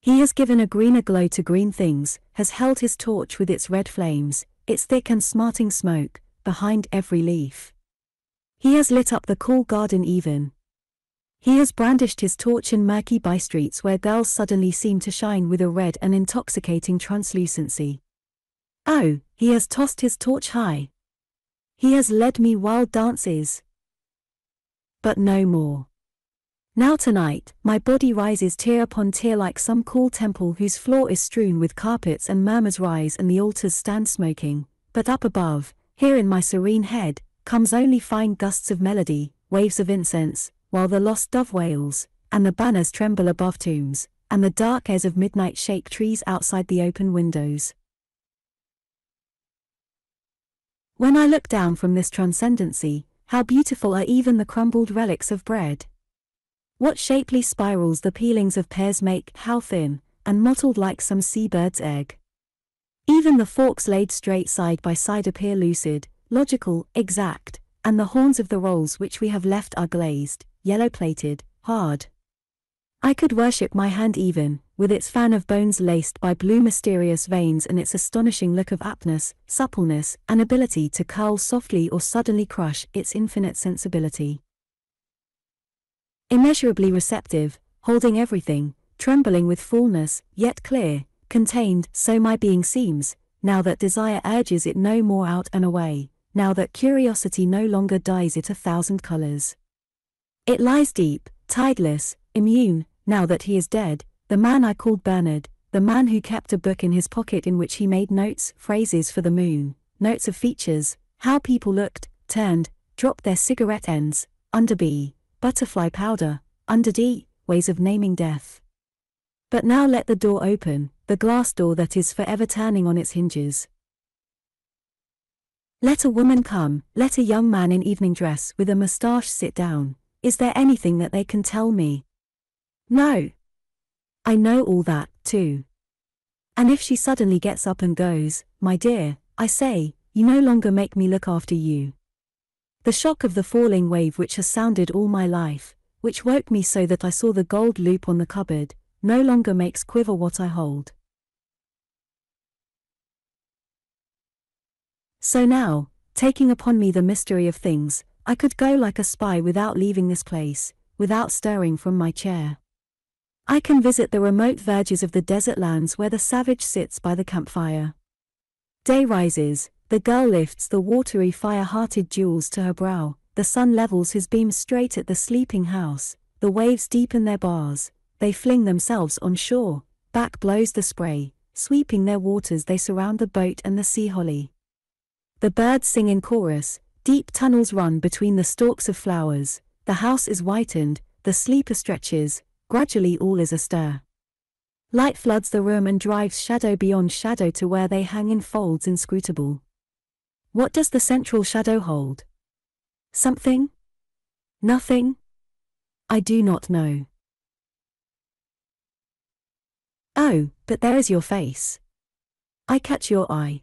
He has given a greener glow to green things, has held his torch with its red flames, its thick and smarting smoke, behind every leaf. He has lit up the cool garden even. He has brandished his torch in murky by-streets where girls suddenly seem to shine with a red and intoxicating translucency. Oh, he has tossed his torch high. He has led me wild dances. But no more. Now tonight, my body rises tier upon tier like some cool temple whose floor is strewn with carpets and murmurs rise and the altars stand smoking, but up above, here in my serene head, comes only fine gusts of melody, waves of incense, while the lost dove wails, and the banners tremble above tombs, and the dark airs of midnight shake trees outside the open windows. When I look down from this transcendency, how beautiful are even the crumbled relics of bread. What shapely spirals the peelings of pears make, how thin, and mottled like some seabird's egg. Even the forks laid straight side by side appear lucid, logical, exact, and the horns of the rolls which we have left are glazed, yellow-plated, hard. I could worship my hand even, with its fan of bones laced by blue mysterious veins and its astonishing look of aptness, suppleness, and ability to curl softly or suddenly crush its infinite sensibility. Immeasurably receptive, holding everything, trembling with fullness, yet clear, contained, so my being seems, now that desire urges it no more out and away, now that curiosity no longer dyes it a thousand colors. It lies deep, tideless, immune, now that he is dead, the man I called Bernard, the man who kept a book in his pocket in which he made notes, phrases for the moon, notes of features, how people looked, turned, dropped their cigarette ends, under B, butterfly powder, under D, ways of naming death. But now let the door open, the glass door that is forever turning on its hinges. Let a woman come, let a young man in evening dress with a moustache sit down. Is there anything that they can tell me? No, I know all that, too. And if she suddenly gets up and goes, my dear, I say, you no longer make me look after you. The shock of the falling wave which has sounded all my life, which woke me so that I saw the gold loop on the cupboard, no longer makes quiver what I hold. So now, taking upon me the mystery of things, I could go like a spy without leaving this place, without stirring from my chair. I can visit the remote verges of the desert lands where the savage sits by the campfire. Day rises, the girl lifts the watery fire-hearted jewels to her brow, the sun levels his beams straight at the sleeping house, the waves deepen their bars, they fling themselves on shore, back blows the spray, sweeping their waters they surround the boat and the sea holly. The birds sing in chorus, deep tunnels run between the stalks of flowers, the house is whitened, the sleeper stretches, gradually all is astir. Light floods the room and drives shadow beyond shadow to where they hang in folds inscrutable. What does the central shadow hold? Something? Nothing? I do not know. Oh, but there is your face. I catch your eye.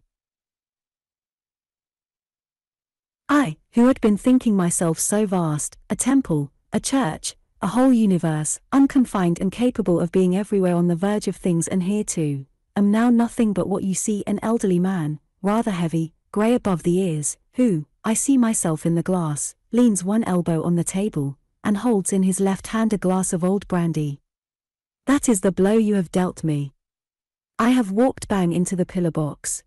I, who had been thinking myself so vast, a temple, a church, a whole universe, unconfined and capable of being everywhere on the verge of things and here too, am now nothing but what you see an elderly man, rather heavy, grey above the ears, who, I see myself in the glass, leans one elbow on the table, and holds in his left hand a glass of old brandy. That is the blow you have dealt me. I have walked bang into the pillar box.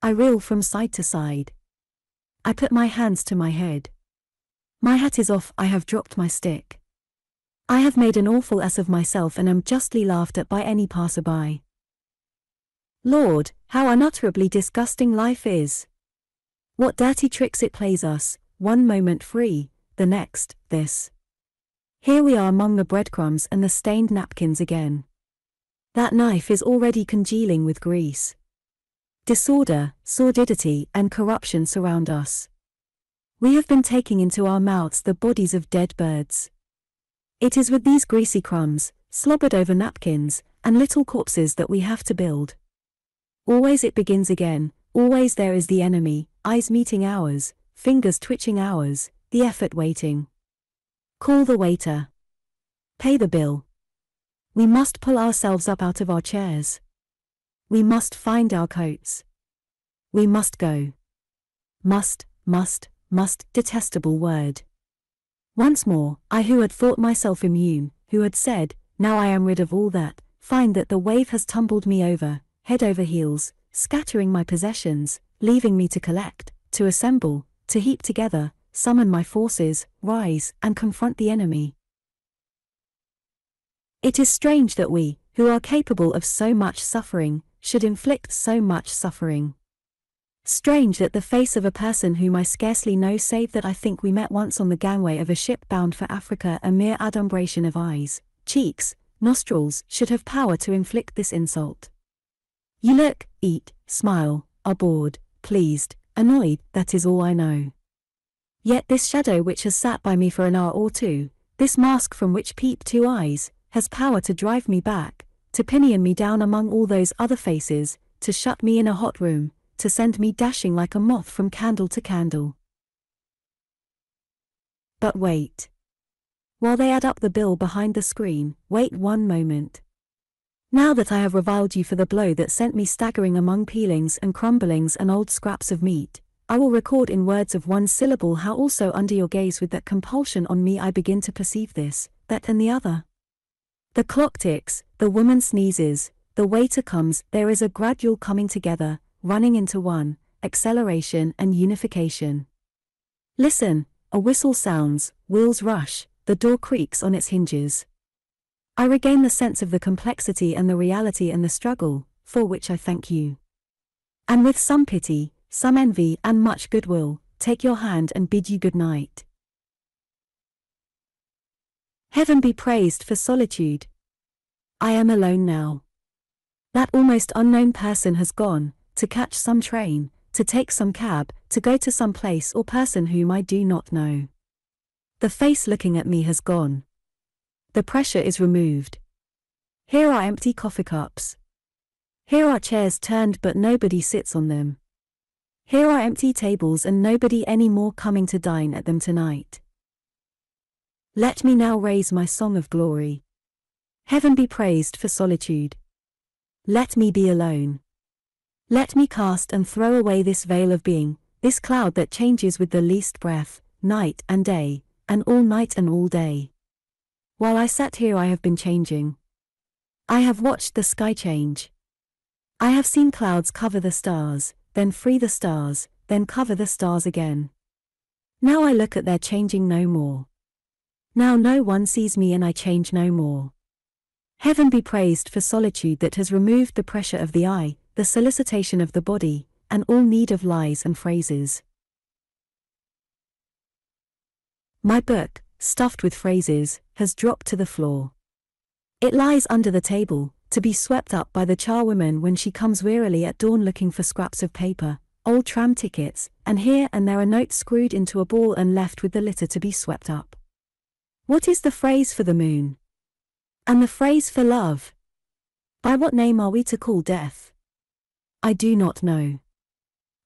I reel from side to side. I put my hands to my head. My hat is off, I have dropped my stick. I have made an awful ass of myself and am justly laughed at by any passer-by. Lord, how unutterably disgusting life is! What dirty tricks it plays us, one moment free, the next, this. Here we are among the breadcrumbs and the stained napkins again. That knife is already congealing with grease. Disorder, sordidity, and corruption surround us. We have been taking into our mouths the bodies of dead birds. It is with these greasy crumbs, slobbered over napkins, and little corpses that we have to build. Always it begins again, always there is the enemy, eyes meeting ours, fingers twitching ours, the effort waiting. Call the waiter. Pay the bill. We must pull ourselves up out of our chairs. We must find our coats. We must go. Must, must, must, detestable word. Once more, I who had thought myself immune, who had said, now I am rid of all that, find that the wave has tumbled me over, head over heels, scattering my possessions, leaving me to collect, to assemble, to heap together, summon my forces, rise, and confront the enemy. It is strange that we, who are capable of so much suffering, should inflict so much suffering. Strange that the face of a person whom I scarcely know save that I think we met once on the gangway of a ship bound for Africa a mere adumbration of eyes, cheeks, nostrils, should have power to inflict this insult. You look, eat, smile, are bored, pleased, annoyed, that is all I know. Yet this shadow which has sat by me for an hour or two, this mask from which peep two eyes, has power to drive me back, to pinion me down among all those other faces, to shut me in a hot room, to send me dashing like a moth from candle to candle. But wait. While they add up the bill behind the screen, wait one moment. Now that I have reviled you for the blow that sent me staggering among peelings and crumblings and old scraps of meat, I will record in words of one syllable how also under your gaze with that compulsion on me I begin to perceive this, that and the other. The clock ticks, the woman sneezes, the waiter comes, there is a gradual coming together, running into one, acceleration and unification. Listen, a whistle sounds, wheels rush, the door creaks on its hinges. I regain the sense of the complexity and the reality and the struggle, for which I thank you. And with some pity, some envy and much goodwill, take your hand and bid you good night. Heaven be praised for solitude. I am alone now. That almost unknown person has gone, to catch some train, to take some cab, to go to some place or person whom I do not know. The face looking at me has gone. The pressure is removed. Here are empty coffee cups. Here are chairs turned but nobody sits on them. Here are empty tables and nobody any more coming to dine at them tonight. Let me now raise my song of glory. Heaven be praised for solitude. Let me be alone. Let me cast and throw away this veil of being, this cloud that changes with the least breath, night and day, and all night and all day. While I sat here, I have been changing. I have watched the sky change. I have seen clouds cover the stars, then free the stars, then cover the stars again. Now I look at their changing no more. Now no one sees me and I change no more. Heaven be praised for solitude that has removed the pressure of the eye, the solicitation of the body, and all need of lies and phrases. My book, stuffed with phrases, has dropped to the floor. It lies under the table, to be swept up by the charwoman when she comes wearily at dawn looking for scraps of paper, old tram tickets, and here and there a note screwed into a ball and left with the litter to be swept up. What is the phrase for the moon? And the phrase for love? By what name are we to call death? I do not know.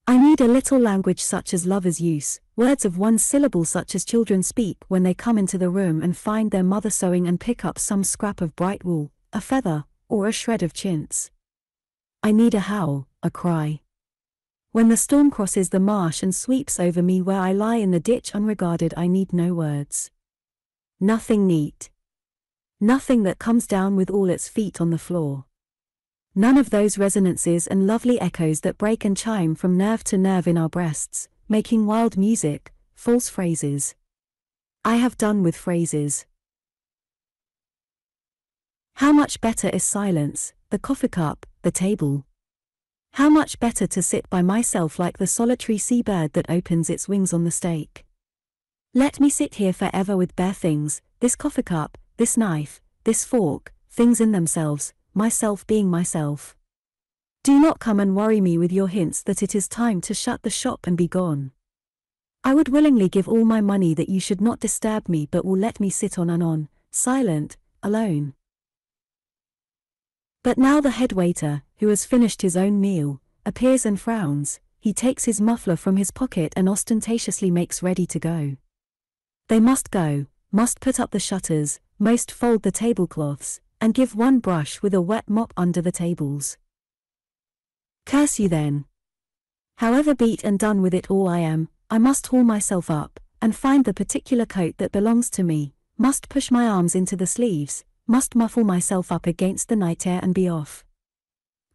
I need a little language such as lovers use, words of one syllable such as children speak when they come into the room and find their mother sewing and pick up some scrap of bright wool, a feather, or a shred of chintz. I need a howl, a cry. When the storm crosses the marsh and sweeps over me where I lie in the ditch unregarded, I need no words. Nothing neat. Nothing that comes down with all its feet on the floor. None of those resonances and lovely echoes that break and chime from nerve to nerve in our breasts, making wild music, false phrases. I have done with phrases. How much better is silence, the coffee cup, the table? How much better to sit by myself like the solitary seabird that opens its wings on the stake. Let me sit here forever with bare things, this coffee cup, this knife, this fork, things in themselves, myself being myself. Do not come and worry me with your hints that it is time to shut the shop and be gone. I would willingly give all my money that you should not disturb me but will let me sit on and on, silent, alone. But now the head waiter, who has finished his own meal, appears and frowns, he takes his muffler from his pocket and ostentatiously makes ready to go. They must go, must put up the shutters, most fold the tablecloths, and give one brush with a wet mop under the tables. Curse you then. However beat and done with it all I am, I must haul myself up, and find the particular coat that belongs to me, must push my arms into the sleeves, must muffle myself up against the night air and be off.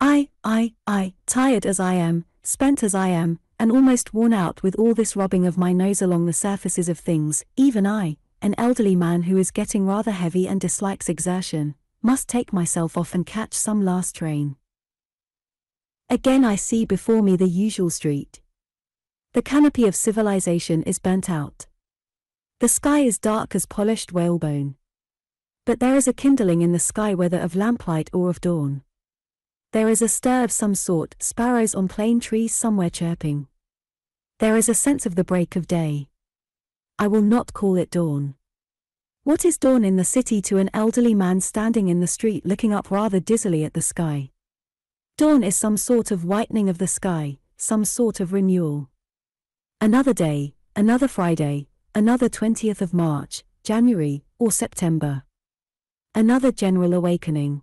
I, I, I, tired as I am, spent as I am, and almost worn out with all this rubbing of my nose along the surfaces of things, even I, an elderly man who is getting rather heavy and dislikes exertion, must take myself off and catch some last train. Again I see before me the usual street. The canopy of civilization is burnt out. The sky is dark as polished whalebone. But there is a kindling in the sky whether of lamplight or of dawn. There is a stir of some sort, sparrows on plane trees somewhere chirping. There is a sense of the break of day. I will not call it dawn. What is dawn in the city to an elderly man standing in the street looking up rather dizzily at the sky? Dawn is some sort of whitening of the sky, some sort of renewal. Another day, another Friday, another 20th of March, January, or September. Another general awakening.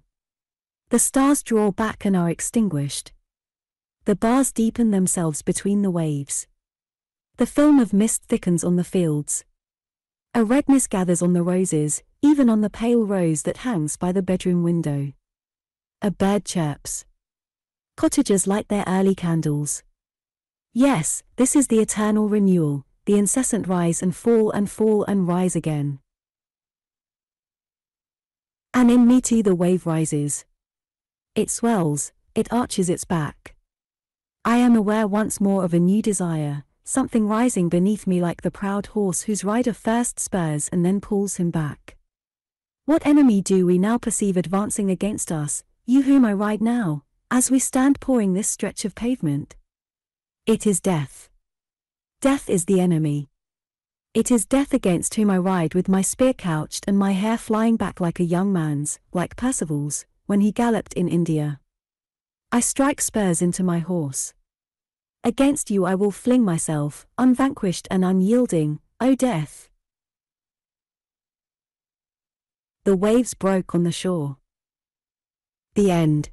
The stars draw back and are extinguished. The bars deepen themselves between the waves. The film of mist thickens on the fields. A redness gathers on the roses, even on the pale rose that hangs by the bedroom window. A bird chirps. Cottagers light their early candles. Yes, this is the eternal renewal, the incessant rise and fall and fall and rise again. And in me the wave rises. It swells, it arches its back. I am aware once more of a new desire, something rising beneath me like the proud horse whose rider first spurs and then pulls him back. What enemy do we now perceive advancing against us, you whom I ride now, as we stand pawing this stretch of pavement? It is death. Death is the enemy. It is death against whom I ride with my spear couched and my hair flying back like a young man's, like Percival's, when he galloped in India. I strike spurs into my horse. Against you I will fling myself, unvanquished and unyielding, O death. The waves broke on the shore. The end.